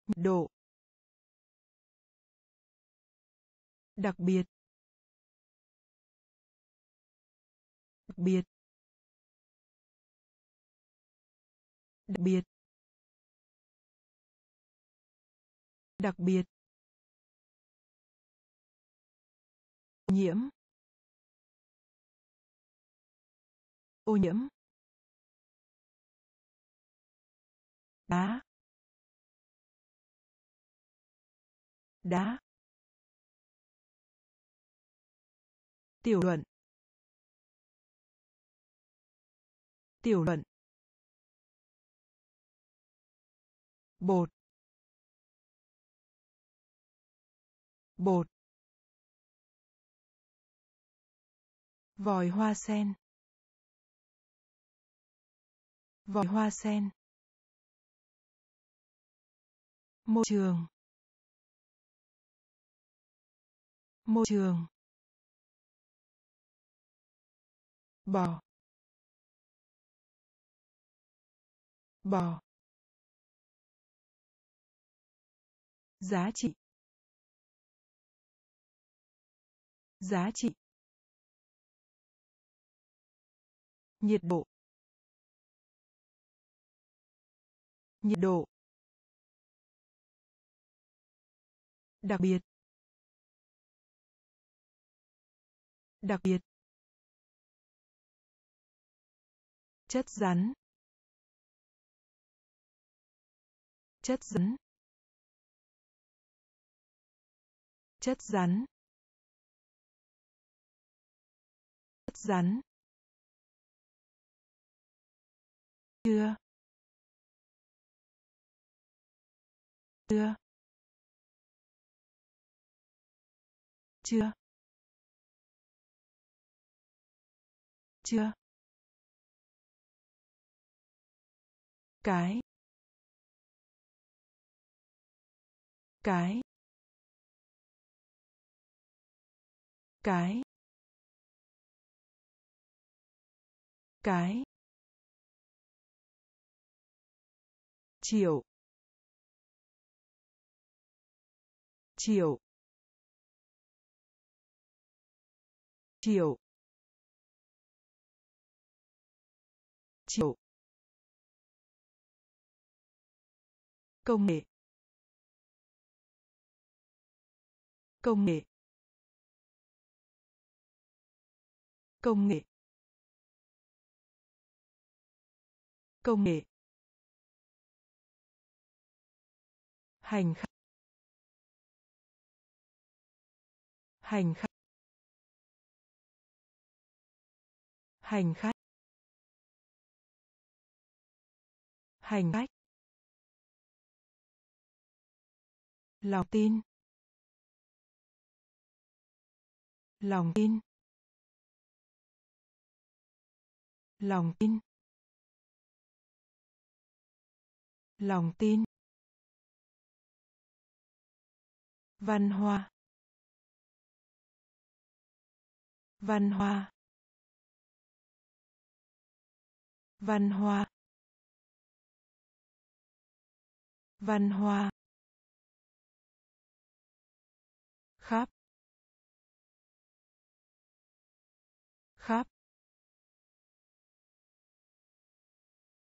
nhiệt độ. Đặc biệt đặc biệt đặc biệt đặc biệt. Nhiễm. Ô nhiễm. Đá. Đá. Tiểu luận. Tiểu luận. Bột. Bột. Vòi hoa sen. Vòi hoa sen. Môi trường. Môi trường. Bò. Bò. Giá trị. Giá trị. Nhiệt độ nhiệt độ, đặc biệt đặc biệt, chất rắn chất rắn chất rắn chất rắn. Chưa. Chưa. Chưa. Chưa. Cái. Cái. Cái. Cái. Chiều. Chiều. Chiều. Chiều. Công nghệ. Công nghệ. Công nghệ. Công nghệ. Hành khách hành khách hành khách. Hành khách. Lòng tin. Lòng tin. Lòng tin. Lòng tin. Văn hoa. Văn hoa. Văn hoa. Văn hoa. Khắp. Khắp.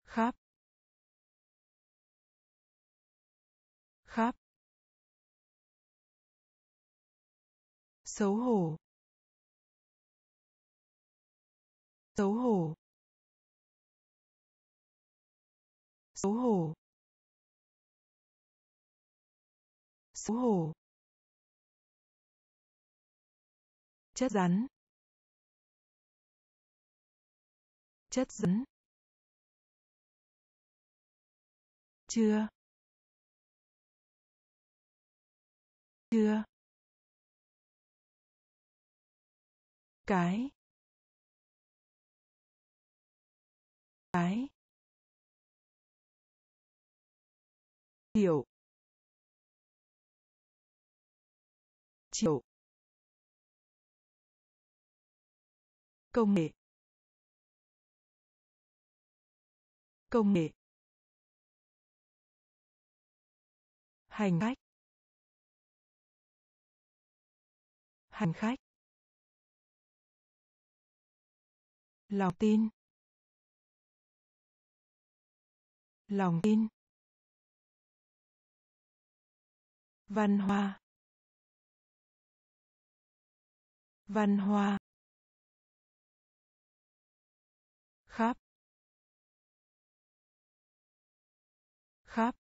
Khắp. Xấu hổ. Xấu hổ. Xấu hổ. Xấu hổ. Chất rắn. Chất rắn. Chưa. Chưa. Cái cái chiều, chiều, công nghệ công nghệ hành khách hành khách lòng tin. Lòng tin. Văn hoa. Văn hoa. Khắp. Khắp.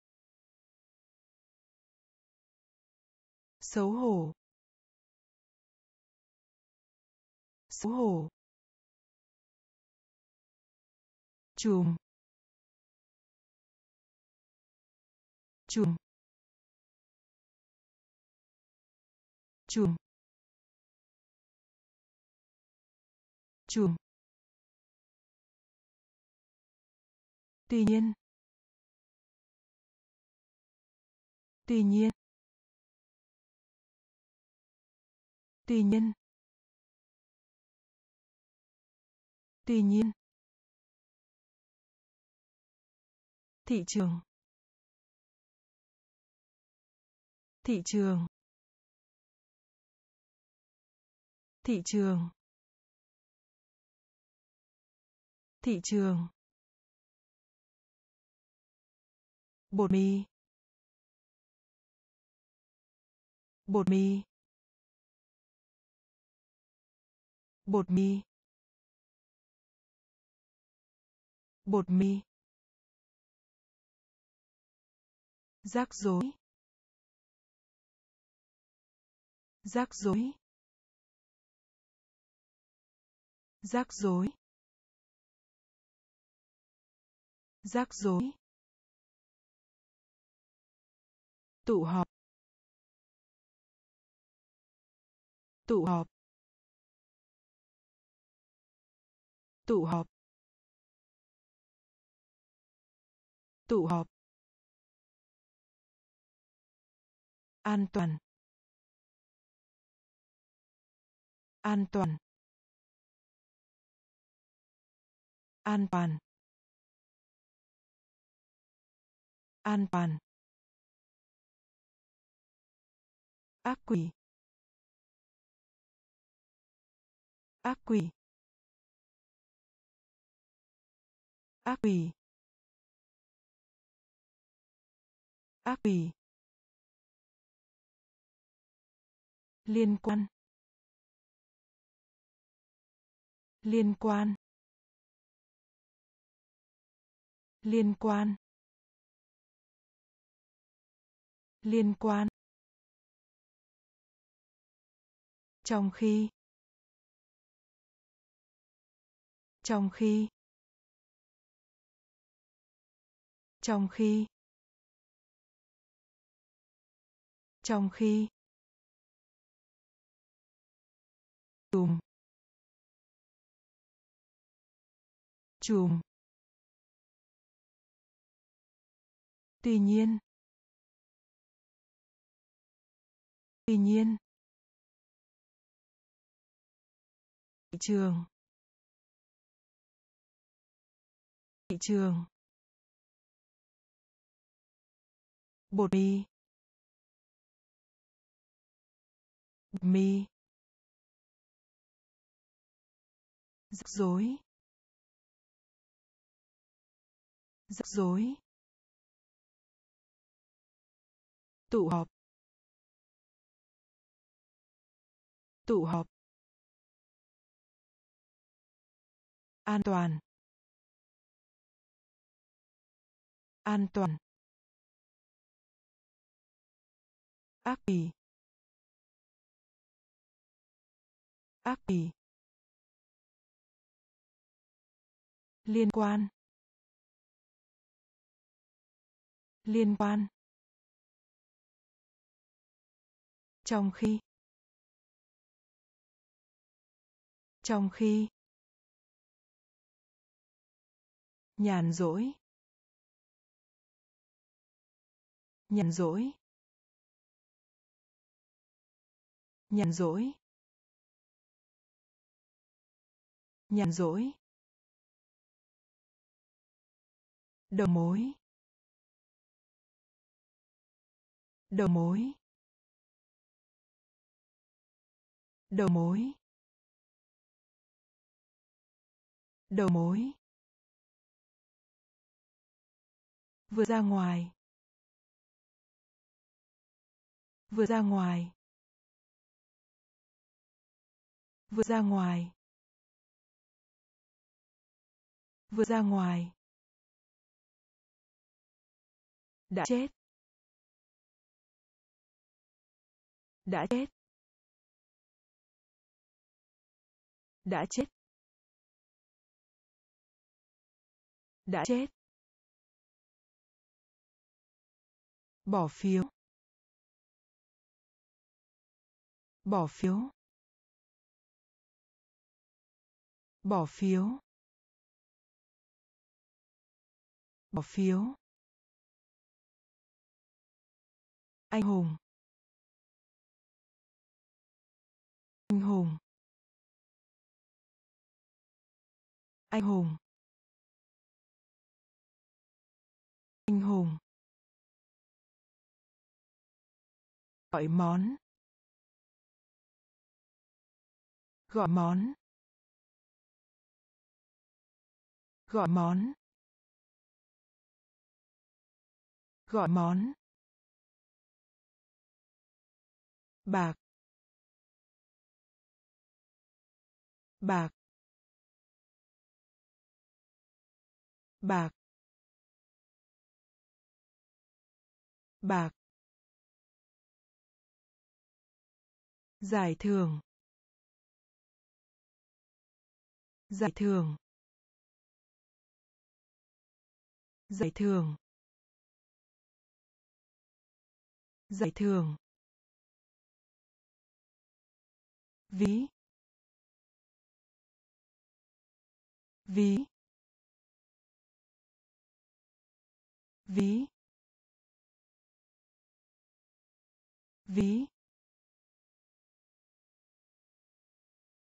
Xấu hổ. Xấu hổ. Chùm. Chùm. Chùm. Chùm. Tuy nhiên. Tuy nhiên. Tuy nhiên. Tuy nhiên. Thị trường. Thị trường. Thị trường. Thị trường. Bột mì. Bột mì. Bột mì. Bột mì. Rắc rối. Rắc rối. Rắc rối. Rắc rối. Tụ họp. Tụ họp. Tụ họp. Tụ họp. An toàn. An toàn. An toàn. An toàn. Ác quỷ. Ác quỷ. Ác quỷ. Ác quỷ. Liên quan. Liên quan. Liên quan. Liên quan. Trong khi. Trong khi. Trong khi. Trong khi. Chùm. Chùm. Tuy nhiên. Tuy nhiên. Thị trường. Thị trường. Bột mì. Bột mì. Rắc rối. Rắc rối. Tụ họp. Tụ họp. An toàn. An toàn. Ác kỳ ác kỳ liên quan. Liên quan. Trong khi. Trong khi. Nhàn rỗi. Nhàn rỗi. Nhàn rỗi. Nhàn rỗi. Đầu mối. Đầu mối. Đầu mối. Đầu mối. Vừa ra ngoài. Vừa ra ngoài. Vừa ra ngoài. Vừa ra ngoài. Đã chết. Đã chết. Đã chết. Đã chết. Bỏ phiếu. Bỏ phiếu. Bỏ phiếu. Bỏ phiếu. Anh hùng. Anh hùng. Anh hùng. Anh hùng. Gọi món. Gọi món. Gọi món. Gọi món. Bạc. Bạc. Bạc. Bạc. Giải thưởng. Giải thưởng. Giải thưởng. Giải thưởng. Ví. Ví. Ví. Ví.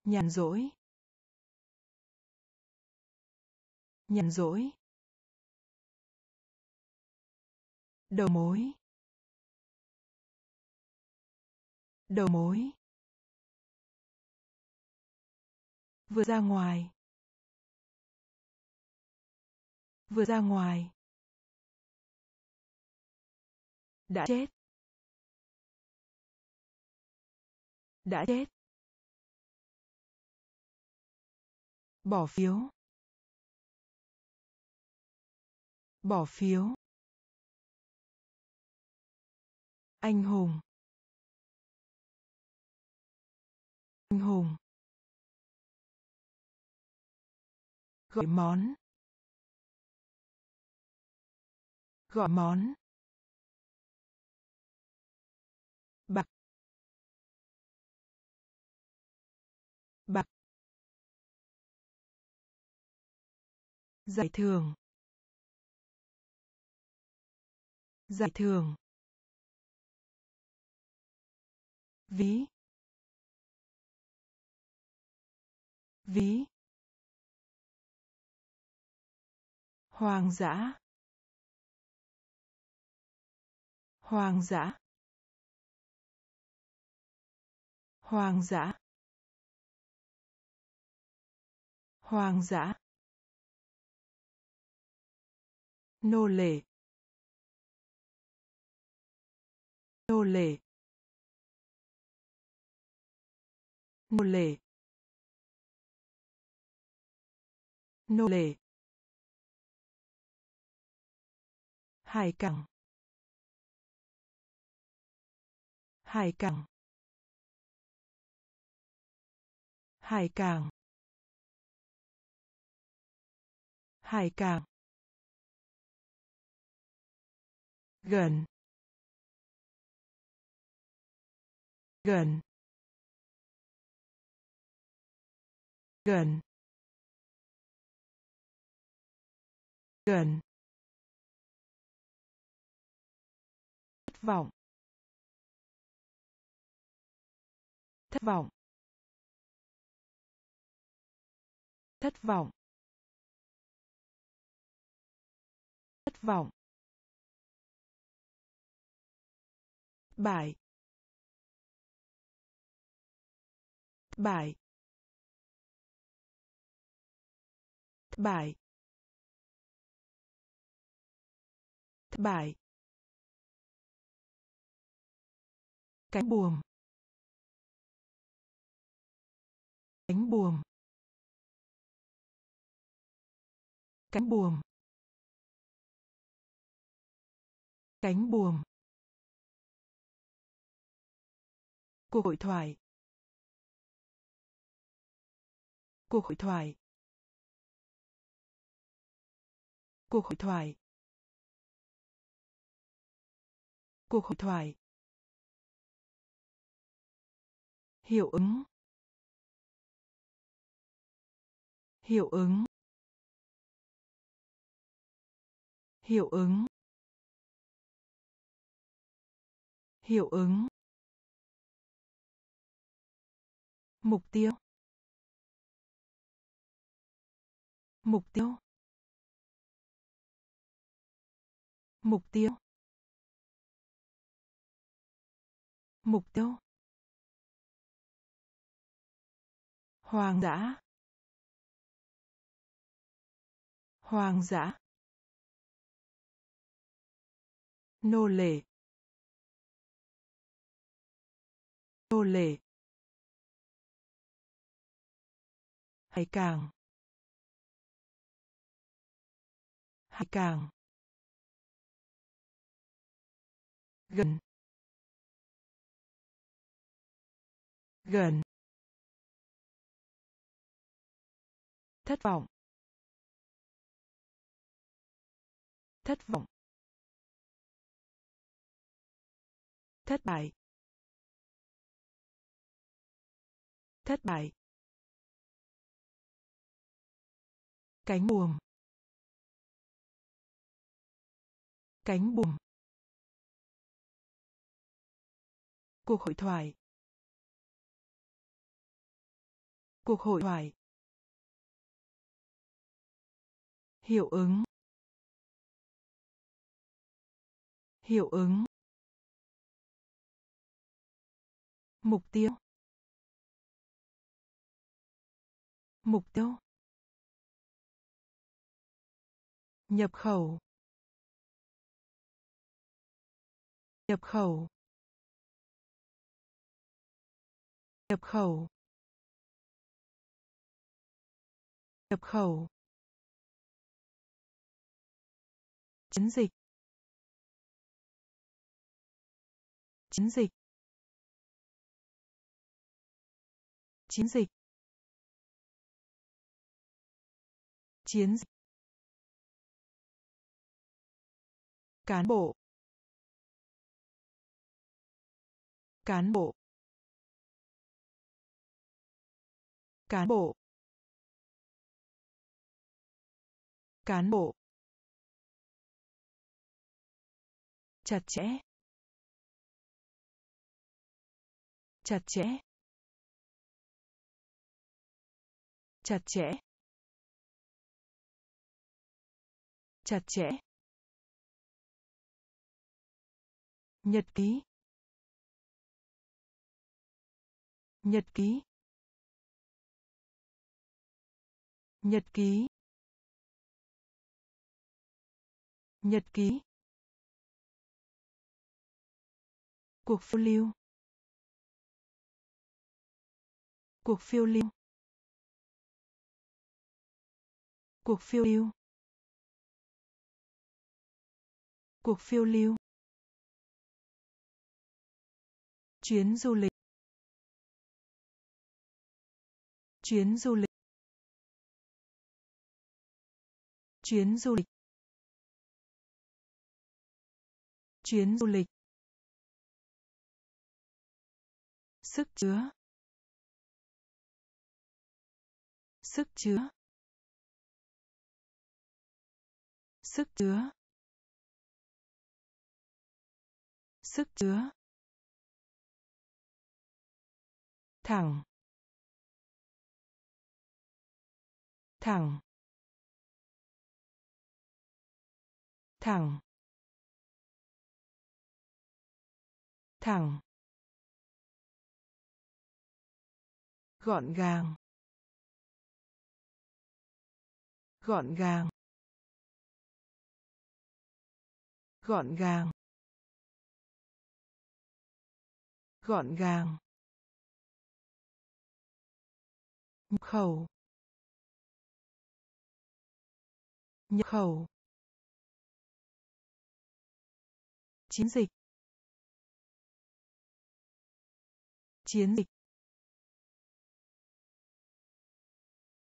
Nhàn rỗi. Nhàn rỗi. Đầu mối. Đầu mối. Vừa ra ngoài. Vừa ra ngoài. Đã chết. Đã chết. Bỏ phiếu. Bỏ phiếu. Anh hùng. Anh hùng. Gọi món. Gọi món. Bạc. Bạc. Giải thưởng. Giải thưởng. Ví. Ví. Hoàng dã. Hoàng dã. Hoàng dã. Hoàng dã. Nô lệ. Nô lệ. Nô lệ. Nô lệ. Hải cảng. Hải cảng. Hải cảng. Hải cảng. Gần. Gần. Gần. Gần. Thất vọng. Thất vọng. Thất vọng. Thất vọng. Bài bài bài bài cánh buồm. Cánh buồm. Cánh buồm. Cánh buồm. Cuộc hội thoại. Cuộc hội thoại. Cuộc hội thoại. Cuộc hội thoại. Hiệu ứng. Hiệu ứng. Hiệu ứng. Hiệu ứng. Mục tiêu. Mục tiêu. Mục tiêu. Mục tiêu. Hoàng dã hoàng dã nô lệ. Nô lệ. Hải càng. Hải càng. Gần. Gần. Thất vọng. Thất vọng. Thất bại. Thất bại. Cánh buồm. Cánh buồm. Cuộc hội thoại. Cuộc hội thoại. Hiệu ứng. Hiệu ứng. Mục tiêu. Mục tiêu. Nhập khẩu. Nhập khẩu. Nhập khẩu. Nhập khẩu. Chiến dịch. Chiến dịch. Chiến dịch. Chiến dịch. Cán bộ. Cán bộ. Cán bộ. Cán bộ. Chặt chẽ. Chặt chẽ. Chặt chẽ. Chặt chẽ. Nhật ký. Nhật ký. Nhật ký. Nhật ký. Cuộc phiêu lưu. Cuộc phiêu lưu. Cuộc phiêu lưu. Cuộc phiêu lưu. Chuyến du lịch. Chuyến du lịch. Chuyến du lịch. Chuyến du lịch. Sức chứa. Sức chứa. Sức chứa. Sức chứa. Thẳng. Thẳng. Thẳng. Thẳng. Gọn gàng. Gọn gàng. Gọn gàng. Gọn gàng. Nhập khẩu. Nhập khẩu. Chiến dịch. Chiến dịch.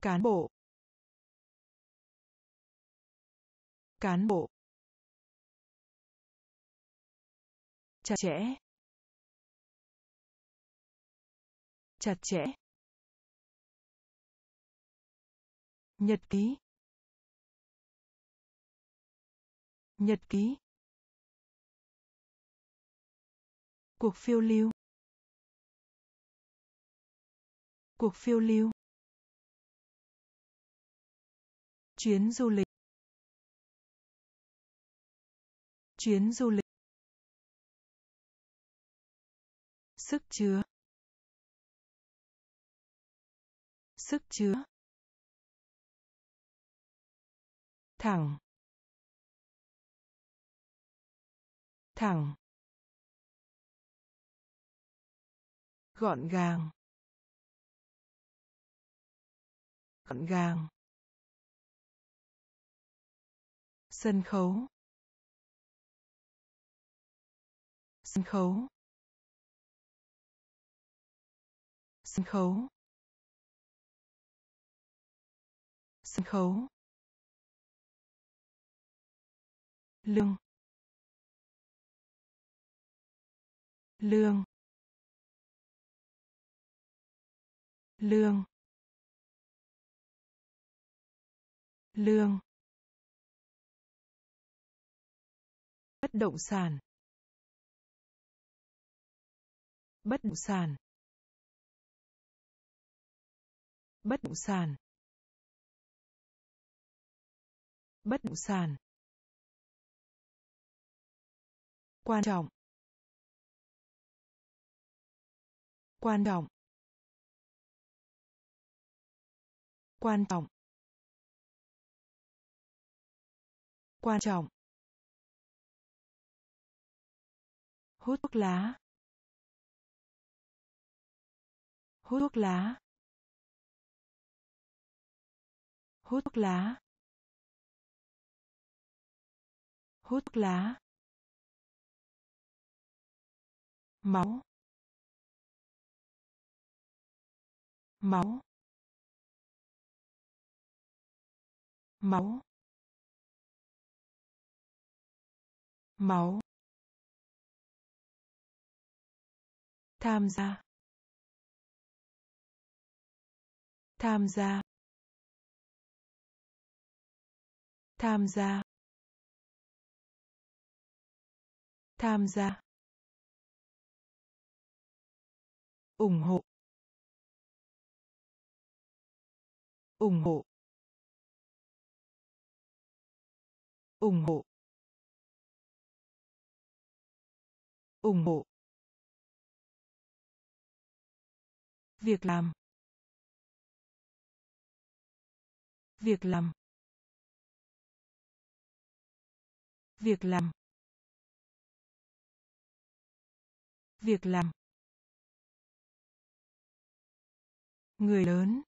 Cán bộ. Cán bộ. Chặt chẽ. Chặt chẽ. Nhật ký. Nhật ký. Cuộc phiêu lưu. Cuộc phiêu lưu. Chuyến du lịch. Chuyến du lịch. Sức chứa. Sức chứa. Thẳng. Thẳng. Gọn gàng. Gọn gàng. Sân khấu. Sân khấu. Sân khấu. Sân khấu. Lương. Lương. Lương. Lương. Bất động sản. Bất động sản. Bất động sản. Bất động sản. Quan trọng. Quan trọng. Quan trọng. Quan trọng. Hút thuốc lá. Hút thuốc lá. Hút thuốc lá. Hút thuốc lá. Máu. Máu. Máu. Máu. Tham gia. Tham gia. Tham gia. Tham gia. Ủng hộ. Ủng hộ. Ủng hộ. Ủng hộ. Việc làm. Việc làm. Việc làm. Việc làm. Người lớn.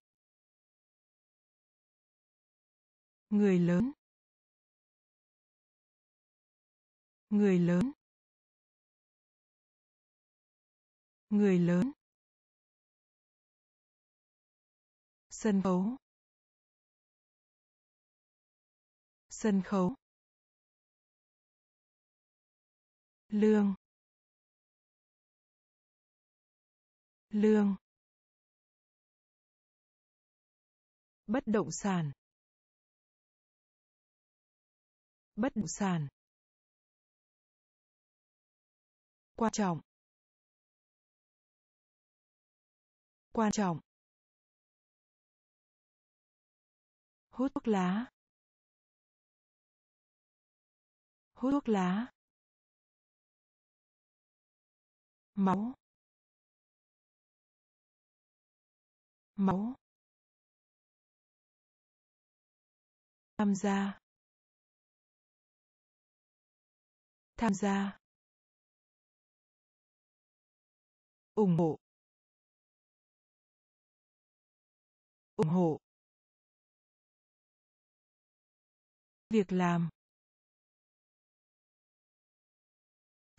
Người lớn. Người lớn. Người lớn. Sân khấu. Sân khấu. Lương. Lương. Bất động sản. Bất động sản. Quan trọng. Quan trọng. Hút thuốc lá. Hút thuốc lá. Máu. Máu. Tham gia. Tham gia. Ủng hộ. Ủng hộ. Việc làm.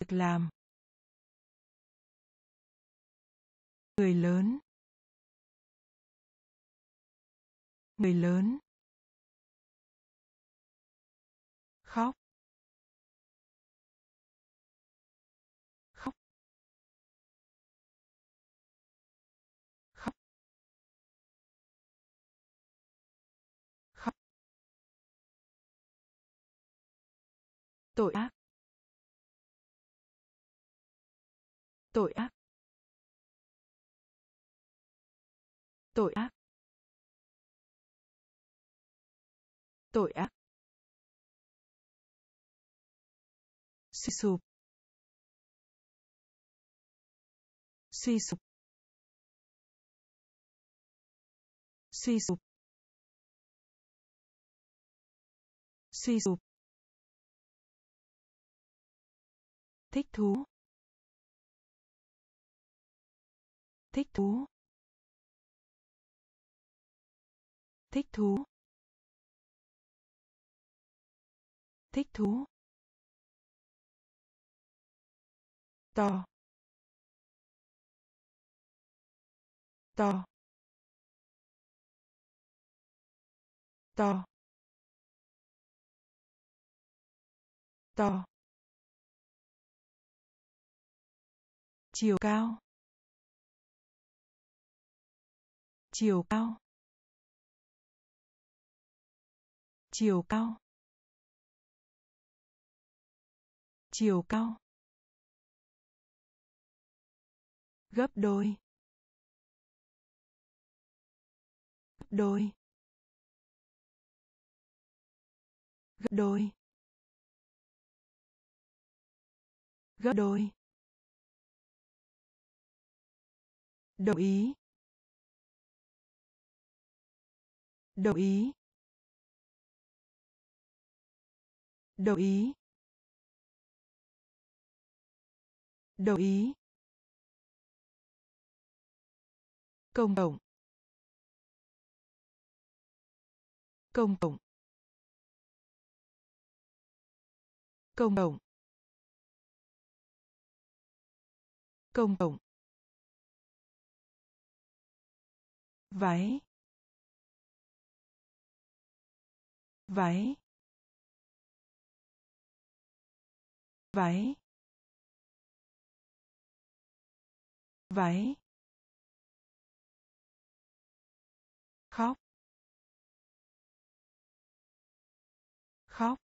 Việc làm. Người lớn. Người lớn. Khóc. Tội ác. Tội ác. Tội ác. Tội ác. Suy sụp. Suy sụp. Suy sụp. Suy sụp. Thích thú. Thích thú. Thích thú. Thích thú. To to to to chiều cao. Chiều cao. Chiều cao. Chiều cao. Gấp đôi. Gấp đôi. Gấp đôi. Gấp đôi. Đồng ý. Đồng ý. Đồng ý. Đồng ý. Công cộng. Công cộng. Công cộng. Công cộng. Váy. Váy. Váy. Váy. Khóc. Khóc.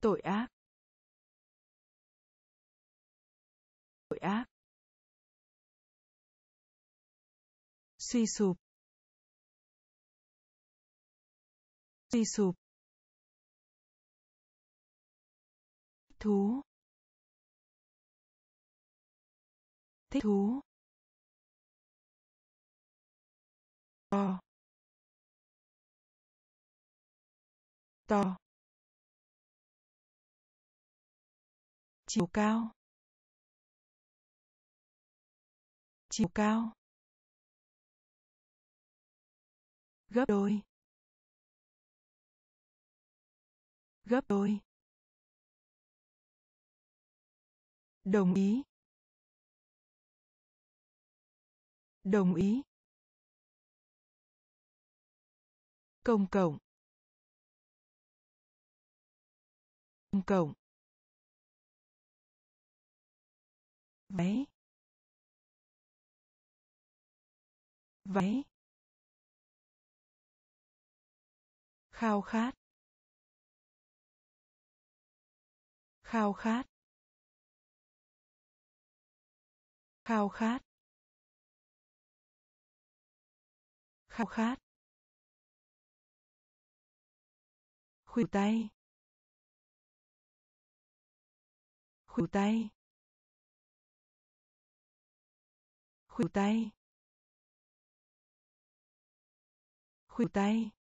Tội ác. Tội ác. Suy sụp. Suy sụp. Thú. Thích thú. To. To. Chiều cao. Chiều cao. Gấp đôi. Gấp đôi. Đồng ý. Đồng ý. Công cộng. Công cộng. Váy váy khao khát. Khao khát. Khao khát. Khao khát. Khuỷu tay. Khuỷu tay. Khuỷu tay. Khuỷu tay.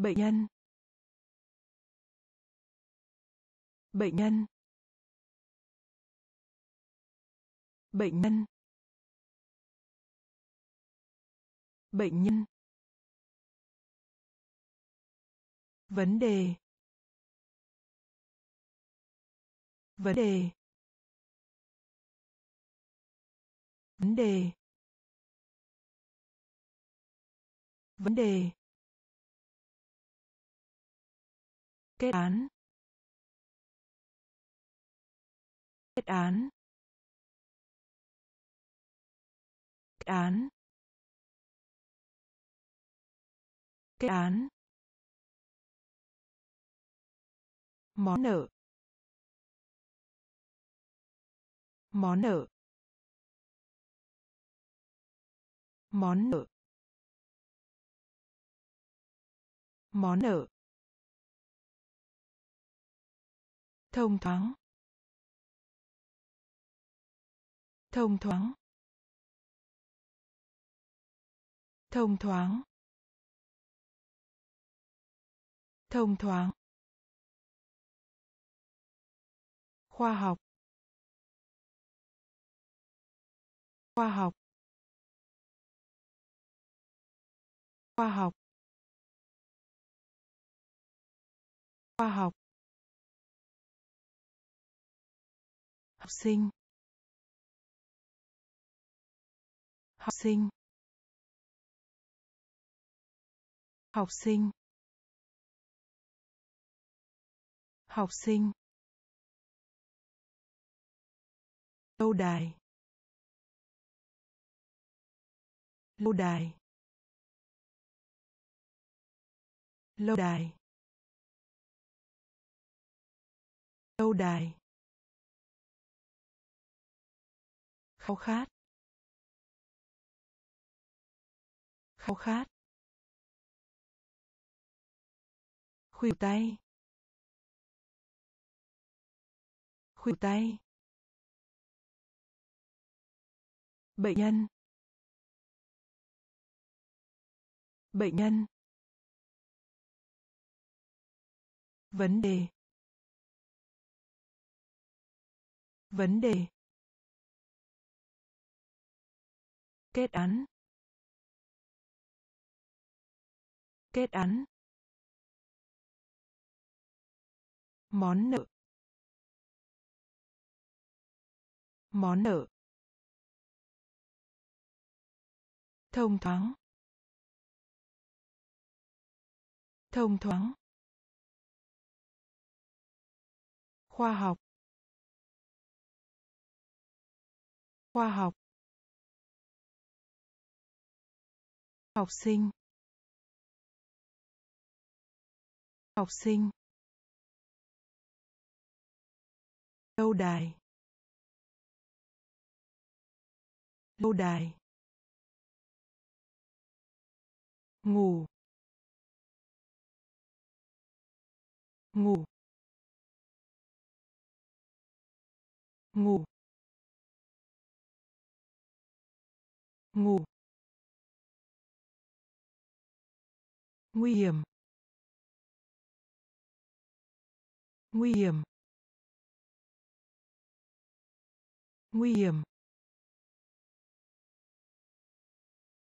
Bệnh nhân. Bệnh nhân. Bệnh nhân. Bệnh nhân. Vấn đề. Vấn đề. Vấn đề. Vấn đề. Kết án. Kết án. Kết án. Kết án. Món nợ. Món nợ. Món nợ. Món nợ. Thông thoáng. Thông thoáng. Thông thoáng. Thông thoáng. Khoa học. Khoa học. Khoa học. Khoa học. Sinh. Học sinh. Học sinh. Học sinh. Lâu đài. Lâu đài. Lâu đài. Lâu đài. Khao khát. Khao khát. Khuỷu tay. Khuỷu tay. Bệnh nhân. Bệnh nhân. Vấn đề. Vấn đề. Kết án. Kết án. Món nợ. Món nợ. Thông thoáng. Thông thoáng. Khoa học. Khoa học. Học sinh. Học sinh. Lâu đài. Lâu đài. Ngủ. Ngủ. Ngủ. Ngủ. Nguy hiểm. Nguy hiểm. Nguy hiểm.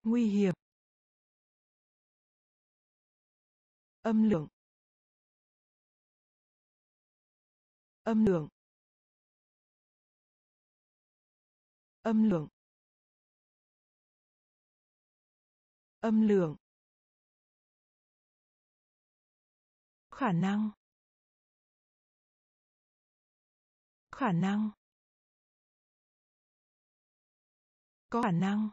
Nguy hiểm. Âm lượng. Âm lượng. Âm lượng. Âm lượng. Khả năng. Khả năng. Có khả năng.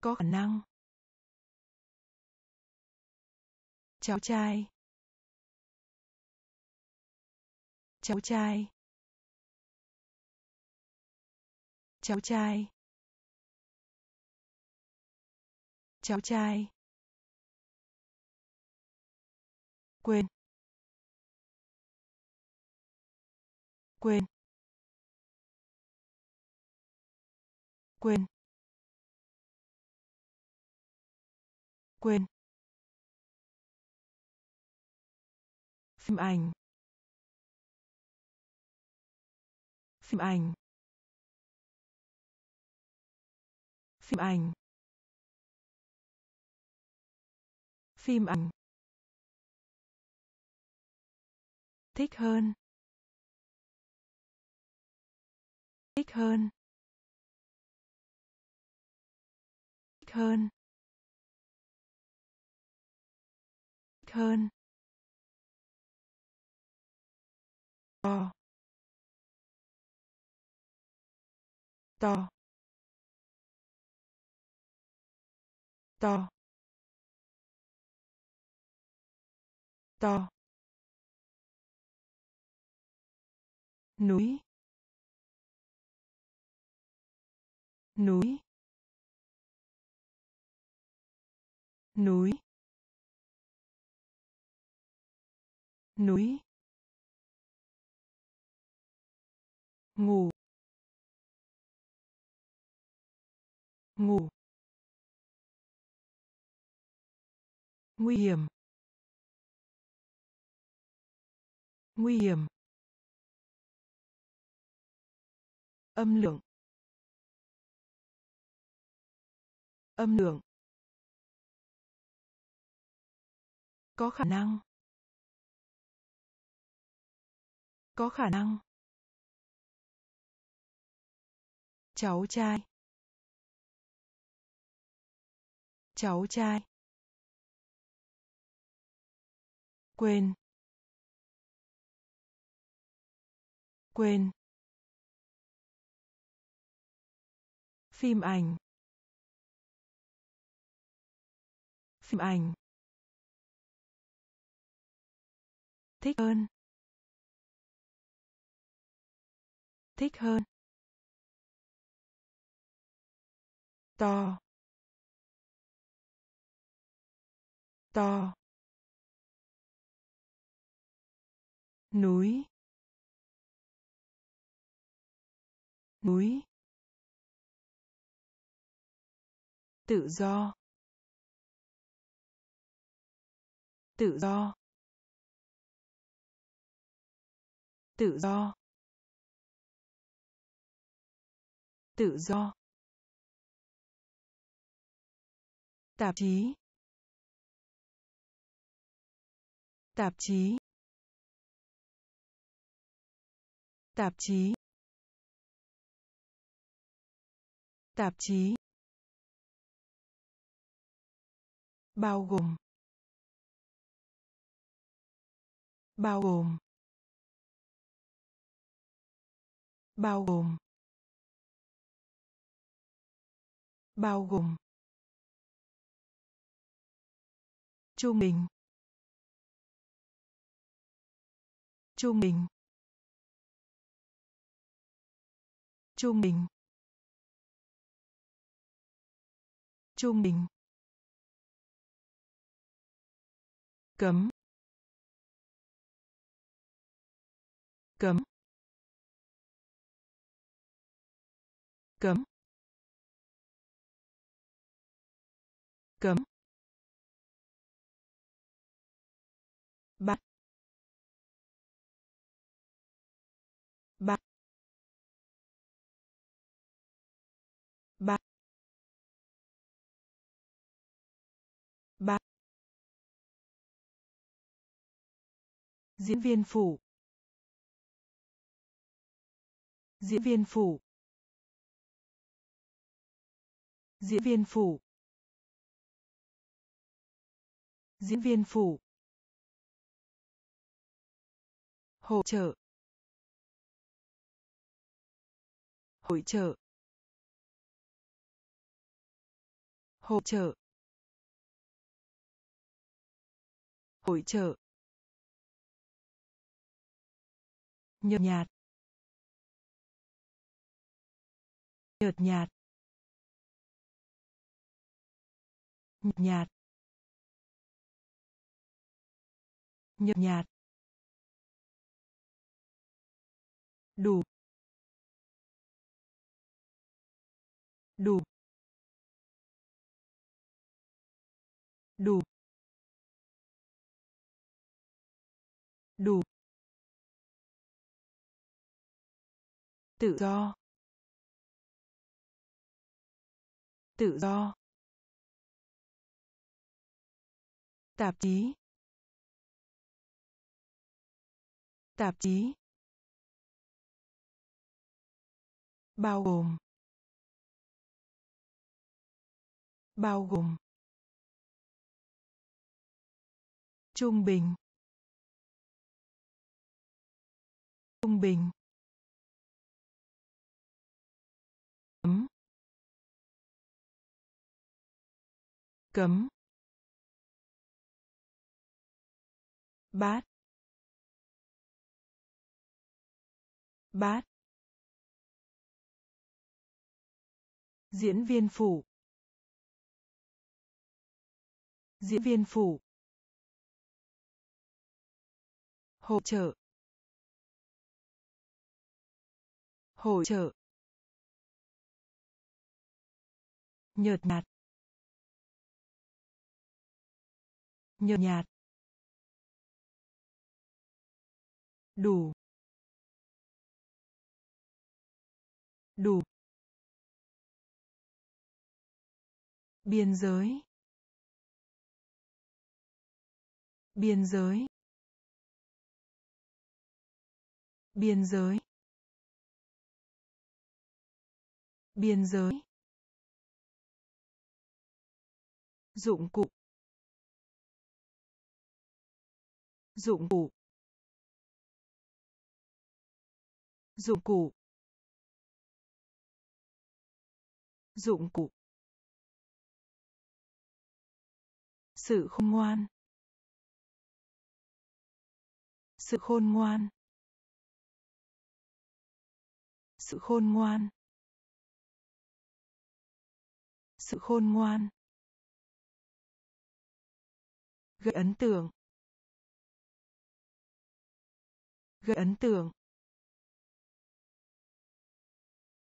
Có khả năng. Cháu trai. Cháu trai. Cháu trai. Cháu trai. Quên. Quên. Quên. Quên. Phim ảnh. Phim ảnh. Phim ảnh. Phim ảnh. Thích hơn. Thích hơn. Thích hơn. Thích hơn. To. To. To. To. Núi núi núi núi ngủ ngủ nguy hiểm nguy hiểm. Âm lượng. Âm lượng. Có khả năng. Có khả năng. Cháu trai. Cháu trai. Quên. Quên. Phim ảnh. Phim ảnh. Thích hơn. Thích hơn. To. To. Núi. Núi. Tự do. Tự do. Tự do. Tự do. Tạp chí. Tạp chí. Tạp chí. Tạp chí. Bao gồm bao gồm bao gồm bao gồm. Trung bình trung bình trung bình trung bình. Cấm. Cấm. Cấm. Cấm. Bắt bắt bắt diễn viên phụ diễn viên phụ diễn viên phụ diễn viên phụ hỗ trợ. Hỗ trợ. Hỗ trợ. Hội trợ. Nhợt nhạt. Nhợt nhạt. Nhợt nhạt. Nhợt nhạt. Đủ. Đủ. Đủ. Đủ. Tự do. tự do. tạp chí. tạp chí. bao gồm. bao gồm. trung bình. trung bình. Cấm. Bát. Bát. Diễn viên phụ. Diễn viên phụ. Hỗ trợ. Hỗ trợ. Nhợt nhạt. Nhợt nhạt. Đủ. Đủ. Biên giới. Biên giới. Biên giới. Biên giới. Dụng cụ. Dụng cụ. Dụng cụ. Dụng cụ. Sự khôn ngoan. Sự khôn ngoan. Sự khôn ngoan. Sự khôn ngoan. Gây ấn tượng. Gây ấn tượng.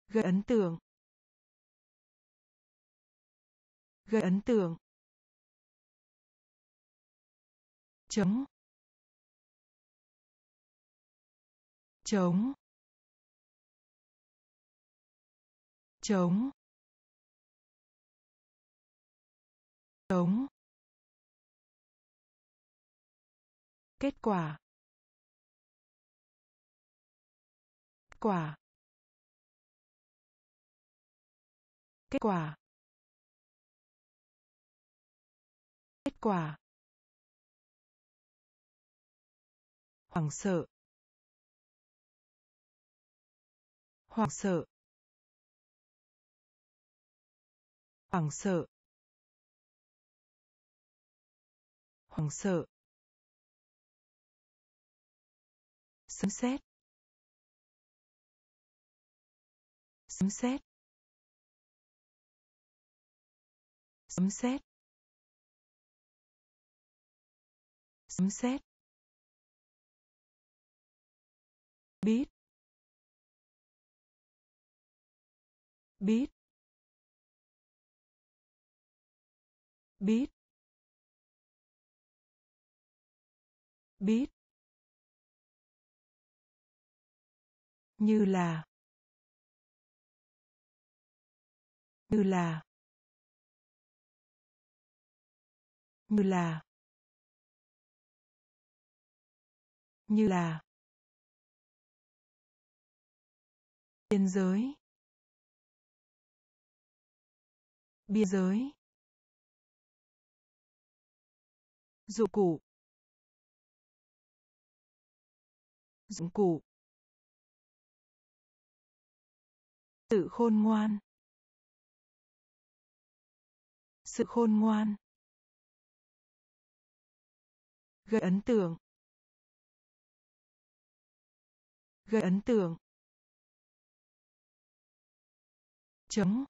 Gây ấn tượng. Gây ấn tượng. Chống. Chống. Chống. Chống. Kết quả. Quả. Kết quả. Kết quả. Hoảng sợ. Hoảng sợ. Hoảng sợ. Hoảng sợ. Sấm sét sấm sét. Sấm sét. Sấm sét. Biết biết biết biết như là như là. Như là. Như là. Biên giới. Biên giới. Dụng cụ. Dụng cụ. Sự khôn ngoan sự khôn ngoan. Gây ấn tượng. Gây ấn tượng. Chống.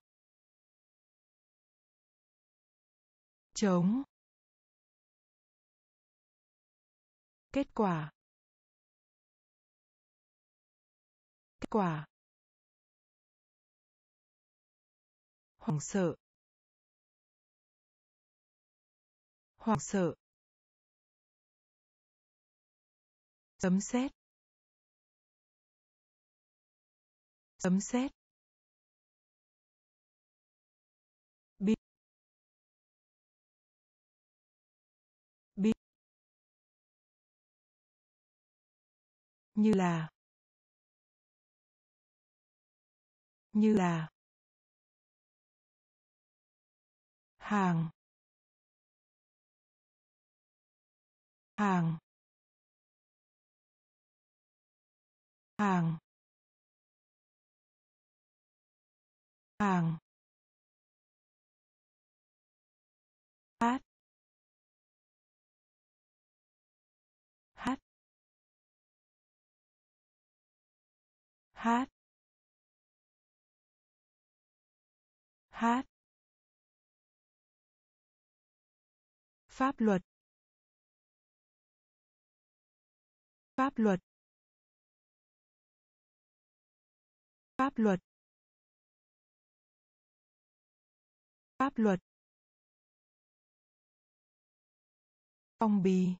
Chống. Kết quả. Kết quả. Hoảng sợ. Hoảng sợ. Sấm sét. Sấm sét. Biết biết như là. Như là. Hàng. Hàng hàng hàng. Hát. Hát. Hát. Hát. Pháp luật. Pháp luật. Pháp luật. Pháp luật. Phong bì.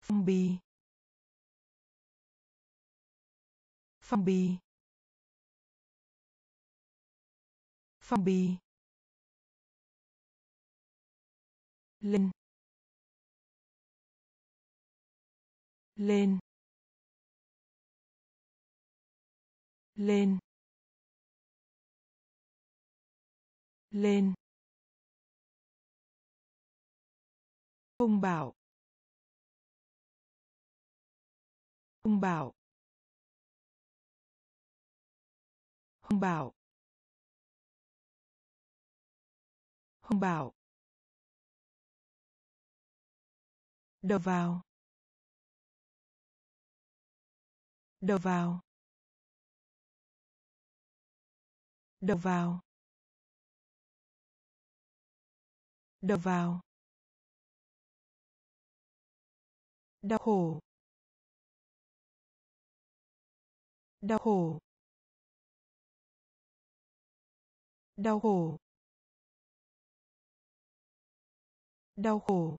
Phong bì. Phong bì. Phong bì. Lên. Lên lên lên. Ông bảo ông bảo ông bảo ông bảo. Đầu vào. Đầu vào. Đầu vào. Đầu vào. Đau khổ. Đau khổ. Đau khổ. Đau khổ.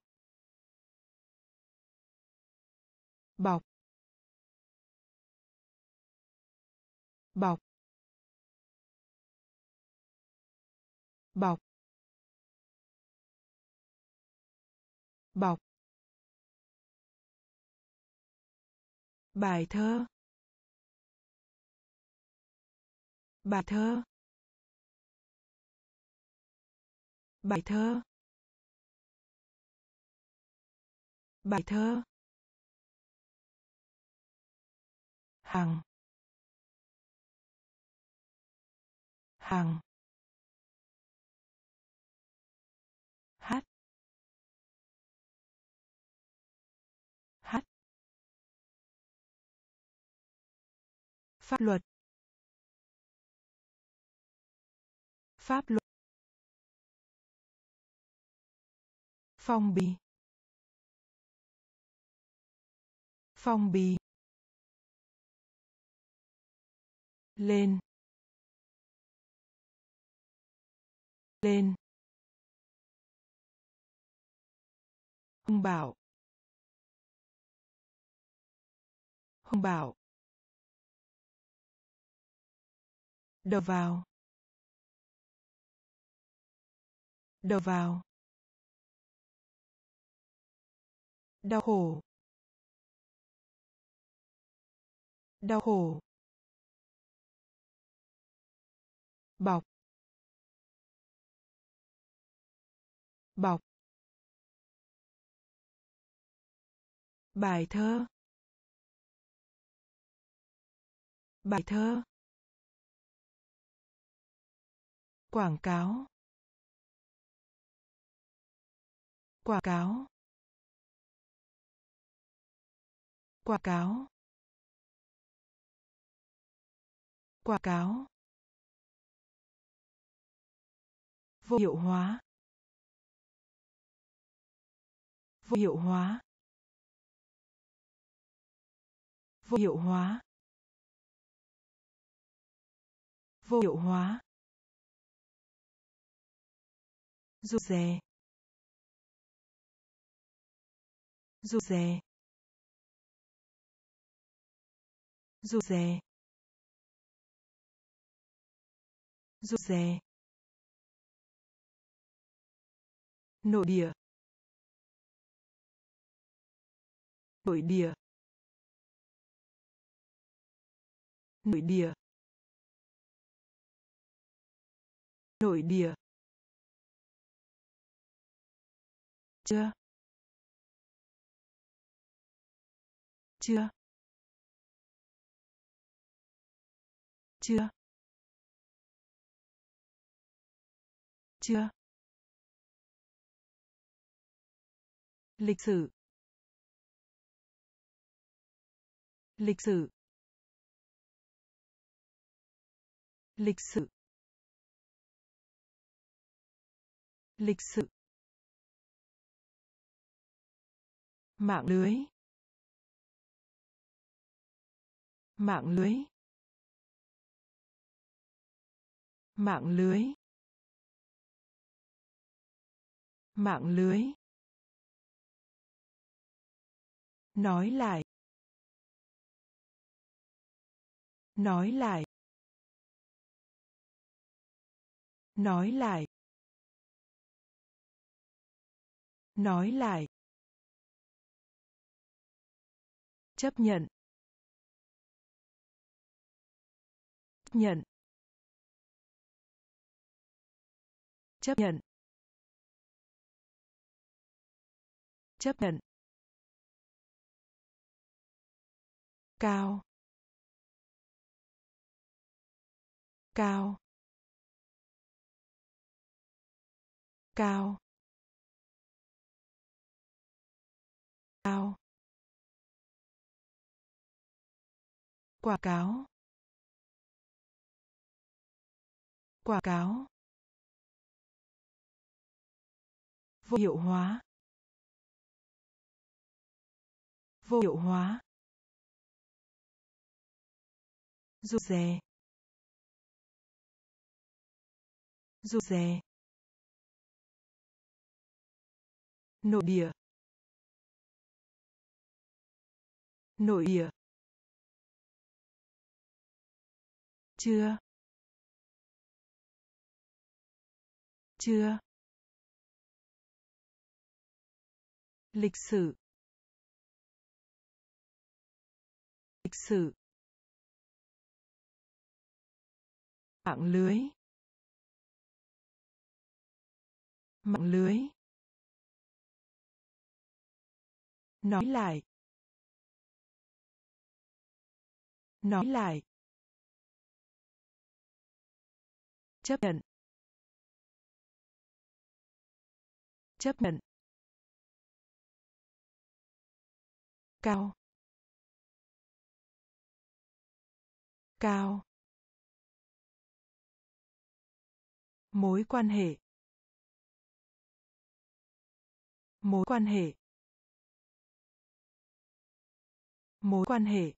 Bọc. Bọc. Bọc. Bọc. Bài thơ. Bài thơ. Bài thơ. Bài thơ. Hàng hàng hát. Hát. Pháp luật. Pháp luật. Phong bì. Phong bì. Lên. Lên. Hung bảo. Hung bảo. Đầu vào. Đầu vào. Đau khổ. Đau khổ. Bọc. Bọc. Bài thơ. Bài thơ. Quảng cáo. Quảng cáo. Quảng cáo. Quảng cáo. Vô hiệu hóa. Vô hiệu hóa. Vô hiệu hóa. Vô hiệu hóa. Rụt rè. Rụt rè. Rụt rè. Rụt rè. Nội địa. Nội địa. Nội địa. Nội địa. Chưa. Chưa. Chưa. Chưa. Lịch sử. Lịch sử. Lịch sử. Lịch sử. Mạng lưới. Mạng lưới. Mạng lưới. Mạng lưới. Nói lại. Nói lại. Nói lại. Nói lại. Chấp nhận. Chấp nhận. Chấp nhận. Chấp nhận. Cao. Cao. Cao. Cao. Quảng cáo. Quảng cáo. Vô hiệu hóa. Vô hiệu hóa. Rụt rè. Rụt rè. Nội địa. Nội địa. Chưa. Chưa. Lịch sử. Lịch sử. Mạng lưới. Mạng lưới. Nói lại. Nói lại. Chấp nhận. Chấp nhận. Cao. Cao. Mối quan hệ. Mối quan hệ. Mối quan hệ.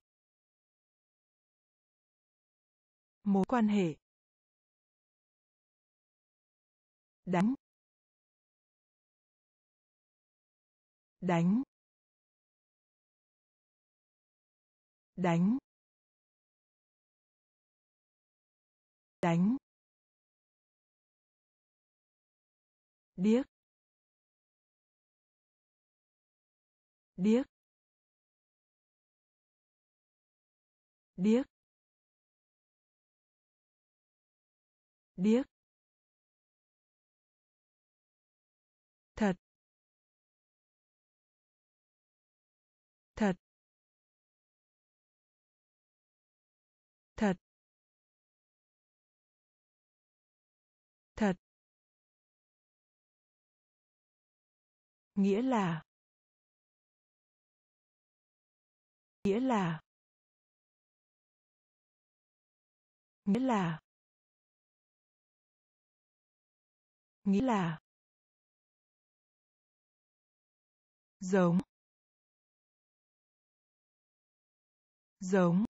Mối quan hệ. Đánh. Đánh. Đánh. Đánh. Điếc. điếc. Điếc. Điếc. Thật. Thật. Thật. Thật. Nghĩa là nghĩa là. Nghĩa là. Nghĩa là. Giống. Giống.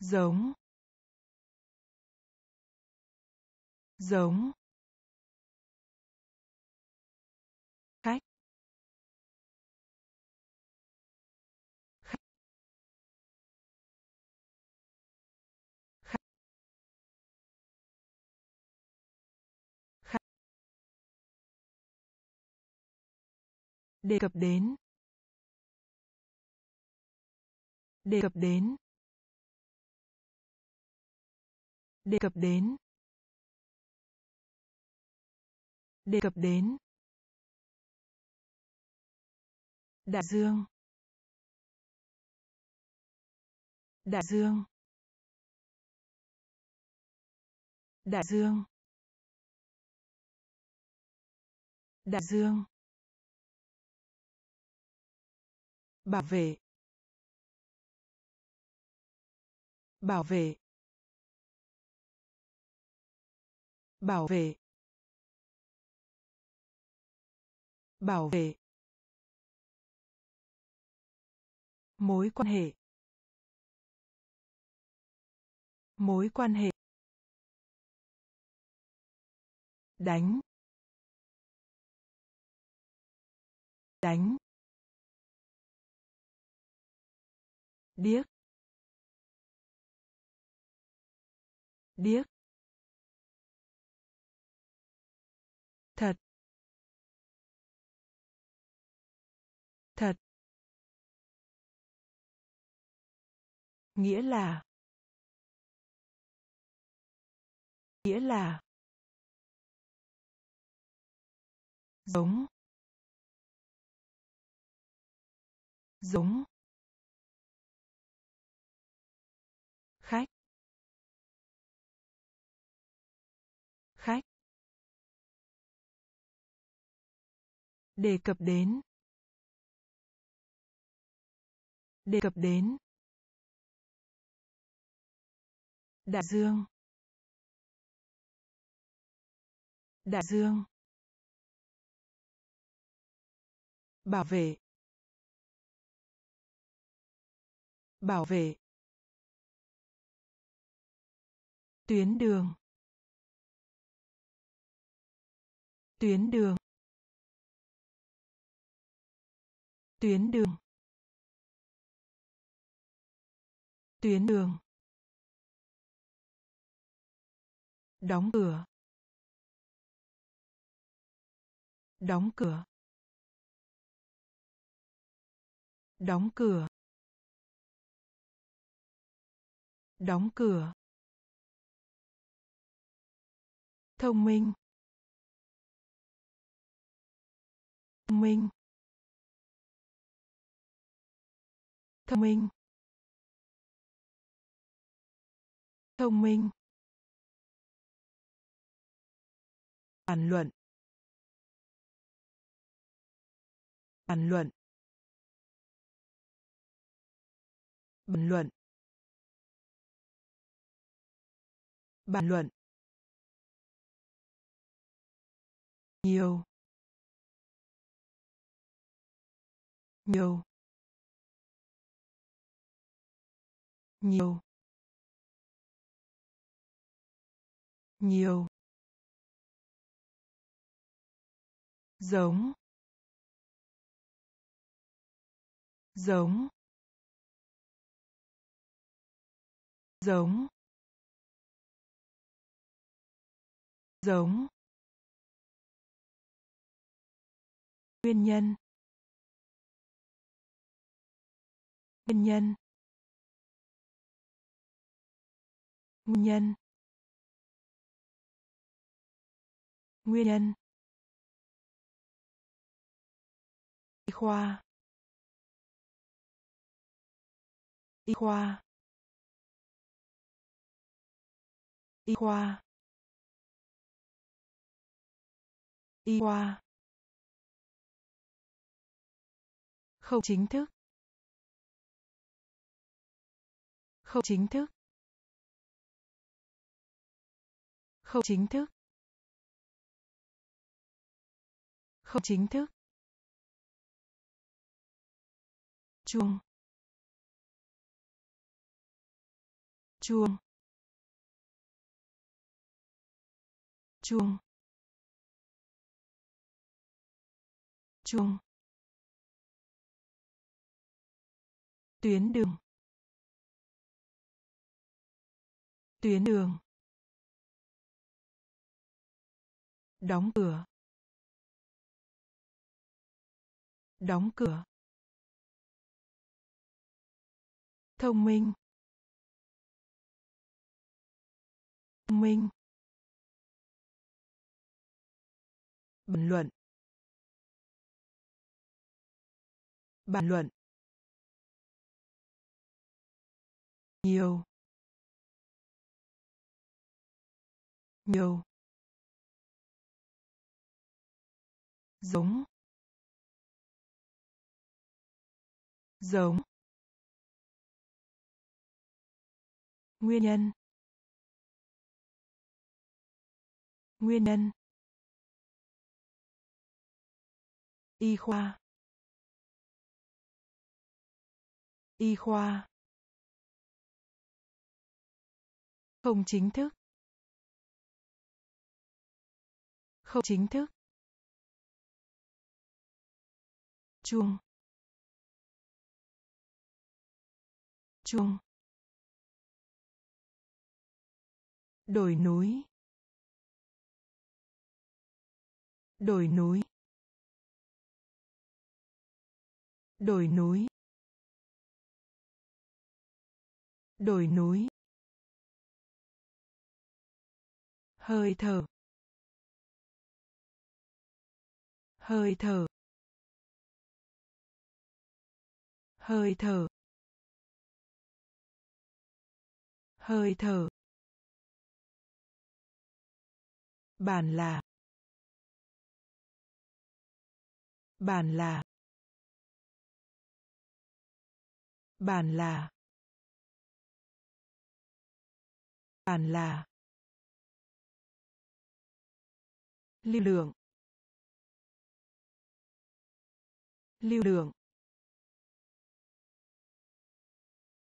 Giống. Giống. Đề cập đến. Đề cập đến. Đề cập đến. Đề cập đến. Đại dương. Đại dương. Đại dương. Đại dương. Bảo vệ. Bảo vệ. Bảo vệ. Bảo vệ. Mối quan hệ. Mối quan hệ. Đánh. Đánh. Điếc. Điếc. Thật. Thật. Nghĩa là. Nghĩa là. Giống. Giống. Đề cập đến. Đề cập đến. Đại dương. Đại dương. Bảo vệ. Bảo vệ. Tuyến đường. Tuyến đường. Tuyến đường. Tuyến đường. Đóng cửa. Đóng cửa. Đóng cửa. Đóng cửa. Thông minh. Thông minh. Thông minh. Thông minh. Bàn luận. Bàn luận. Bàn luận. Bàn luận. Nhiều. Nhiều. Nhiều nhiều giống giống giống giống. Nguyên nhân. Nguyên nhân. Nhân. Nguyên nhân. Y khoa. Y khoa. Y khoa. Y khoa. Không chính thức. Không chính thức. Không chính thức. Không chính thức. Chuông. Chuông. Chuông. Chuông. Tuyến đường. Tuyến đường. Đóng cửa. Đóng cửa. Thông minh. Thông minh. Bàn luận. Bàn luận. Nhiều. Nhiều. Giống. Giống. Nguyên nhân. Nguyên nhân. Y khoa. Y khoa. Không chính thức. Không chính thức. Chuông chuông đồi núi. Đồi núi. Đồi núi. Đồi núi. Hơi thở. Hơi thở. Hơi thở. Hơi thở. Bản là. Bản là. Bản là. Bản là. Lưu lượng. Lưu lượng.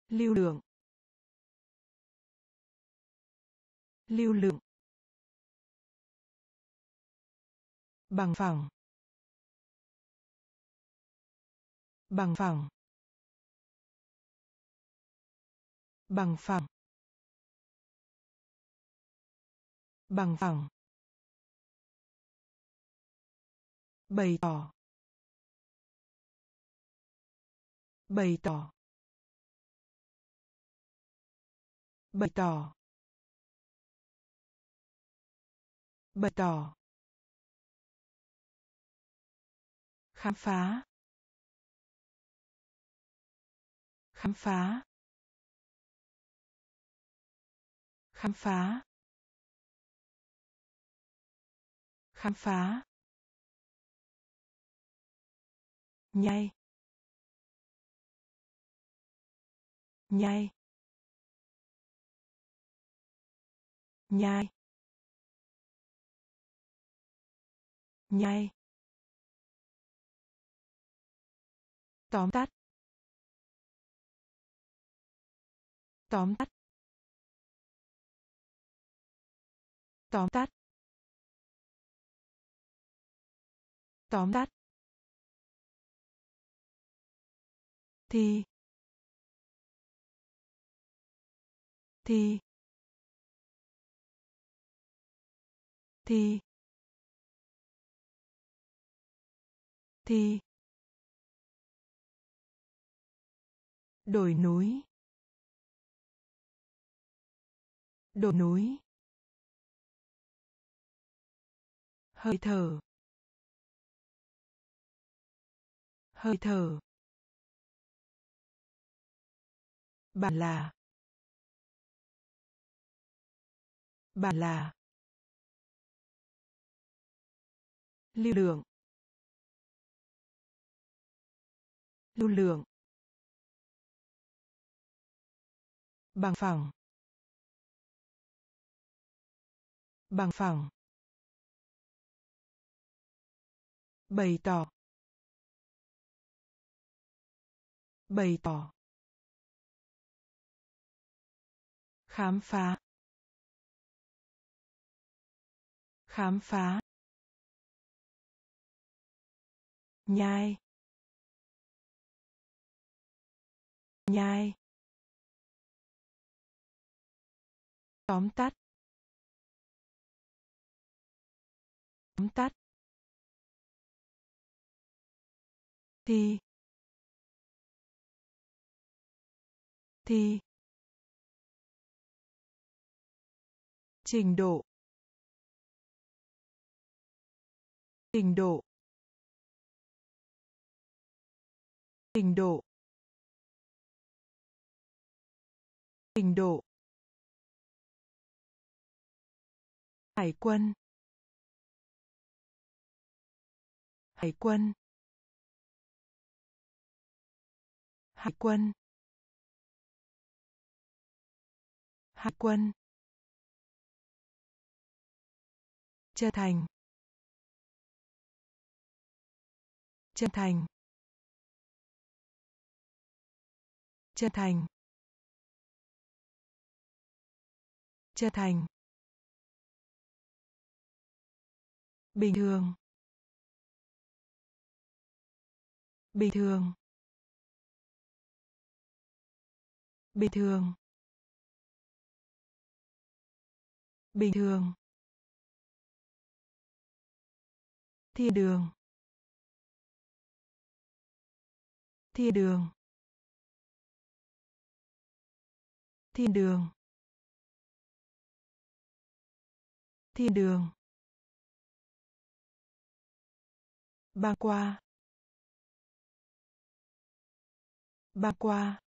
Lưu lượng. Lưu lượng. Bằng phẳng. Bằng phẳng. Bằng phẳng. Bằng phẳng. Bày tỏ. Bày tỏ. Bày tỏ. Bày tỏ. Khám phá. Khám phá. Khám phá. Khám phá. Nhai. Nhai. Nhai. Nhai. Tóm tắt. Tóm tắt. Tóm tắt. Tóm tắt. Thì. Thì. Thì thì đồi núi đồi núi hơi thở hơi thở. Bản là bản là lưu lượng lưu lượng, bằng phẳng bằng phẳng, bày tỏ bày tỏ, khám phá khám phá. Nhai. Nhai. Tóm tắt. Tóm tắt. Thì thì trình độ. Trình độ. Trình độ. Trình độ. Hải quân. Hải quân. Hải quân. Hải quân. Chân thành. Chân thành. Chân thành. Chân thành. Bình thường. Bình thường. Bình thường. Bình thường. Thiên đường. Thiên đường. Thiên đường. Thiên đường. Băng qua. Băng qua.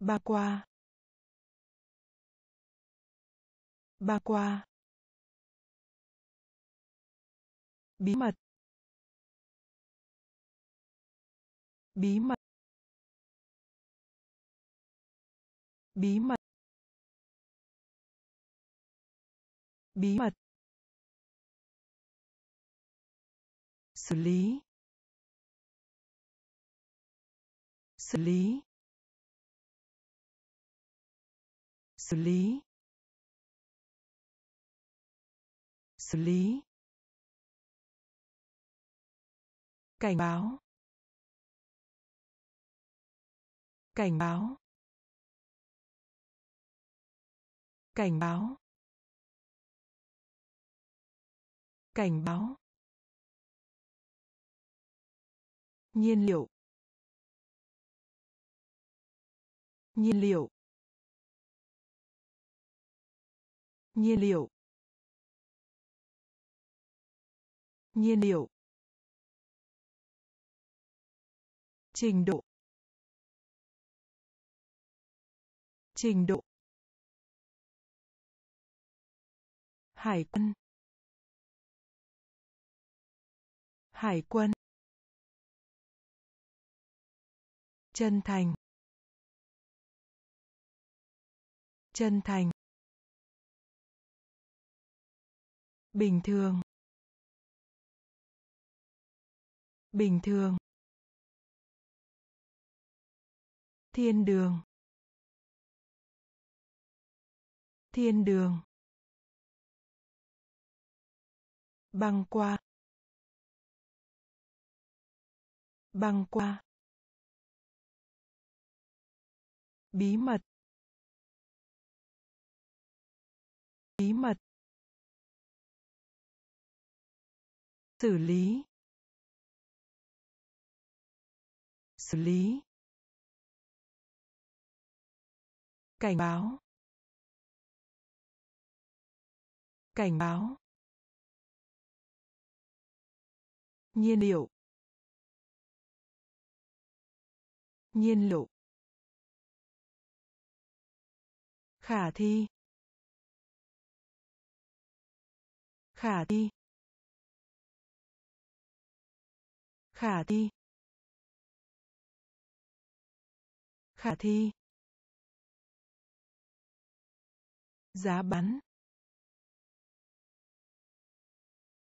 Băng qua. Băng qua. Bí mật. Bí mật. Bí mật. Bí mật. Xử lý. Xử lý. Xử lý. Xử lý. Cảnh báo. Cảnh báo. Cảnh báo. Cảnh báo. Nhiên liệu. Nhiên liệu. Nhiên liệu. Nhiên liệu. Trình độ. Trình độ. Hải quân. Hải quân. Chân thành. Chân thành. Bình thường. Bình thường. Thiên đường. Thiên đường. Băng qua. Băng qua. Bí mật. Bí mật. Xử lý. Xử lý. Cảnh báo. Cảnh báo. Nhiên liệu. Nhiên liệu. Khả thi. Khả thi. Khả thi. Khả thi. Giá bán.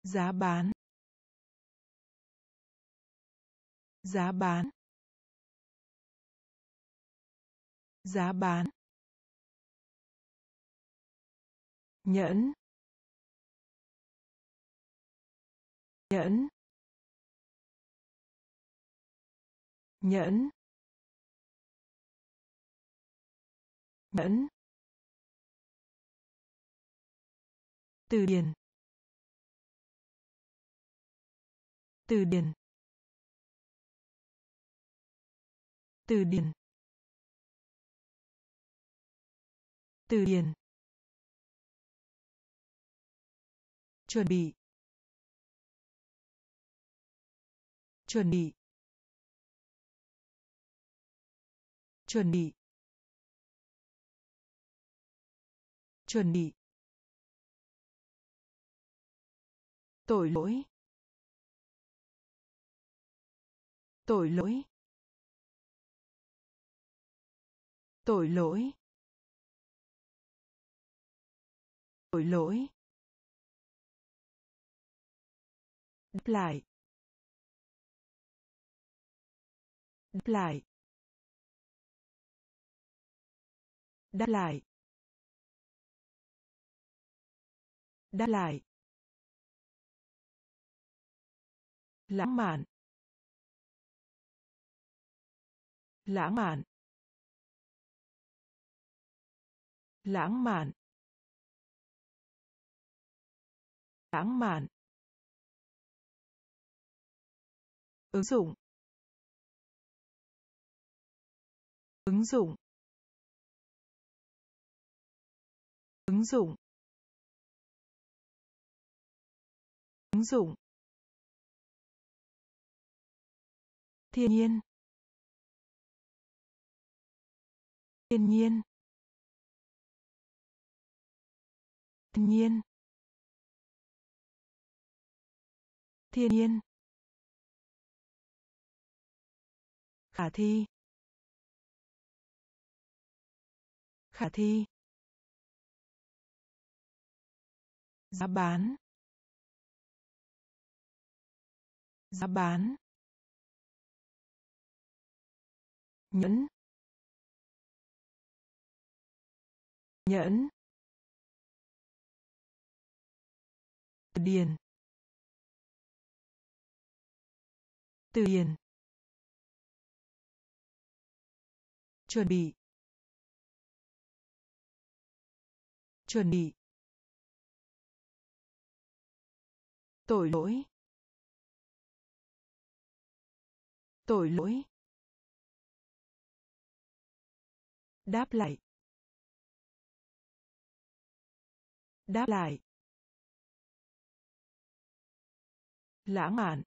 Giá bán. Giá bán. Giá bán. Nhẫn. Nhẫn. Nhẫn. Nhẫn. Từ điển. Từ điển. Từ điển. Từ điển. Chuẩn bị. Chuẩn bị. Chuẩn bị. Chuẩn bị. Tội lỗi. Tội lỗi. Tội lỗi. Tội lỗi. Đáp lại. Đáp lại. Đáp lại. Đáp lại. Lãng mạn. Lãng mạn. Lãng mạn. Lãng mạn. Ứng dụng. Ứng dụng. Ứng dụng. Ứng dụng. Thiên nhiên. Thiên nhiên. Nhiên. Thiên nhiên. Khả thi. Khả thi. Giá bán. Giá bán. Nhẫn. Nhẫn. Từ điển từ điển chuẩn bị. Chuẩn bị. Tội lỗi. Tội lỗi. Đáp lại. Đáp lại. Lãng mạn.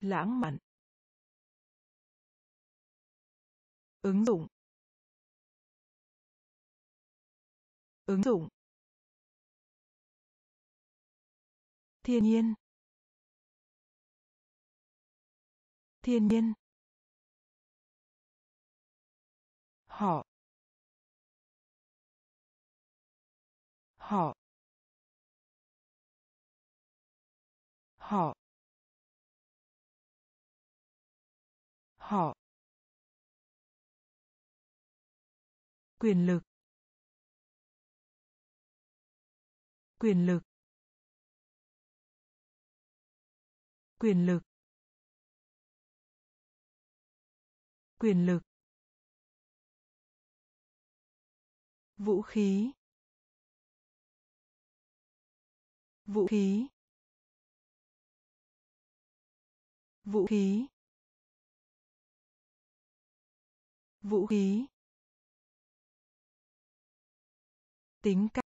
Lãng mạn. Ứng dụng. Ứng dụng. Thiên nhiên. Thiên nhiên. Họ. Họ. Họ. Quyền lực. Quyền lực. Quyền lực. Quyền lực. Vũ khí. Vũ khí. Vũ khí. Vũ khí. Tính cách.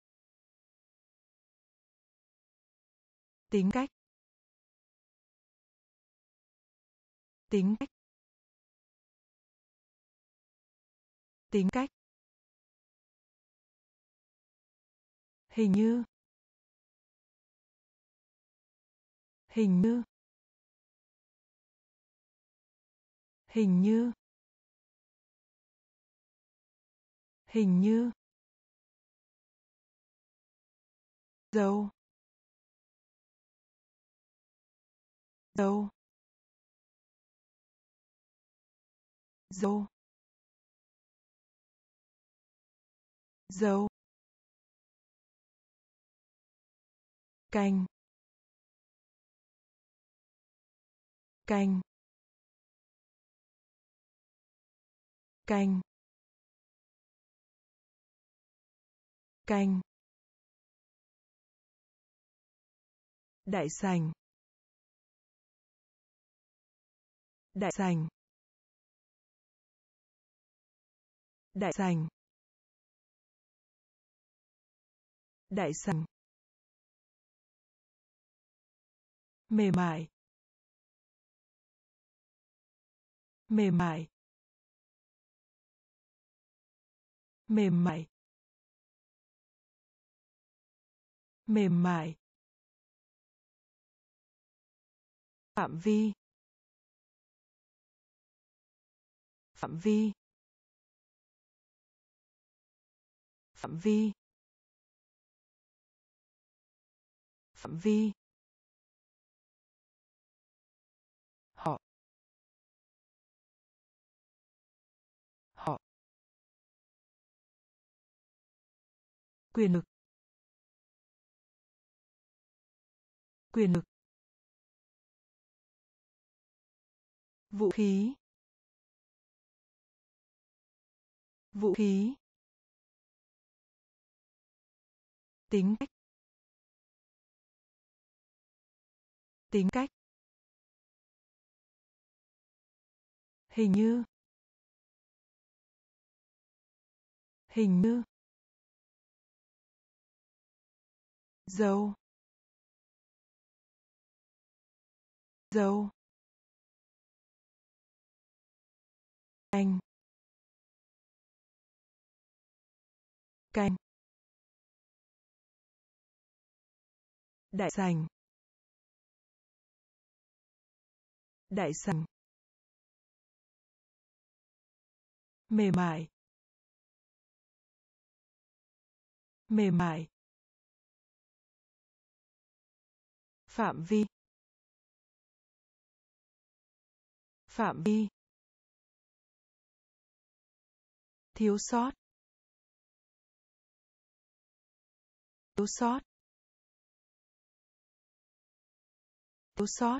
Tính cách. Tính cách. Tính cách. Hình như. Hình như. Hình như. Hình như. Dầu dầu dầu dầu canh canh canh. Canh. Đại sành. Đại sành. Đại sành. Đại sành. Mềm mại. Mềm mại. Mềm mại. Mềm mại. Phạm vi. Phạm vi. Phạm vi. Phạm vi. Quyền lực. Quyền lực. Vũ khí. Vũ khí. Tính cách. Tính cách. Hình như. Hình như. Dầu, dầu, canh canh đại sành. Đại sành. Mềm mại. Mềm mại. Phạm vi. Phạm vi. Thiếu sót. Thiếu sót. Thiếu sót.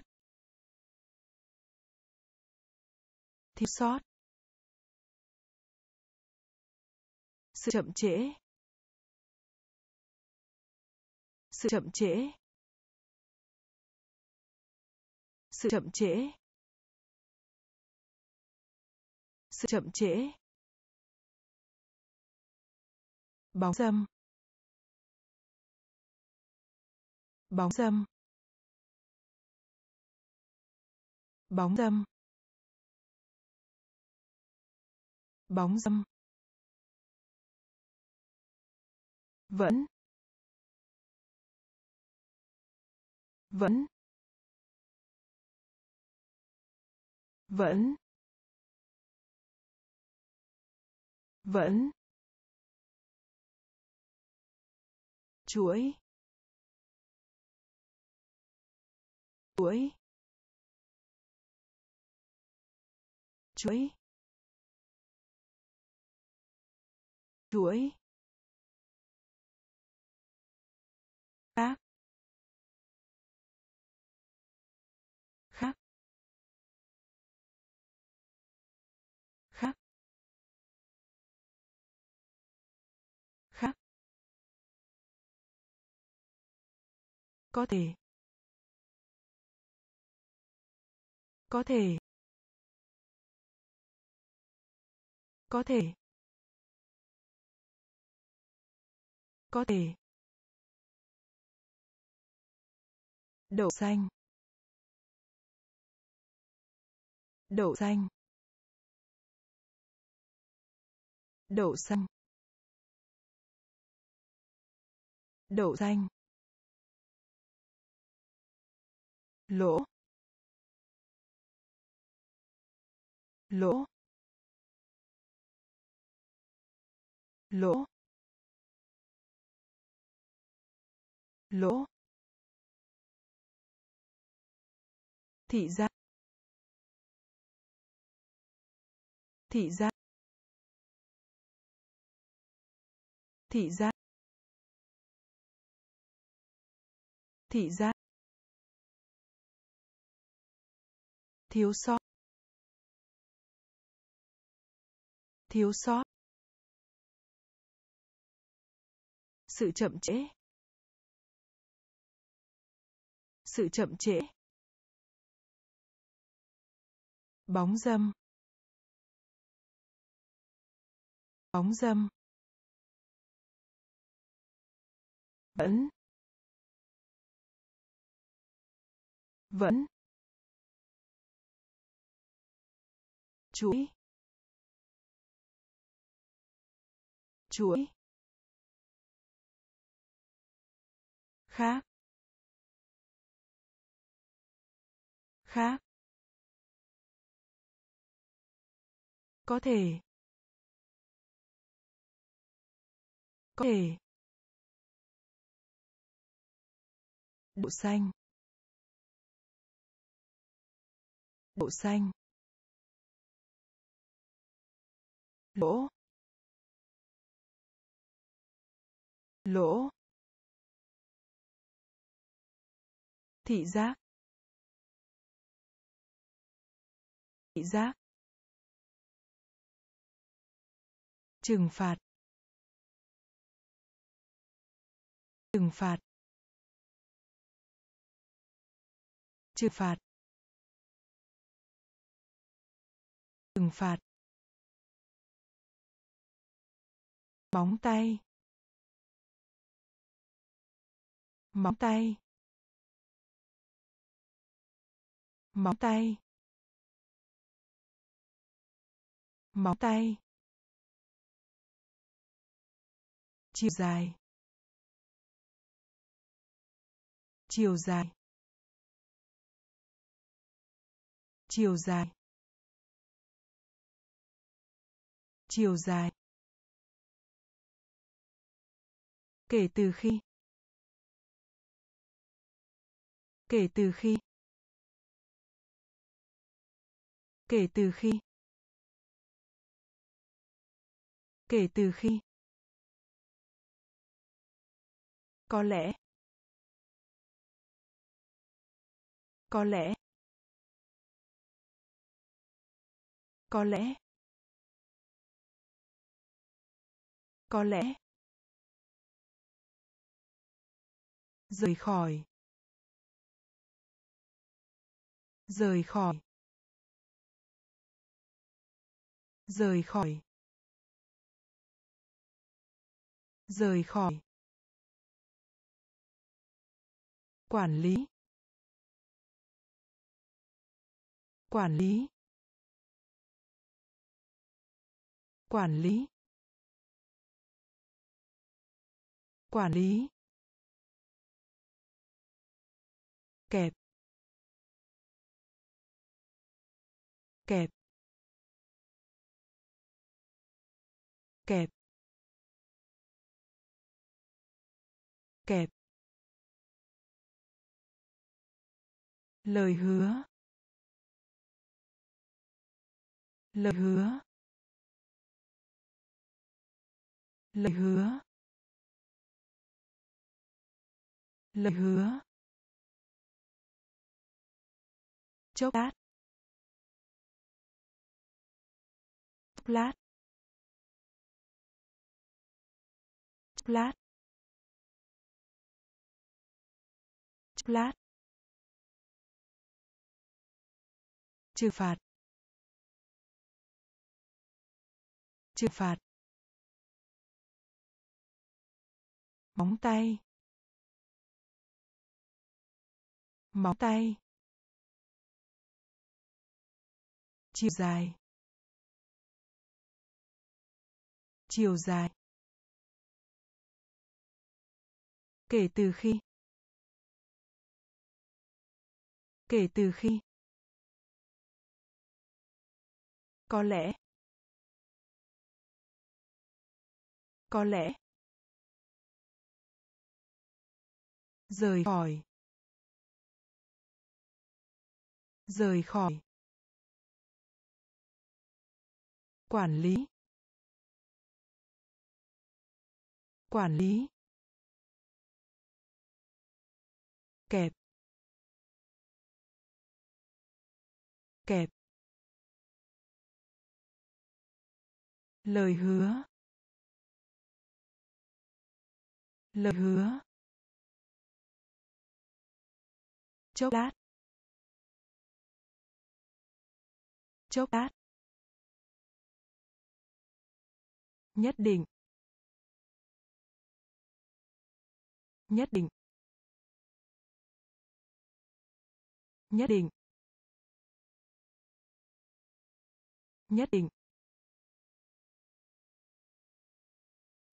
Thiếu sót. Sự chậm trễ. Sự chậm trễ. Sự chậm trễ. Sự chậm trễ. Bóng dâm. Bóng dâm. Bóng dâm. Bóng dâm. Vẫn. Vẫn. Vẫn. Vẫn. Chuỗi. Chuỗi. Chuỗi. Chuỗi. Có thể. Có thể. Có thể. Có thể. Đậu xanh. Đậu xanh. Đậu xanh. Đậu xanh. Lỗ lỗ lỗ lỗ. Thị giác thị giác thị giác thị giác. Thiếu sót. Thiếu sót. Sự chậm trễ. Sự chậm trễ. Bóng dâm. Bóng dâm. Vẫn. Vẫn. Chuỗi chuỗi khác. Khác. Có thể. Có thể. Đậu xanh. Đậu xanh. Lỗ. Lỗ. Thị giác. Thị giác. Trừng phạt. Trừng phạt. Trừng phạt. Trừng phạt. Móng tay. Móng tay. Móng tay. Móng tay. Chiều dài. Chiều dài. Chiều dài. Chiều dài. Kể từ khi. Kể từ khi. Kể từ khi. Kể từ khi. Có lẽ. Có lẽ. Có lẽ. Có lẽ. Rời khỏi. Rời khỏi. Rời khỏi. Rời khỏi. Quản lý. Quản lý. Quản lý. Quản lý. Kẹp. Kẹp. Kẹp. Kẹp. Lời hứa. Lời hứa. Lời hứa. Lời hứa. Chốc lát. Chốc lát. Chốc lát. Chốc lát. Trừng phạt. Trừng phạt. Móng tay. Móng tay. Chiều dài. Chiều dài. Kể từ khi. Kể từ khi. Có lẽ. Có lẽ. Rời khỏi. Rời khỏi. Quản lý. Quản lý. Kẹp. Kẹp. Lời hứa. Lời hứa. Chốc lát. Chốc lát. Nhất định. Nhất định. Nhất định. Nhất định.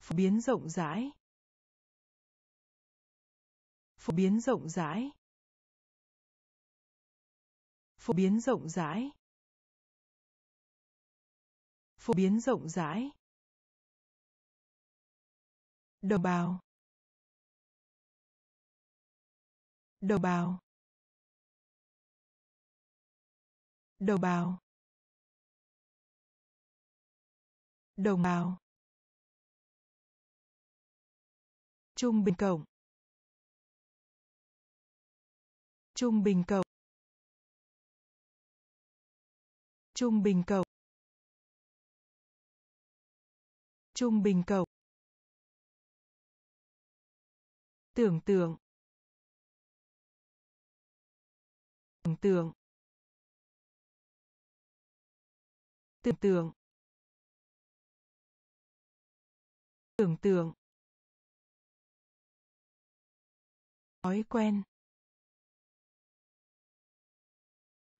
Phổ biến rộng rãi. Phổ biến rộng rãi. Phổ biến rộng rãi. Phổ biến rộng rãi đồng bào. Đồng bào. Đồng bào. Đồng bào. Trung bình cộng. Trung bình cộng. Trung bình cộng. Trung bình cộng. Tưởng tượng. Tưởng tượng. Tưởng tượng. Tưởng tượng. Thói quen.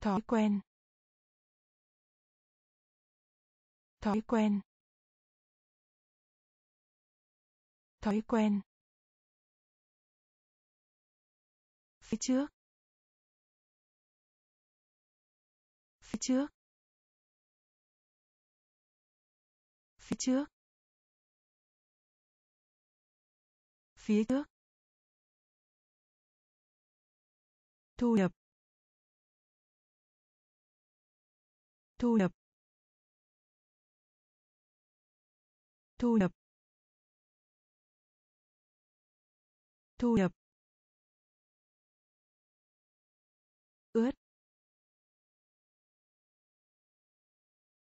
Thói quen. Thói quen. Thói quen. Phía trước. Phía trước. Phía trước. Phía trước. Thu nhập. Thu nhập. Thu nhập. Thu nhập. Ướt.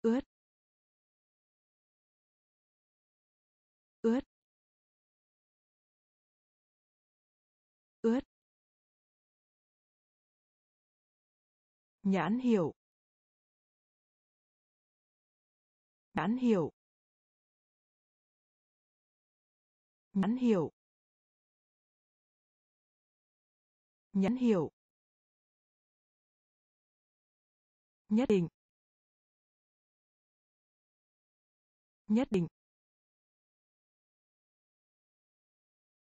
Ướt. Ướt. Ướt. Nhãn hiệu. Nhãn hiệu. Nhãn hiệu. Nhãn hiệu. Nhất định. Nhất định.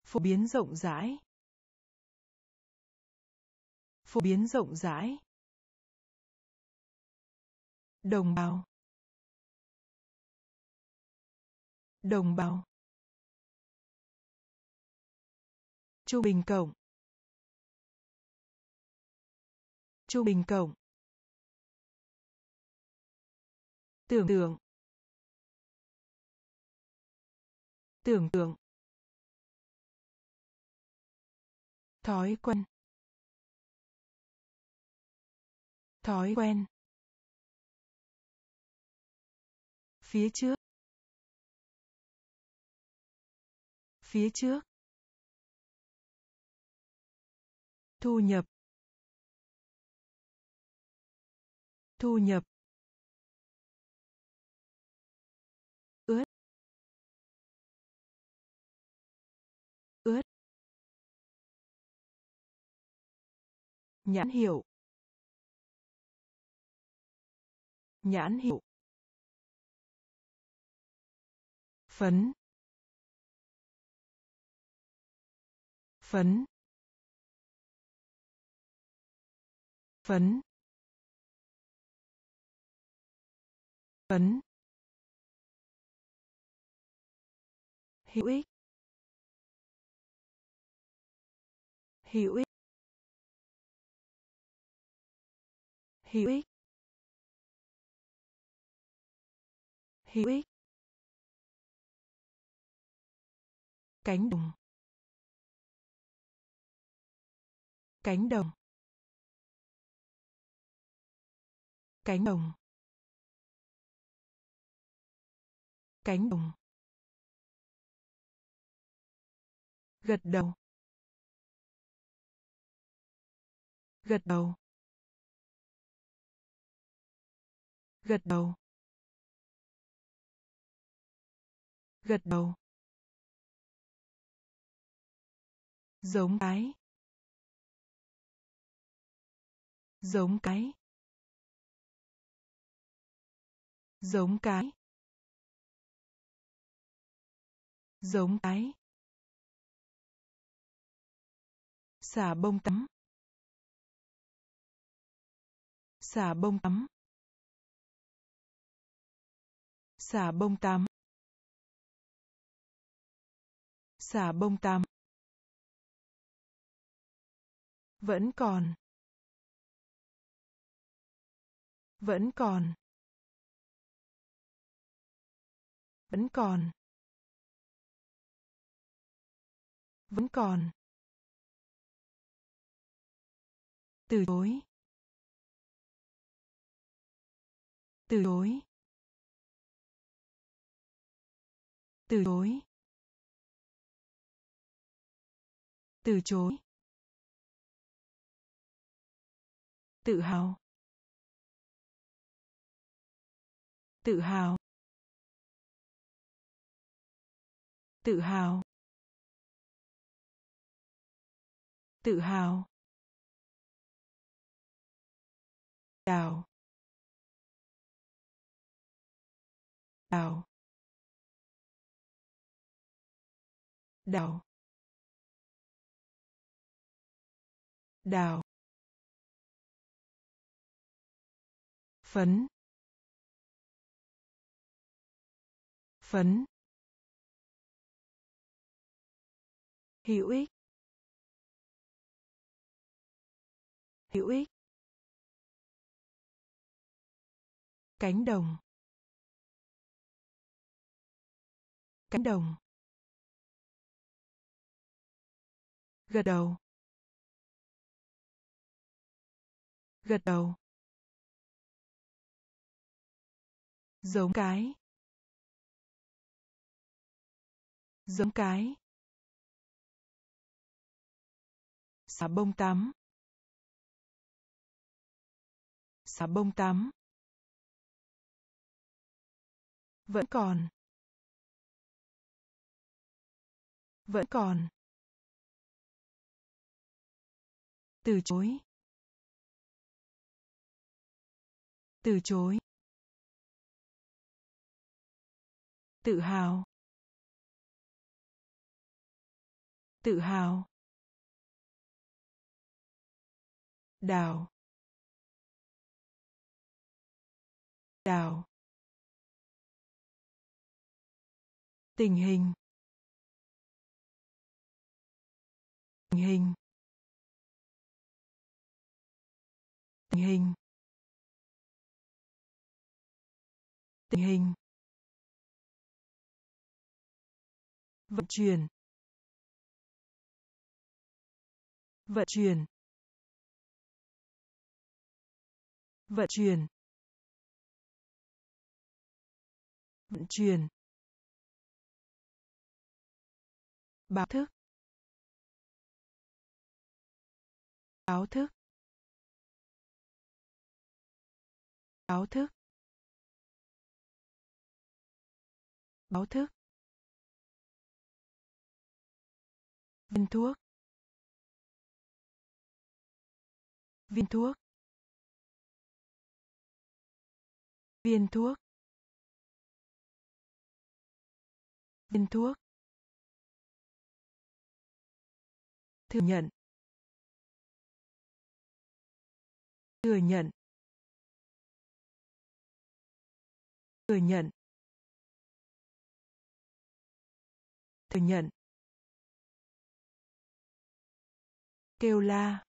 Phổ biến rộng rãi. Phổ biến rộng rãi. Đồng bào. Đồng bào. Trung bình cộng. Trung bình cộng. Tưởng tượng. Tưởng tượng. Thói quen. Thói quen. Phía trước. Phía trước. Thu nhập. Thu nhập. Nhãn hiệu. Nhãn hiệu. Phấn. Phấn. Phấn. Phấn. Hữu ích. Hữu ích. Hữu ích. Hữu ích. Cánh đồng. Cánh đồng. Cánh đồng. Cánh đồng. Gật đầu. Gật đầu. Gật đầu. Gật đầu. Giống cái. Giống cái. Giống cái. Giống cái. Xả bông tắm. Xả bông tắm. Xả bông tắm xả bông tắm vẫn còn. Vẫn còn. Vẫn còn. Vẫn còn. Từ chối. Từ chối. Từ chối. Từ chối. Tự hào. Tự hào. Tự hào. Tự hào. Đào đào đào. Đào. Phấn. Phấn. Hữu ích. Hữu ích. Cánh đồng. Cánh đồng. Gật đầu. Gật đầu. Giống cái. Giống cái. Xà bông tắm. Xà bông tắm. Vẫn còn. Vẫn còn. Từ chối. từ chối. tự hào. tự hào. đào. đào. tình hình. tình hình. Tình hình. Tình hình. Vận chuyển. Vận chuyển. Vận chuyển. Vận chuyển. Báo thức. Báo thức. Báo thức. Báo thức. Viên thuốc. Viên thuốc. Viên thuốc. Viên thuốc. Thừa nhận. Thừa nhận. Thừa nhận. Thừa nhận. Kêu la.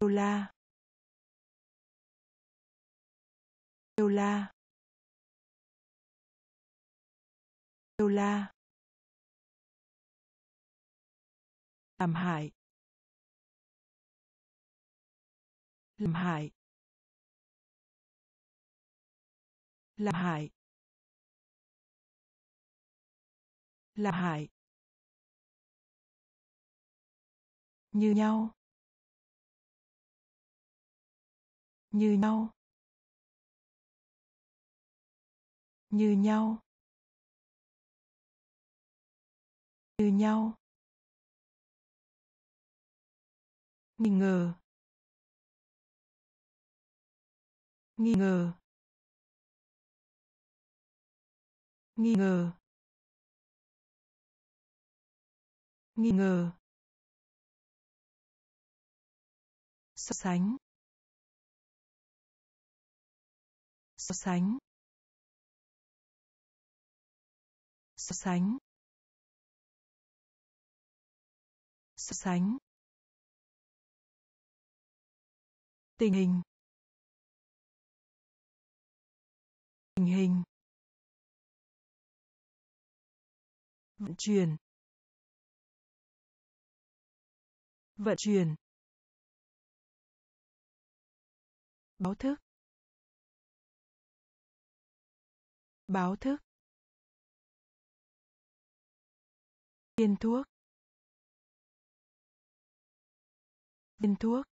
Kêu la. Kêu la. Kêu la. Làm hại. Làm hại. Làm hại. Làm hại. Như nhau. Như nhau. Như nhau. Như nhau. Nghi ngờ. Nghi ngờ. Nghi ngờ. Nghi ngờ. So sánh. So sánh. So sánh. So sánh. Tình hình. Tình hình. Vận chuyển vận chuyển, báo thức báo thức, viên thuốc viên thuốc,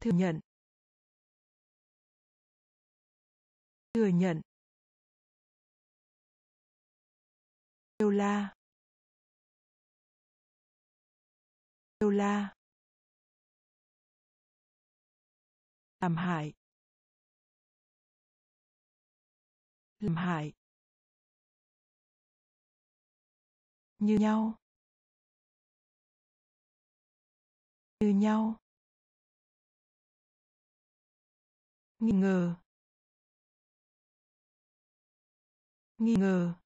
thừa nhận thừa nhận. Kêu la. Kêu la. Làm hại. Làm hại. Như nhau. Như nhau. Nghi ngờ. Nghi ngờ.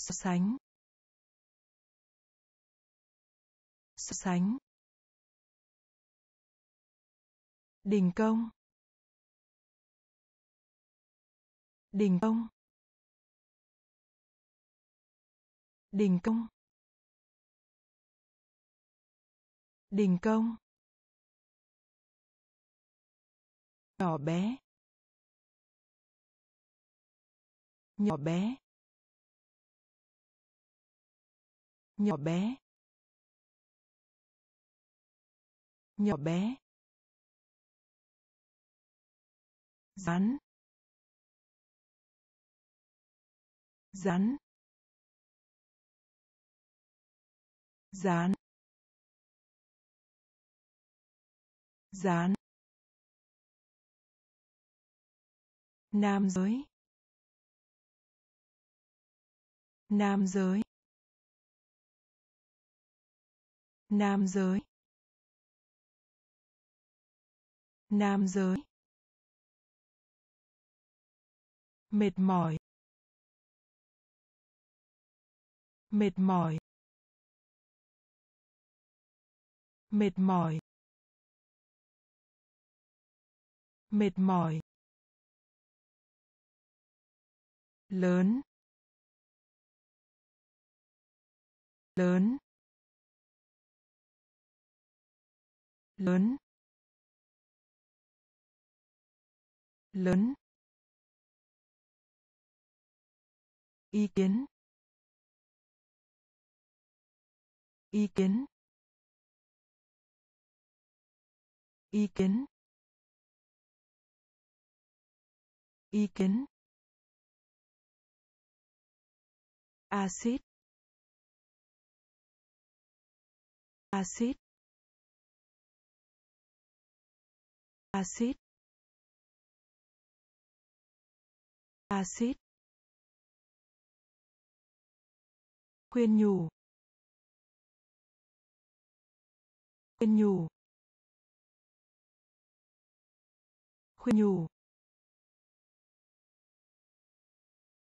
So sánh. So sánh. Đình công. Đình công. Đình công. Đình công. Nhỏ bé. Nhỏ bé. Nhỏ bé. Nhỏ bé. Rắn. Rắn. Rán. Rán. Nam giới. Nam giới. Nam giới. Nam giới. Mệt mỏi. Mệt mỏi. Mệt mỏi. Mệt mỏi. Lớn. Lớn. Lớn. lớn. ý kiến. ý kiến. ý kiến. ý kiến. axit axit axit axit khuyên nhủ. Khuyên nhủ. Khuyên nhủ.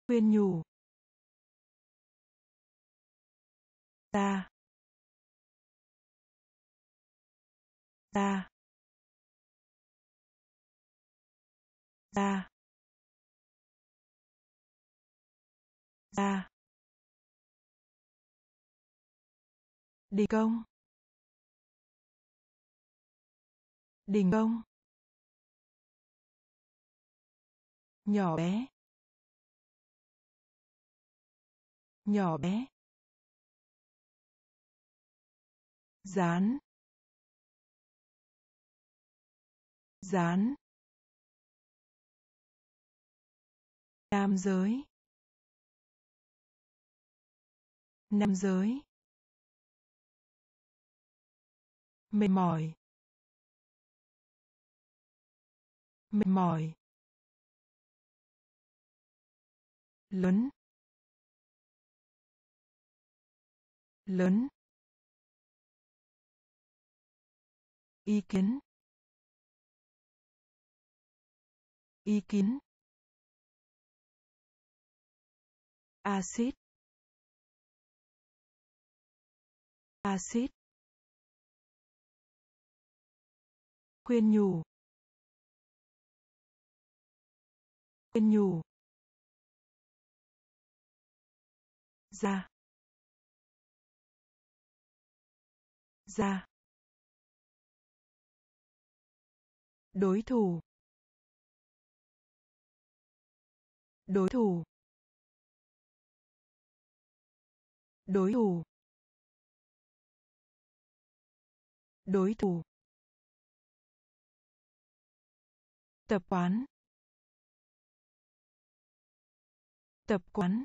Khuyên nhủ. Ta. Ta. Ra, ra, đình công. Đình công. Nhỏ bé. Nhỏ bé. Dán. Dán. Nam giới. Nam giới. Mệt mỏi. Mệt mỏi. Lớn. Lớn. Ý kiến. Ý kiến. Axit axit khuyên nhủ. Khuyên nhủ. Ra. Ra. Đối thủ. Đối thủ. Đối thủ. Đối thủ. Tập quán. Tập quán.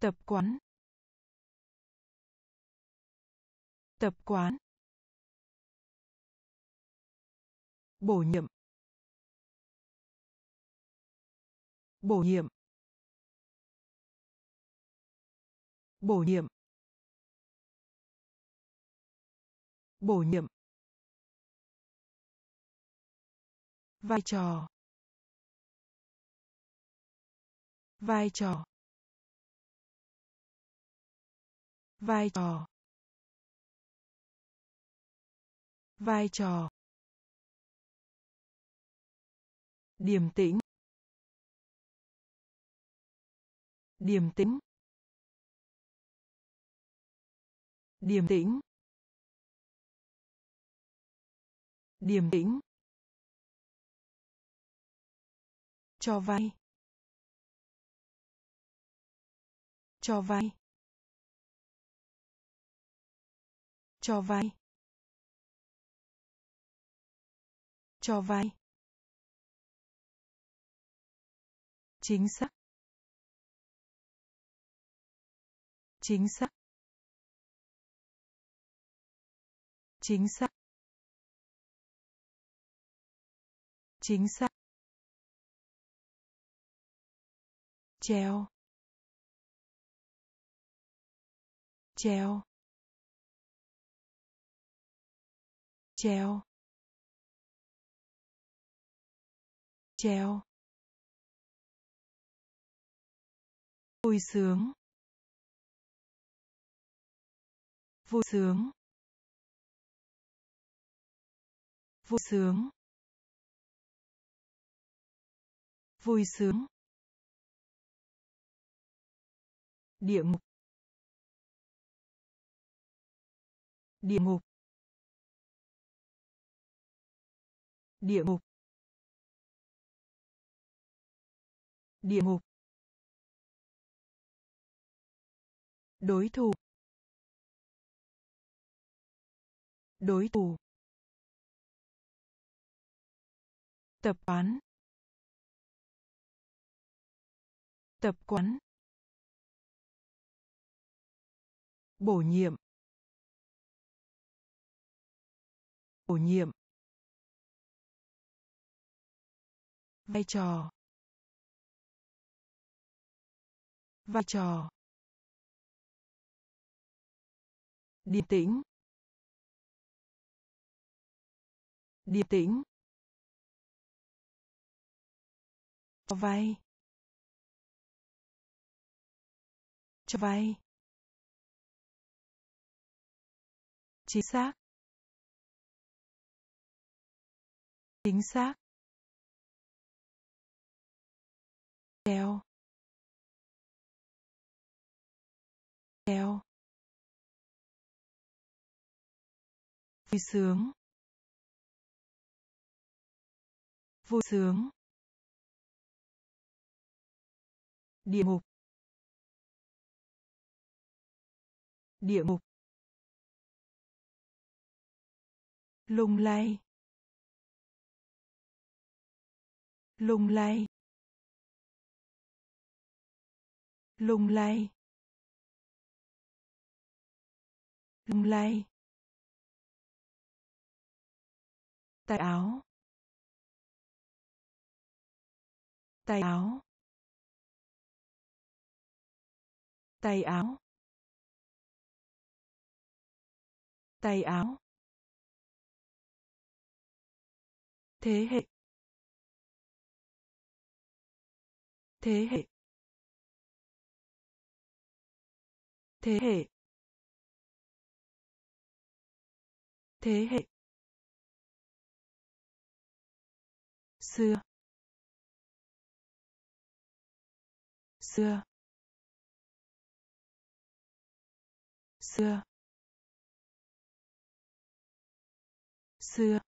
Tập quán. Tập quán. Bổ nhiệm. Bổ nhiệm. Bổ nhiệm bổ nhiệm, vai trò vai trò vai trò vai trò. Điềm tĩnh điềm tĩnh. Điềm tĩnh. Điềm tĩnh. Cho vay cho vay cho vay cho vay chính xác. Chính xác. Chính xác. Chính xác. Treo. Treo. Treo. Treo. Vui sướng. Vui sướng. Vui sướng. Vui sướng. Địa ngục. Địa ngục. Địa ngục. Địa ngục. Đối thủ. Đối thủ. Tập quán. Tập quán. Bổ nhiệm. Bổ nhiệm. Vai trò. Vai trò. Điềm tĩnh. Điềm tĩnh. Cho vay. Cho vay. Chính xác. Chính xác. Kéo kéo vui sướng. Vui sướng. Địa ngục. Địa ngục. Lung lay. Lung lay. Lung lay. Lung lay. Tay áo. Tay áo. Tay áo. Tay áo. Thế hệ. Thế hệ. Thế hệ. Thế hệ. Xưa. Xưa. Xưa. Xưa.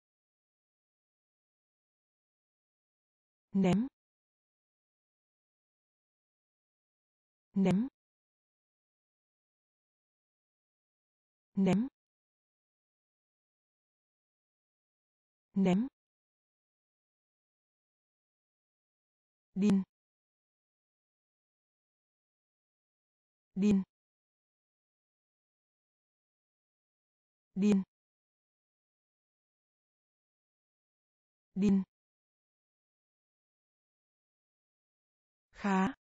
Ném. Ném. Ném. Ném. Đin. Đin. Điên điên khá.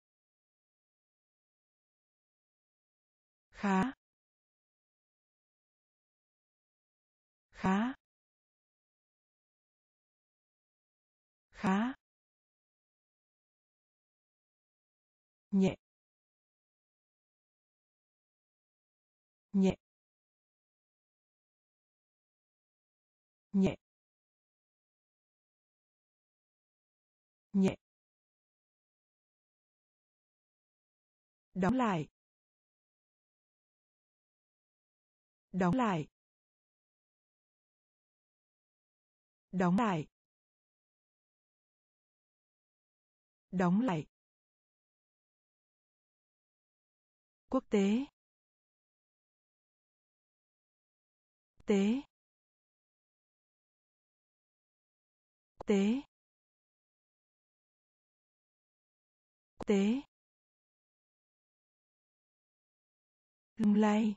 Khá. Khá. Khá. Nhẹ. Nhẹ. Nhẹ. Nhẹ. Đóng lại. Đóng lại. Đóng lại. Đóng lại. Quốc tế. Tế. Tế. Tế. Lung lay.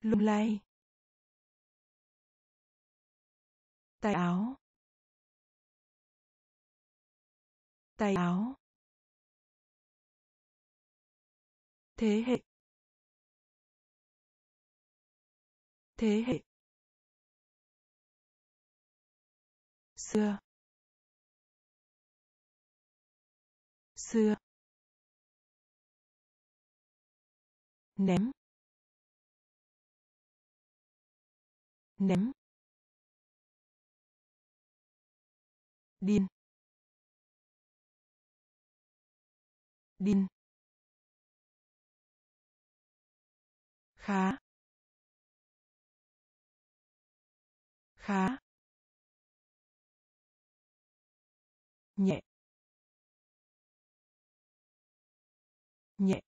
Lung lay. Tay áo. Tay áo. Thế hệ. Thế hệ. Xưa. Xưa. Ném ném điên. Điên. Khá. Khá. Nhẹ nhẹ.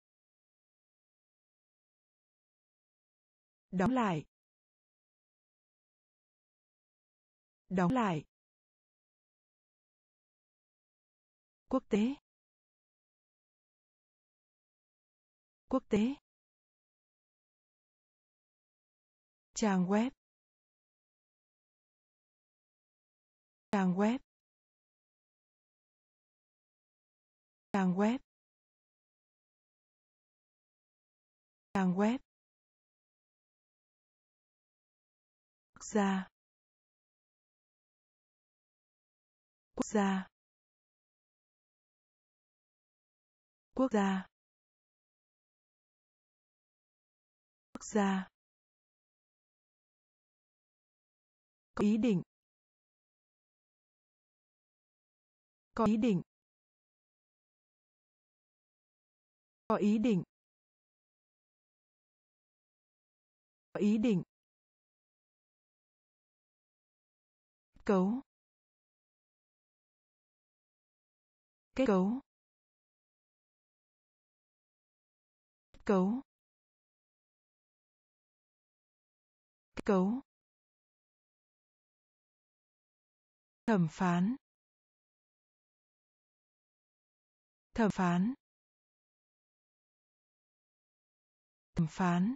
Đóng lại. Đóng lại. Quốc tế. Quốc tế. Trang web. Trang web. Trang web. Trang web. Quốc gia. Quốc gia. Quốc gia. Quốc gia. Có ý định. Có ý định. Có ý định. Có ý định. Cấu. Kết cấu. Cấu. Cấu. Thẩm phán. Thẩm phán. Thẩm phán.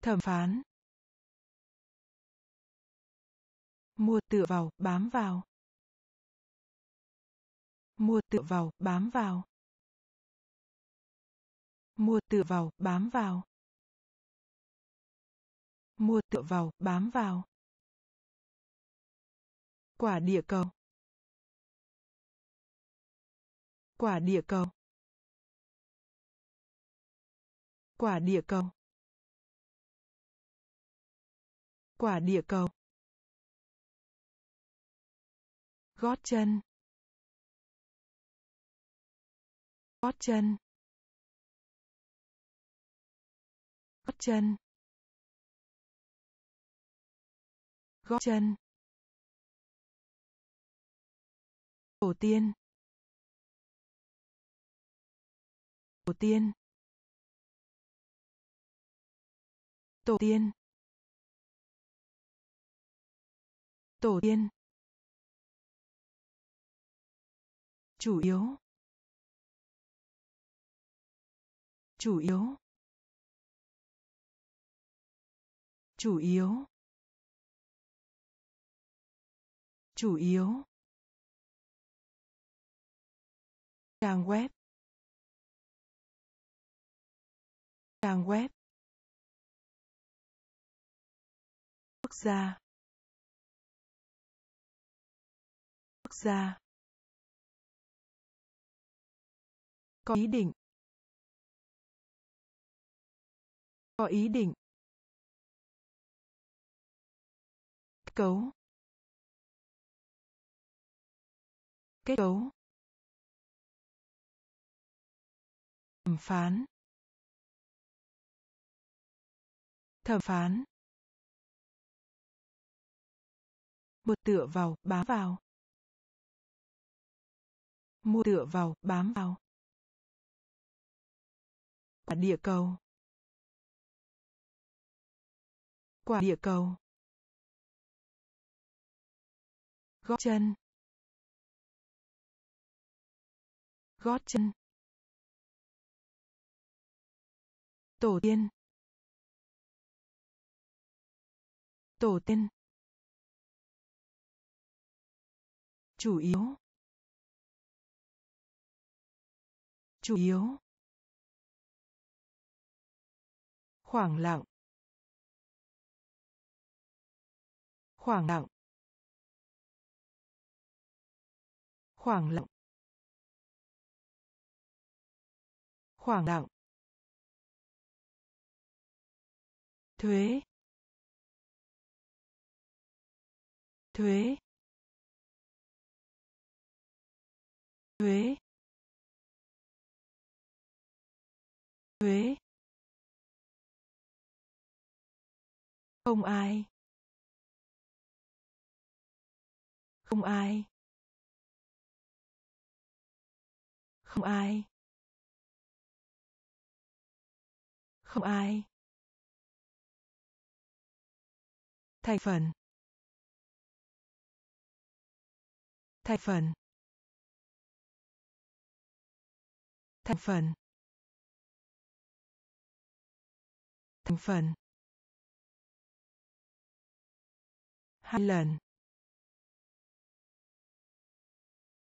Thẩm phán. Mua tựa vào, bám vào. Mua tựa vào, bám vào. Mua tựa vào, bám vào. Mua tựa vào, bám vào. Quả địa cầu. Quả địa cầu. Quả địa cầu. Quả địa cầu. Gót chân. Gót chân. Gót chân. Gót chân. Tổ tiên. Tổ tiên. Tổ tiên. Tổ tiên. Chủ yếu. Chủ yếu. Chủ yếu. Chủ yếu. Trang web. Trang web. Gia. Quốc gia. Có ý định. Có ý định. Kết cấu. Kết cấu. Thẩm phán. Thẩm phán. Một tựa vào, bám vào. Mua tựa vào, bám vào. Quả địa cầu. Quả địa cầu. Gót chân. Gót chân. Tổ tiên. Tổ tiên. Chủ yếu. Chủ yếu. Khoảng lặng. Khoảng lặng. Khoảng lặng. Khoảng lặng. Thuế. Thuế. Thuế thuế không ai. Không ai. Không ai. Không ai. Thành phần. Thành phần. Thành phần. Thành phần. Hai lần.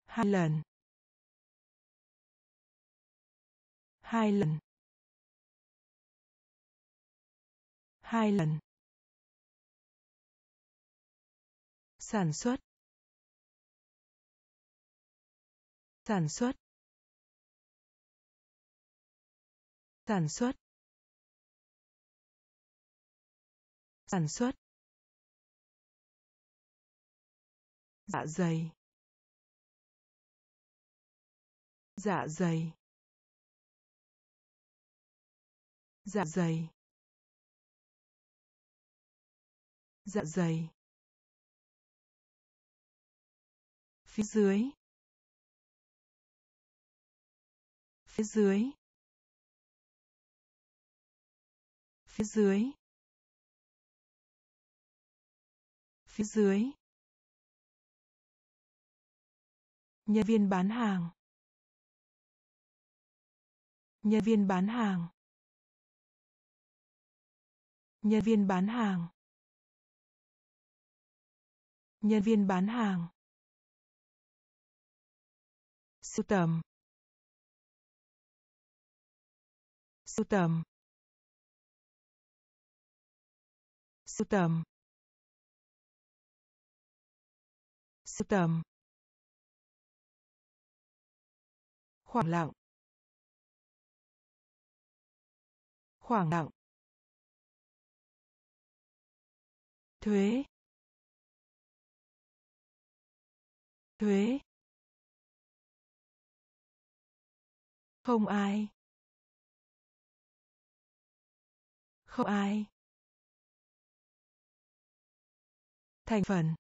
Hai lần. Hai lần. Hai lần. Sản xuất. Sản xuất. Sản xuất sản xuất dạ dày. Dạ dày. Dạ dày. Dạ dày. Phía dưới. Phía dưới. Phía dưới. Phía dưới. Nhân viên bán hàng. Nhân viên bán hàng. Nhân viên bán hàng. Nhân viên bán hàng. Sưu tầm. Sưu tầm. Sưu tầm. Sưu tầm. Khoảng lặng. Khoảng lặng. Thuế. Thuế. Không ai. Không ai. Thành phần.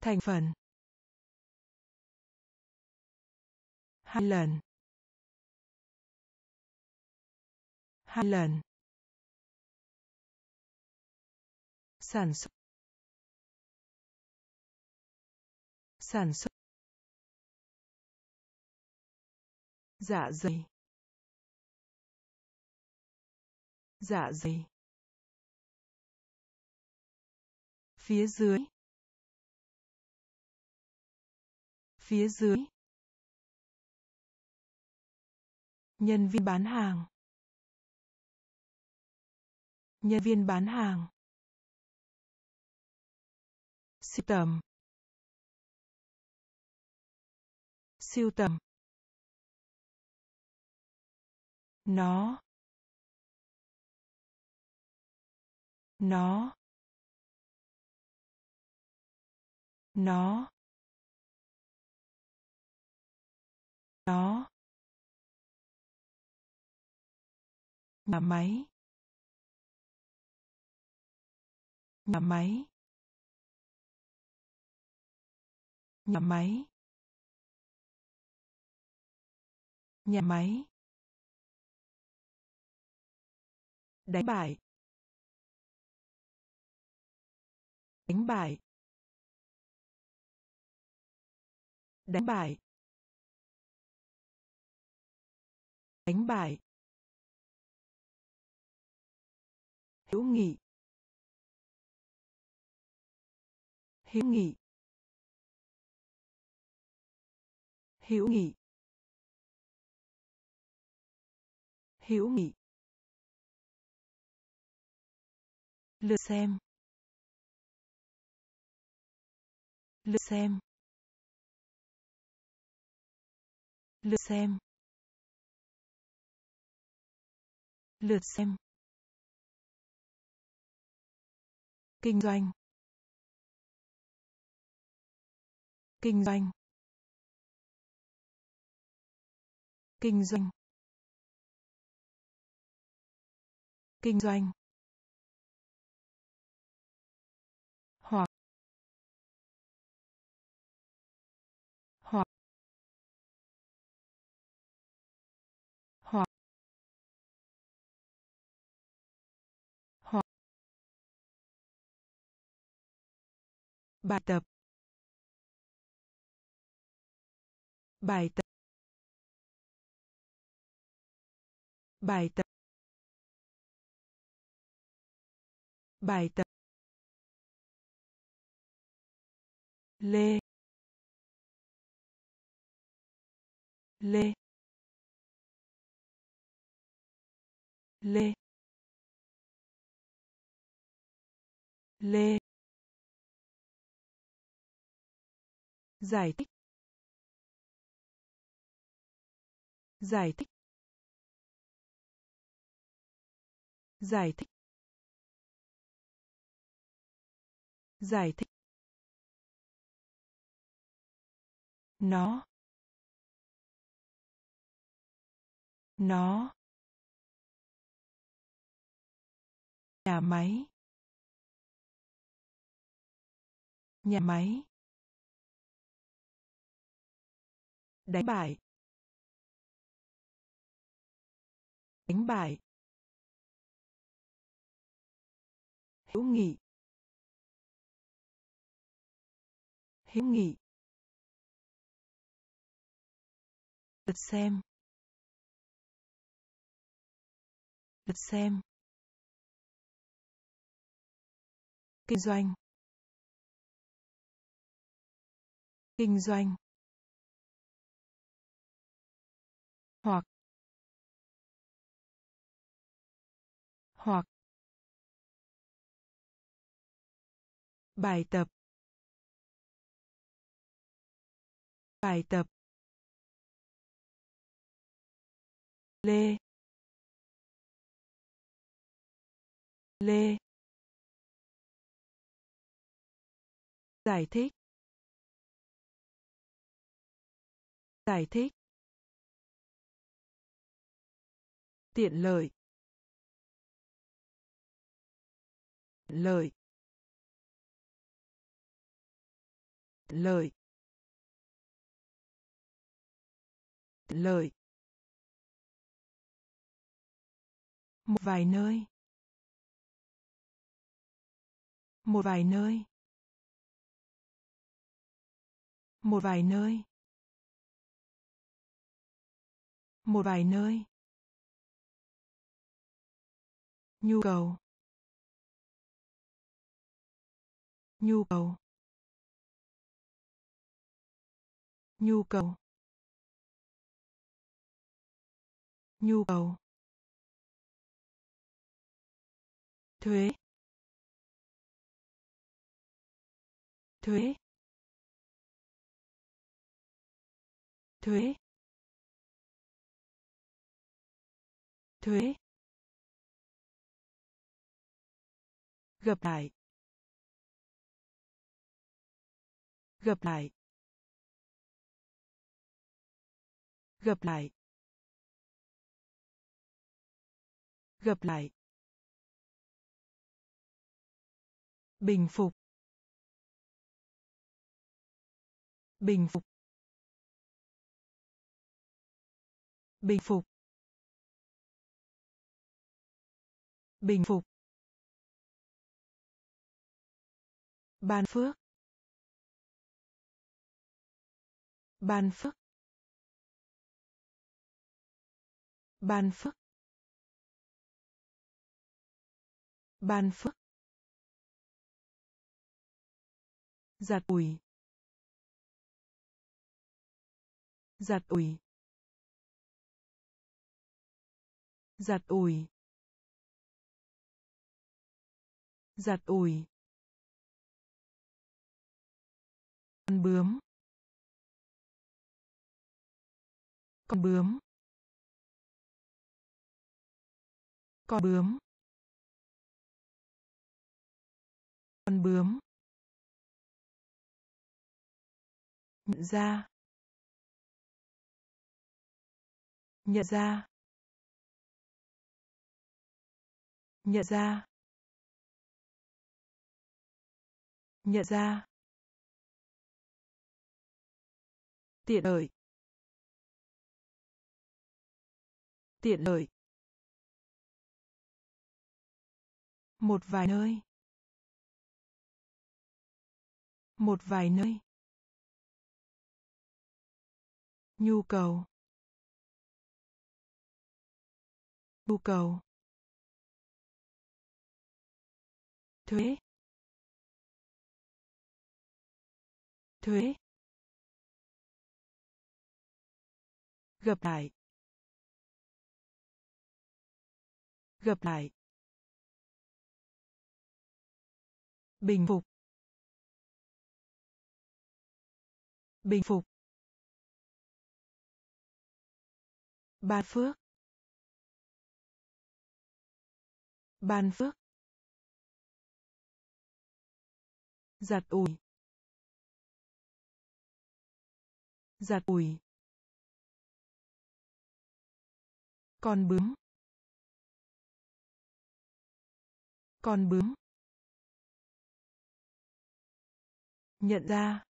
Thành phần. Hai lần. Hai lần. Sản xuất. Sản xuất. Dạ dày. Dạ dày. Phía dưới. Phía dưới. Nhân viên bán hàng. Nhân viên bán hàng. Siêu tầm. Siêu tầm. Nó. Nó. Nó. Nó. Nhà máy. Nhà máy. Nhà máy. Nhà máy. Đánh bại. Đánh bại. Đánh bại. Đánh bại. Hữu nghị. Hữu nghị. Hữu nghị. Hữu nghị. Lượt xem. Lượt xem. Lượt xem. Lượt xem. Kinh doanh. Kinh doanh. Kinh doanh. Kinh doanh. Bài tập. Bài tập. Bài tập. Bài tập. Lê. Lê. Lê. Lê. Giải thích. Giải thích. Giải thích. Giải thích. Nó. Nó. Nhà máy. Nhà máy. Đánh bại. Đánh bại. Hữu nghị. Hữu nghị. Được xem. Được xem. Kinh doanh. Kinh doanh. Hoặc hoặc bài tập bài tập lê lê giải thích giải thích. Tiện lợi. Lợi. Lợi. Lợi. Một vài nơi. Một vài nơi. Một vài nơi. Một vài nơi. Nhu cầu. Nhu cầu. Nhu cầu. Nhu cầu. Thuế. Thuế. Thuế. Thuế. Gặp lại. Gặp lại. Gặp lại. Gặp lại. Bình phục. Bình phục. Bình phục. Bình phục. Ban phước. Ban phước. Ban phước. Ban phước. Giặt ủi. Giặt ủi. Giặt ủi. Giặt ủi. Con bướm. Con bướm. Con bướm. Con bướm. Nhận ra. Nhận ra. Nhận ra. Nhận ra. Tiện lợi. Tiện lợi. Một vài nơi. Một vài nơi. Nhu cầu. Nhu cầu. Thuế. Thuế. Gặp lại. Gặp lại. Bình phục. Bình phục. Ban phước. Ban phước. Giặt ủi. Giặt ủi. Con bướm. Con bướm. Nhận ra.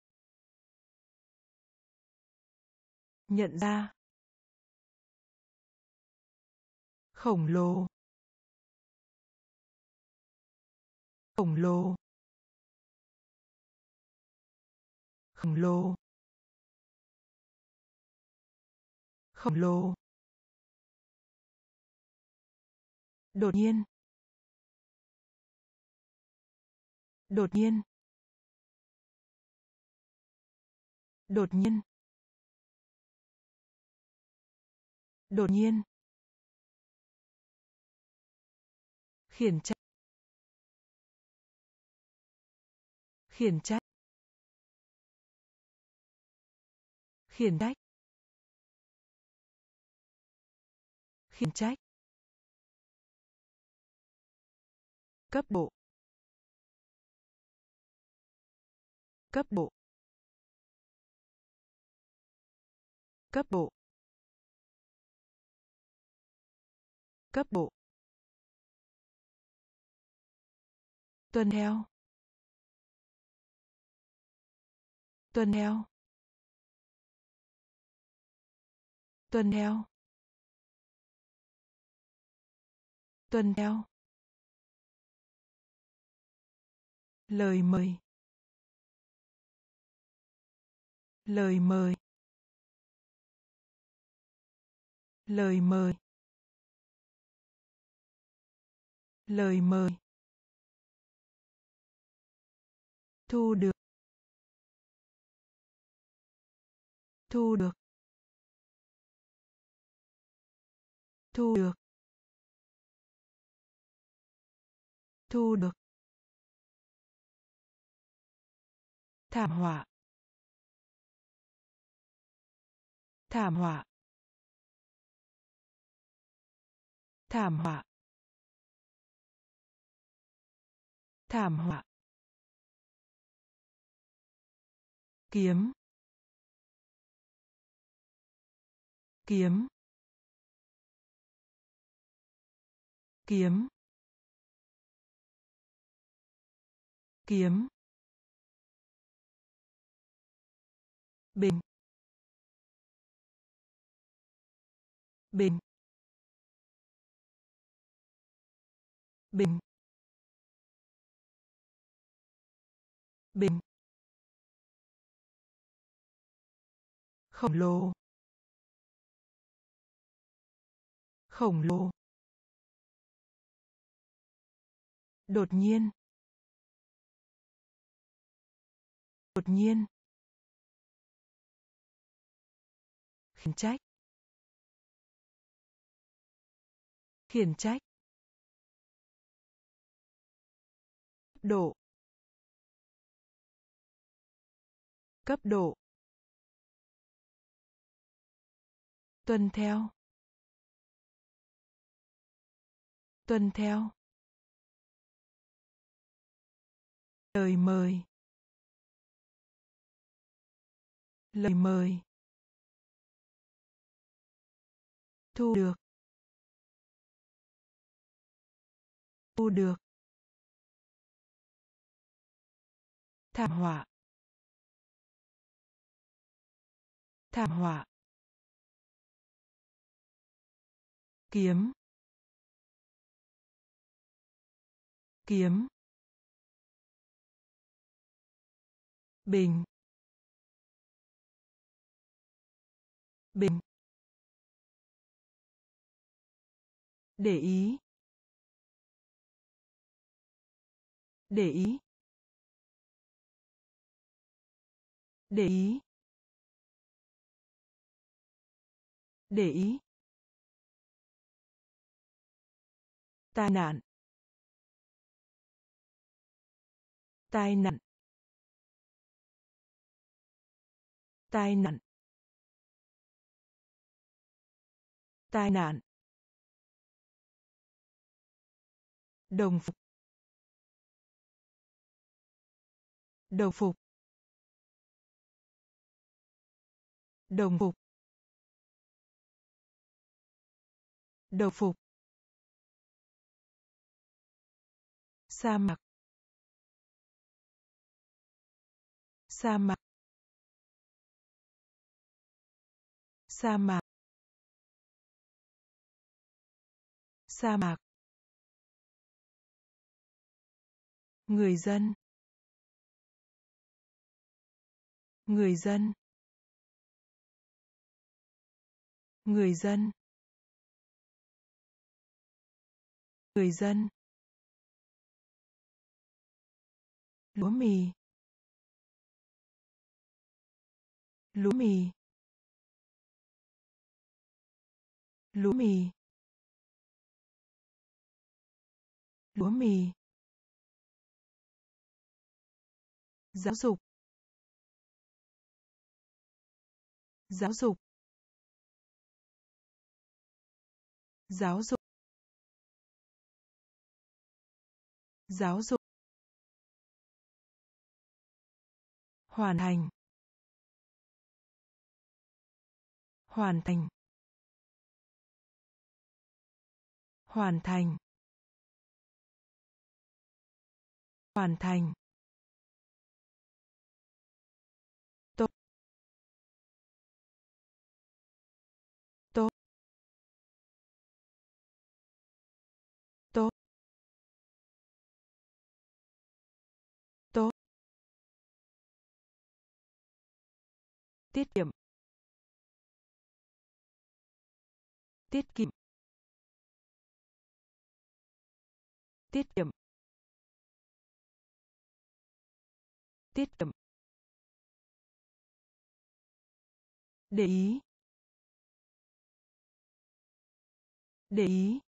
Nhận ra. Khổng lồ. Khổng lồ. Khổng lồ. Khổng lồ. Đột nhiên. Đột nhiên. Đột nhiên. Đột nhiên. Khiển trách. Khiển trách. Khiển trách. Khiển trách. Cấp độ cấp độ cấp độ cấp độ tuần theo. Tuần theo. Tuần theo. Tuần theo. Lời mời. Lời mời. Lời mời. Lời mời. Thu được. Thu được. Thu được. Thu được. Thảm họa. Thảm họa. Thảm họa. Thảm họa. Kiếm. Kiếm. Kiếm. Kiếm. Bình. Bình. Bình. Bình. Khổng lồ. Khổng lồ. Đột nhiên. Đột nhiên. Khiển trách. Khiển trách. Độ. Cấp độ. Tuân theo. Tuân theo. Lời mời. Lời mời. Thu được. Thu được. Thảm họa. Thảm họa. Kiếm. Kiếm. Bình. Bình. Để ý. Để ý. Để ý. Để ý. Tai nạn. Tai nạn. Tai nạn. Tai nạn. Đồng phục. Đồng phục. Đồng phục. Đồng phục. Sa mạc. Sa mạc. Sa mạc. Sa mạc. Người dân. Người dân. Người dân. Người dân. Lúa mì. Lúa mì. Lúa mì. Lúa mì. Giáo dục. Giáo dục. Giáo dục. Giáo dục. Hoàn thành. Hoàn thành. Hoàn thành. Hoàn thành. Tiết kiệm. Tiết kiệm. Tiết kiệm. Tiết kiệm. Để ý. Để ý.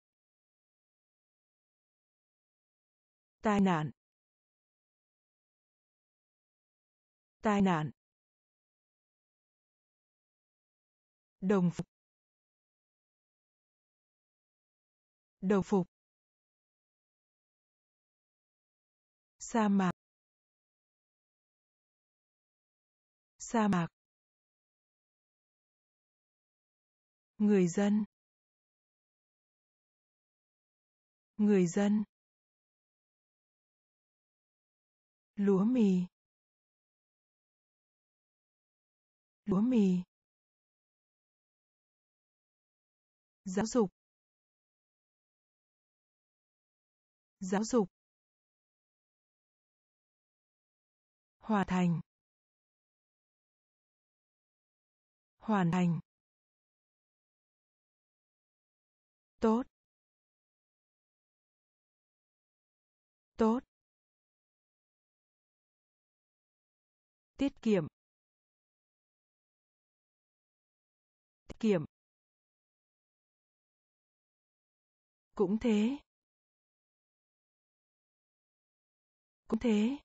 Tai nạn. Tai nạn. Đồng phục. Đồng phục. Sa mạc. Sa mạc. Người dân. Người dân. Lúa mì. Lúa mì. Giáo dục. Giáo dục. Hoàn thành. Hoàn thành. Tốt. Tốt. Tiết kiệm. Tiết kiệm. Cũng thế. Cũng thế.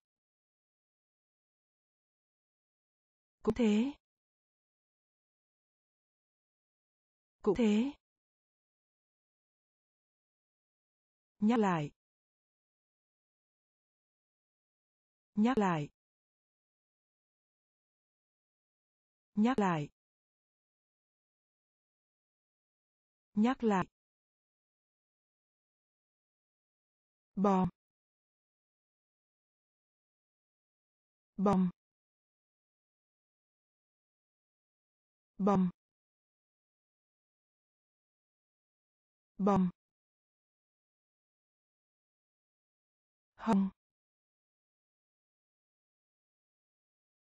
Cũng thế. Cũng thế. Nhắc lại. Nhắc lại. Nhắc lại. Nhắc lại. Bom. Bom. Bom. Bom. Hông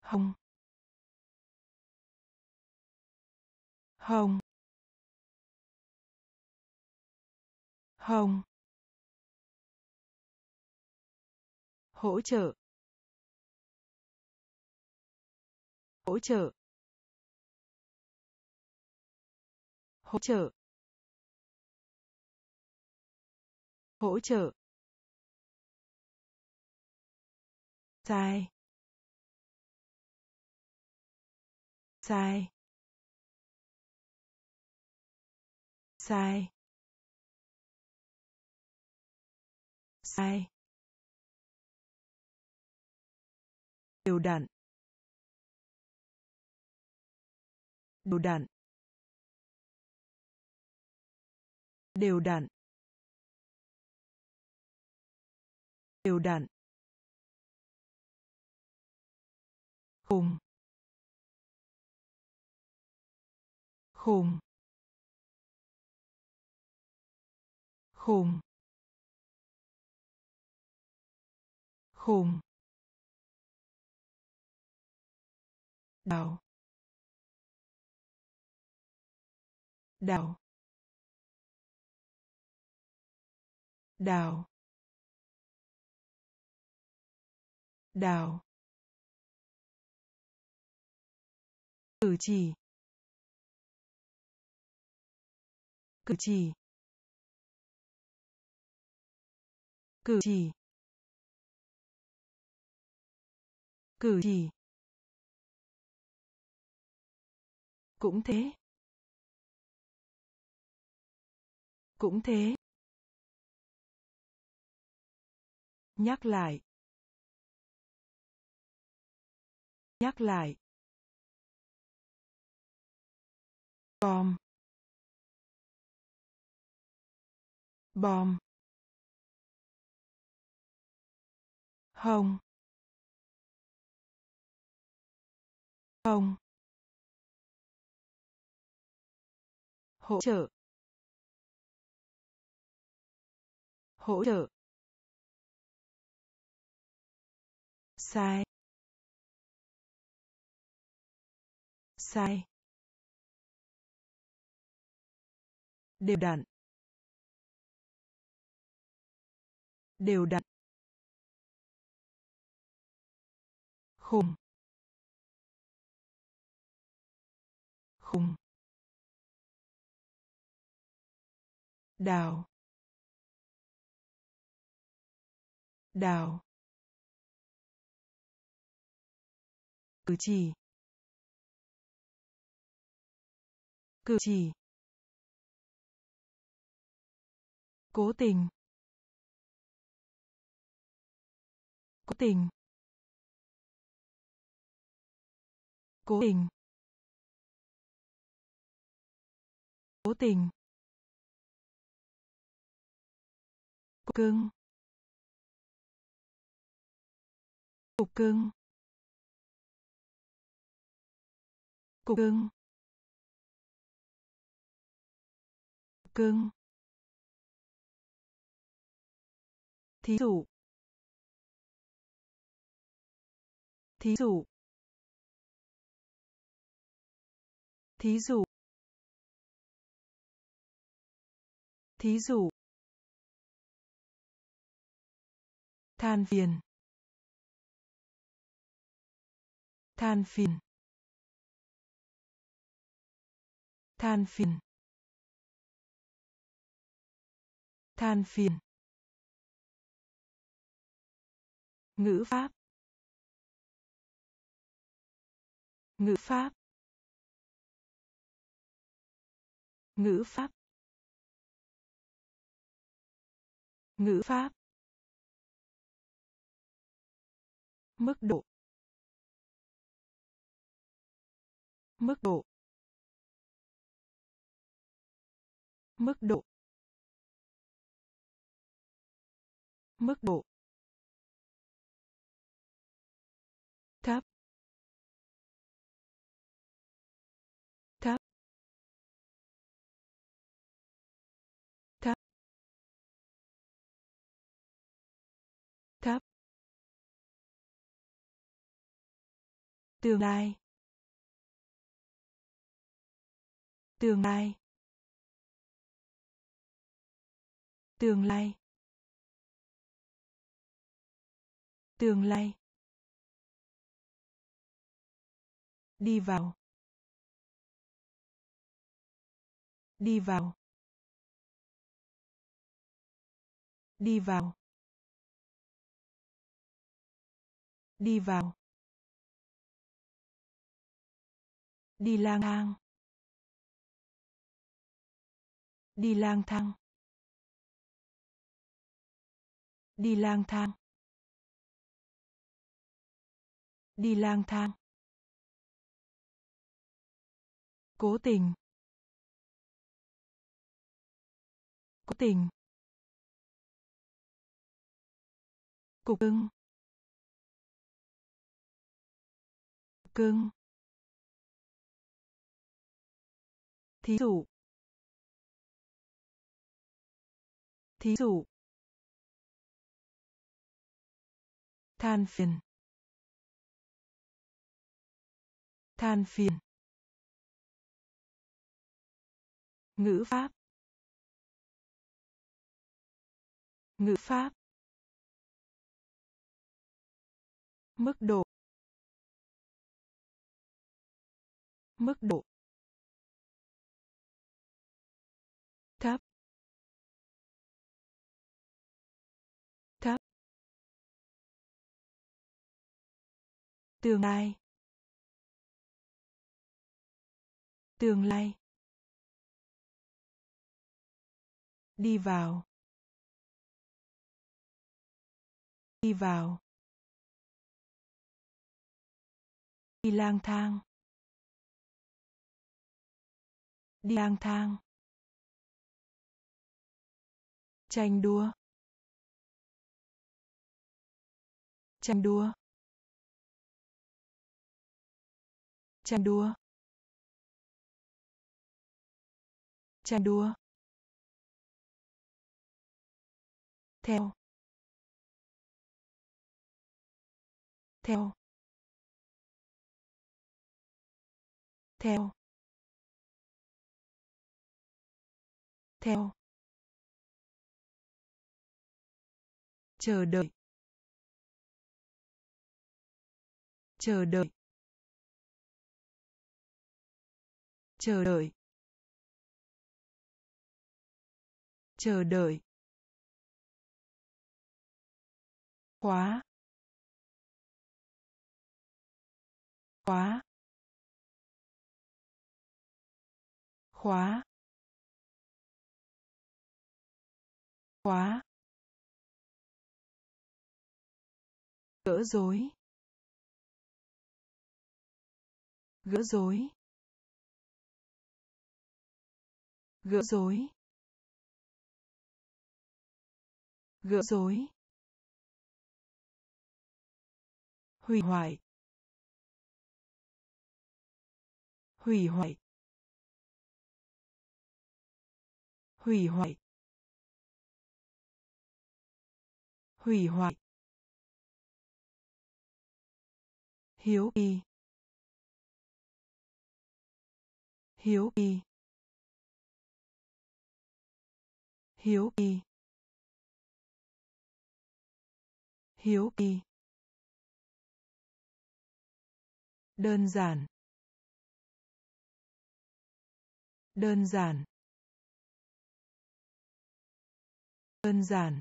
hông hông hông hỗ trợ. Hỗ trợ. Hỗ trợ. Hỗ trợ. Sai. Sai. Sai. Sai. Đều đặn. Đều đặn. Đều đặn. Đều đặn. Khùng. Khùng. Khùng. Khùng. Đào đào đào đào cử chỉ. Cử chỉ. Cử chỉ. Cử chỉ. Cũng thế. Cũng thế. Nhắc lại. Nhắc lại. Bom. Bom. Hồng. Hồng. Hỗ trợ. Hỗ trợ. Sai. Sai. Đều đặn. Đều đặn. Khùng. Khùng. Đào. Đào. Cử chỉ. Cử chỉ. Cố tình. Cố tình. Cố tình. Cố tình. Cưng. Cục cưng. Cục cưng. Cục cưng. Thí dụ. Thí dụ. Thí dụ. Thí dụ. Than phiền. Than phiền. Than phiền. Than phiền. Ngữ pháp. Ngữ pháp. Ngữ pháp. Ngữ pháp. Mức độ. Mức độ. Mức độ. Mức độ. Tương lai. Tương lai. Tương lai. Tương lai. Đi vào. Đi vào. Đi vào. Đi vào. Đi lang thang. Đi lang thang. Đi lang thang. Đi lang thang. Cố tình. Cố tình. Cục cưng cưng thí dụ. Thí dụ. Than phiền. Than phiền. Ngữ pháp. Ngữ pháp. Mức độ. Mức độ. Tương lai. Tương lai. Đi vào. Đi vào. Đi lang thang. Đi lang thang. Tranh đua. Tranh đua. Tranh đua. Tranh đua. Theo. Theo. Theo. Theo. Chờ đợi. Chờ đợi. Chờ đợi. Chờ đợi. Khóa. Khóa. Khóa. Khóa. Gỡ rối. Gỡ rối. Gỡ rối. Gỡ rối. Hủy hoại. Hủy hoại. Hủy hoại. Hủy hoại. Hiếu kỳ. Hiếu kỳ. Hiếu kỳ. Hiếu kỳ. Đơn giản. Đơn giản. Đơn giản.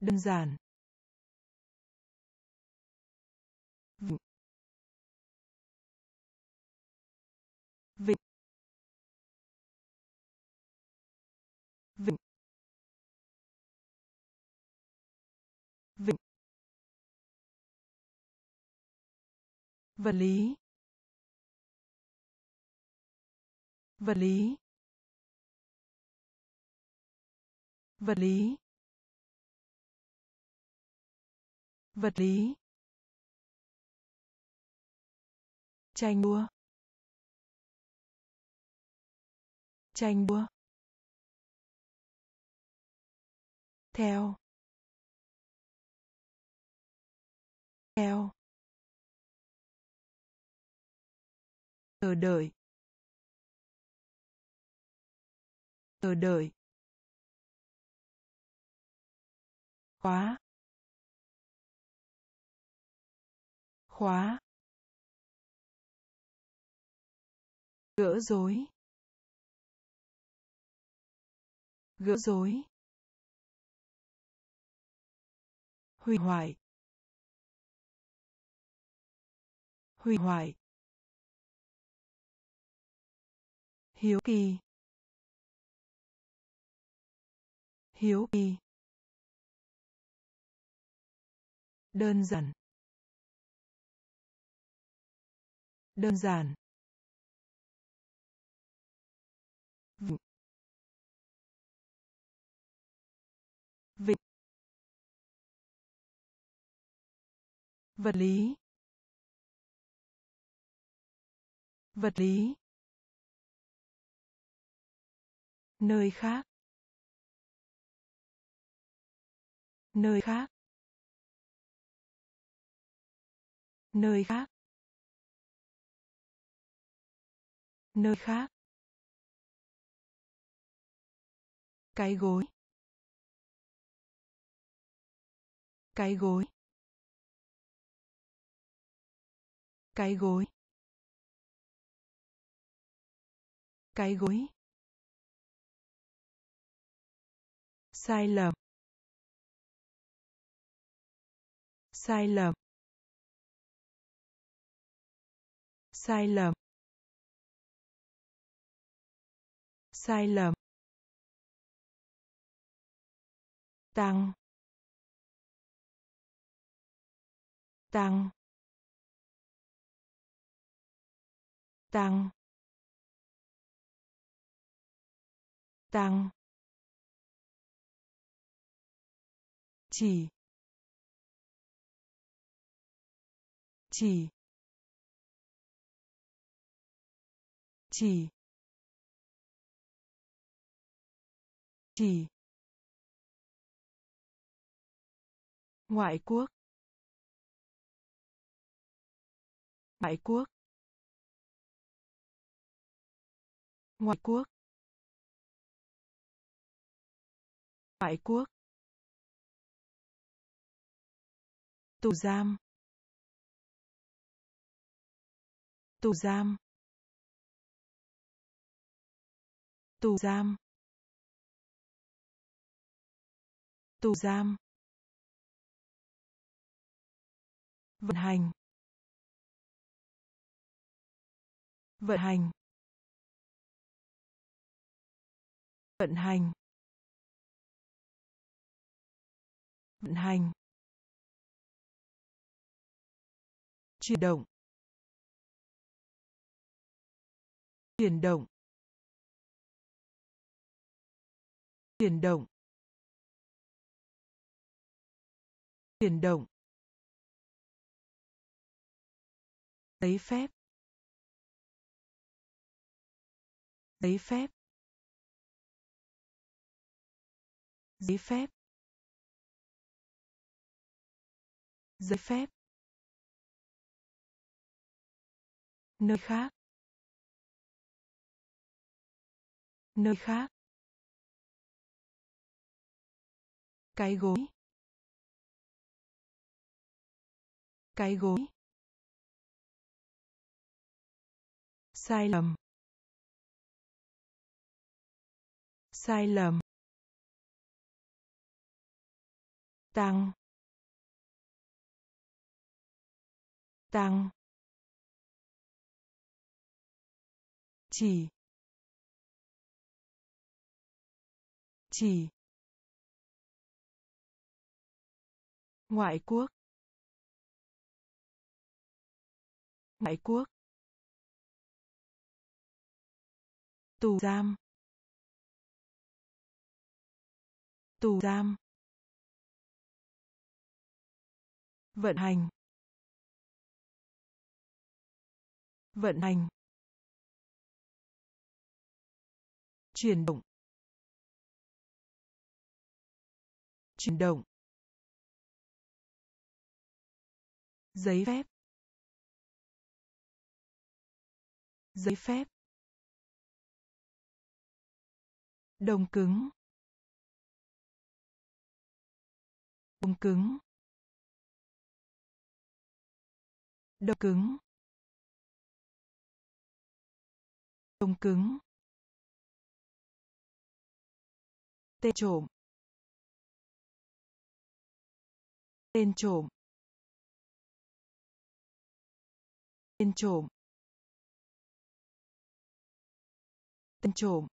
Đơn giản. Vịnh. Vịnh. Vật lý. Vật lý. Vật lý. Vật lý. Tranh đua tranh đua theo. Theo. Chờ đợi chờ đợi khóa. Khóa. Gỡ rối. Gỡ rối. Hủy hoại. Hủy hoại. Hiếu kỳ. Hiếu kỳ. Đơn giản. Đơn giản. Vịnh. Vịnh. Vật lý. Vật lý. Nơi khác. Nơi khác. Nơi khác. Nơi khác. Cái gối. Cái gối. Cái gối. Cái gối. Sai lầm. Sai lầm. Sai lầm. Sai lầm. Tăng. Tăng. Tăng. Tăng. Chỉ. Chỉ. Chỉ. Chỉ. Ngoại quốc. Ngoại quốc. Ngoại quốc. Ngoại quốc. Tù giam. Tù giam. Tù giam. Tù giam. Vận hành. Vận hành. Vận hành. Vận hành. Chuyển động. Chuyển động. Chuyển động. Chuyển động. Giấy phép. Giấy phép. Giấy phép. Giấy phép. Nơi khác. Nơi khác. Cái gối. Cái gối. Sai lầm. Sai lầm. Tăng. Tăng. Chỉ. Chỉ. Ngoại quốc. Ngoại quốc. Tù giam. Tù giam. Vận hành. Vận hành. Chuyển động. Chuyển động. Giấy phép. Giấy phép. Đồng cứng. Đồng cứng. Đồng cứng. Đồng cứng. Tên trộm. Tên trộm. Tên trộm. Tên trộm.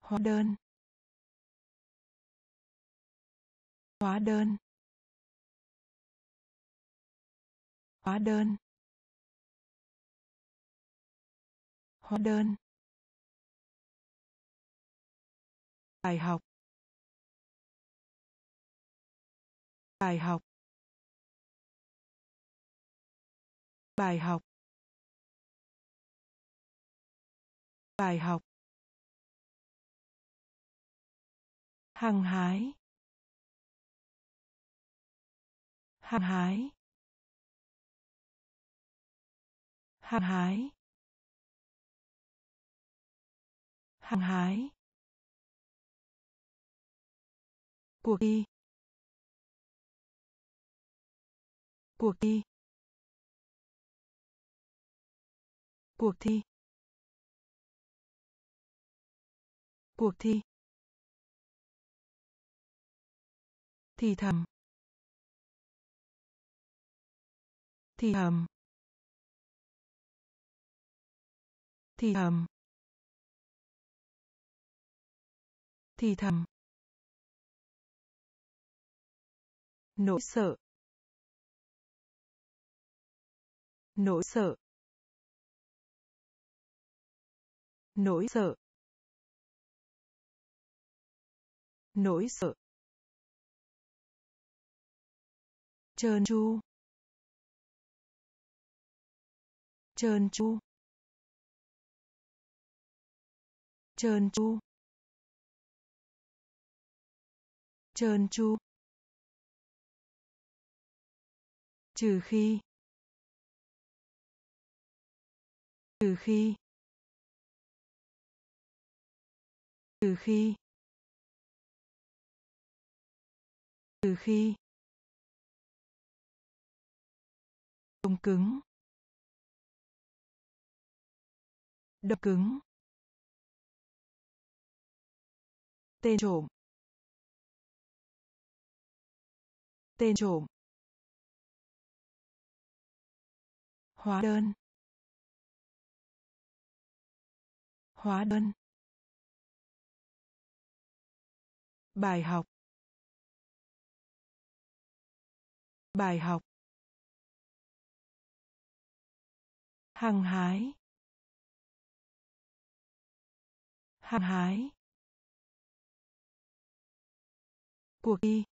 Hóa đơn. Hóa đơn. Hóa đơn. Hóa đơn. Bài học. Bài học. Bài học. Bài học. Hăng hái. Hăng hái. Hăng hái. Hăng hái. Cuộc thi. Cuộc thi. Cuộc thi. Cuộc thi. Thì thầm. Thì thầm. Thì thầm. Thì thầm. Nỗi sợ. Nỗi sợ. Nỗi sợ. Nỗi sợ. Trơn tru. Trơn tru. Trơn tru. Trơn tru. Trừ khi. Trừ khi. Trừ khi. Trừ khi. Đông cứng. Đông cứng. Tên trộm. Tên trộm. Hóa đơn. Hóa đơn. Bài học. Bài học. Hàng hái. Hàng hái. Cuộc thi.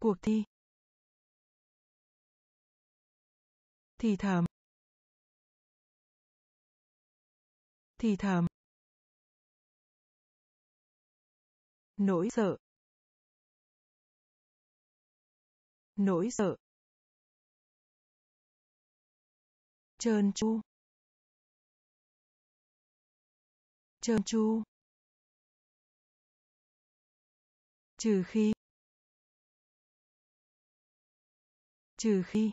Cuộc thi. Thì thầm. Thì thầm. Nỗi sợ. Nỗi sợ. Trơn tru. Trơn tru. Trừ khi. Trừ khi.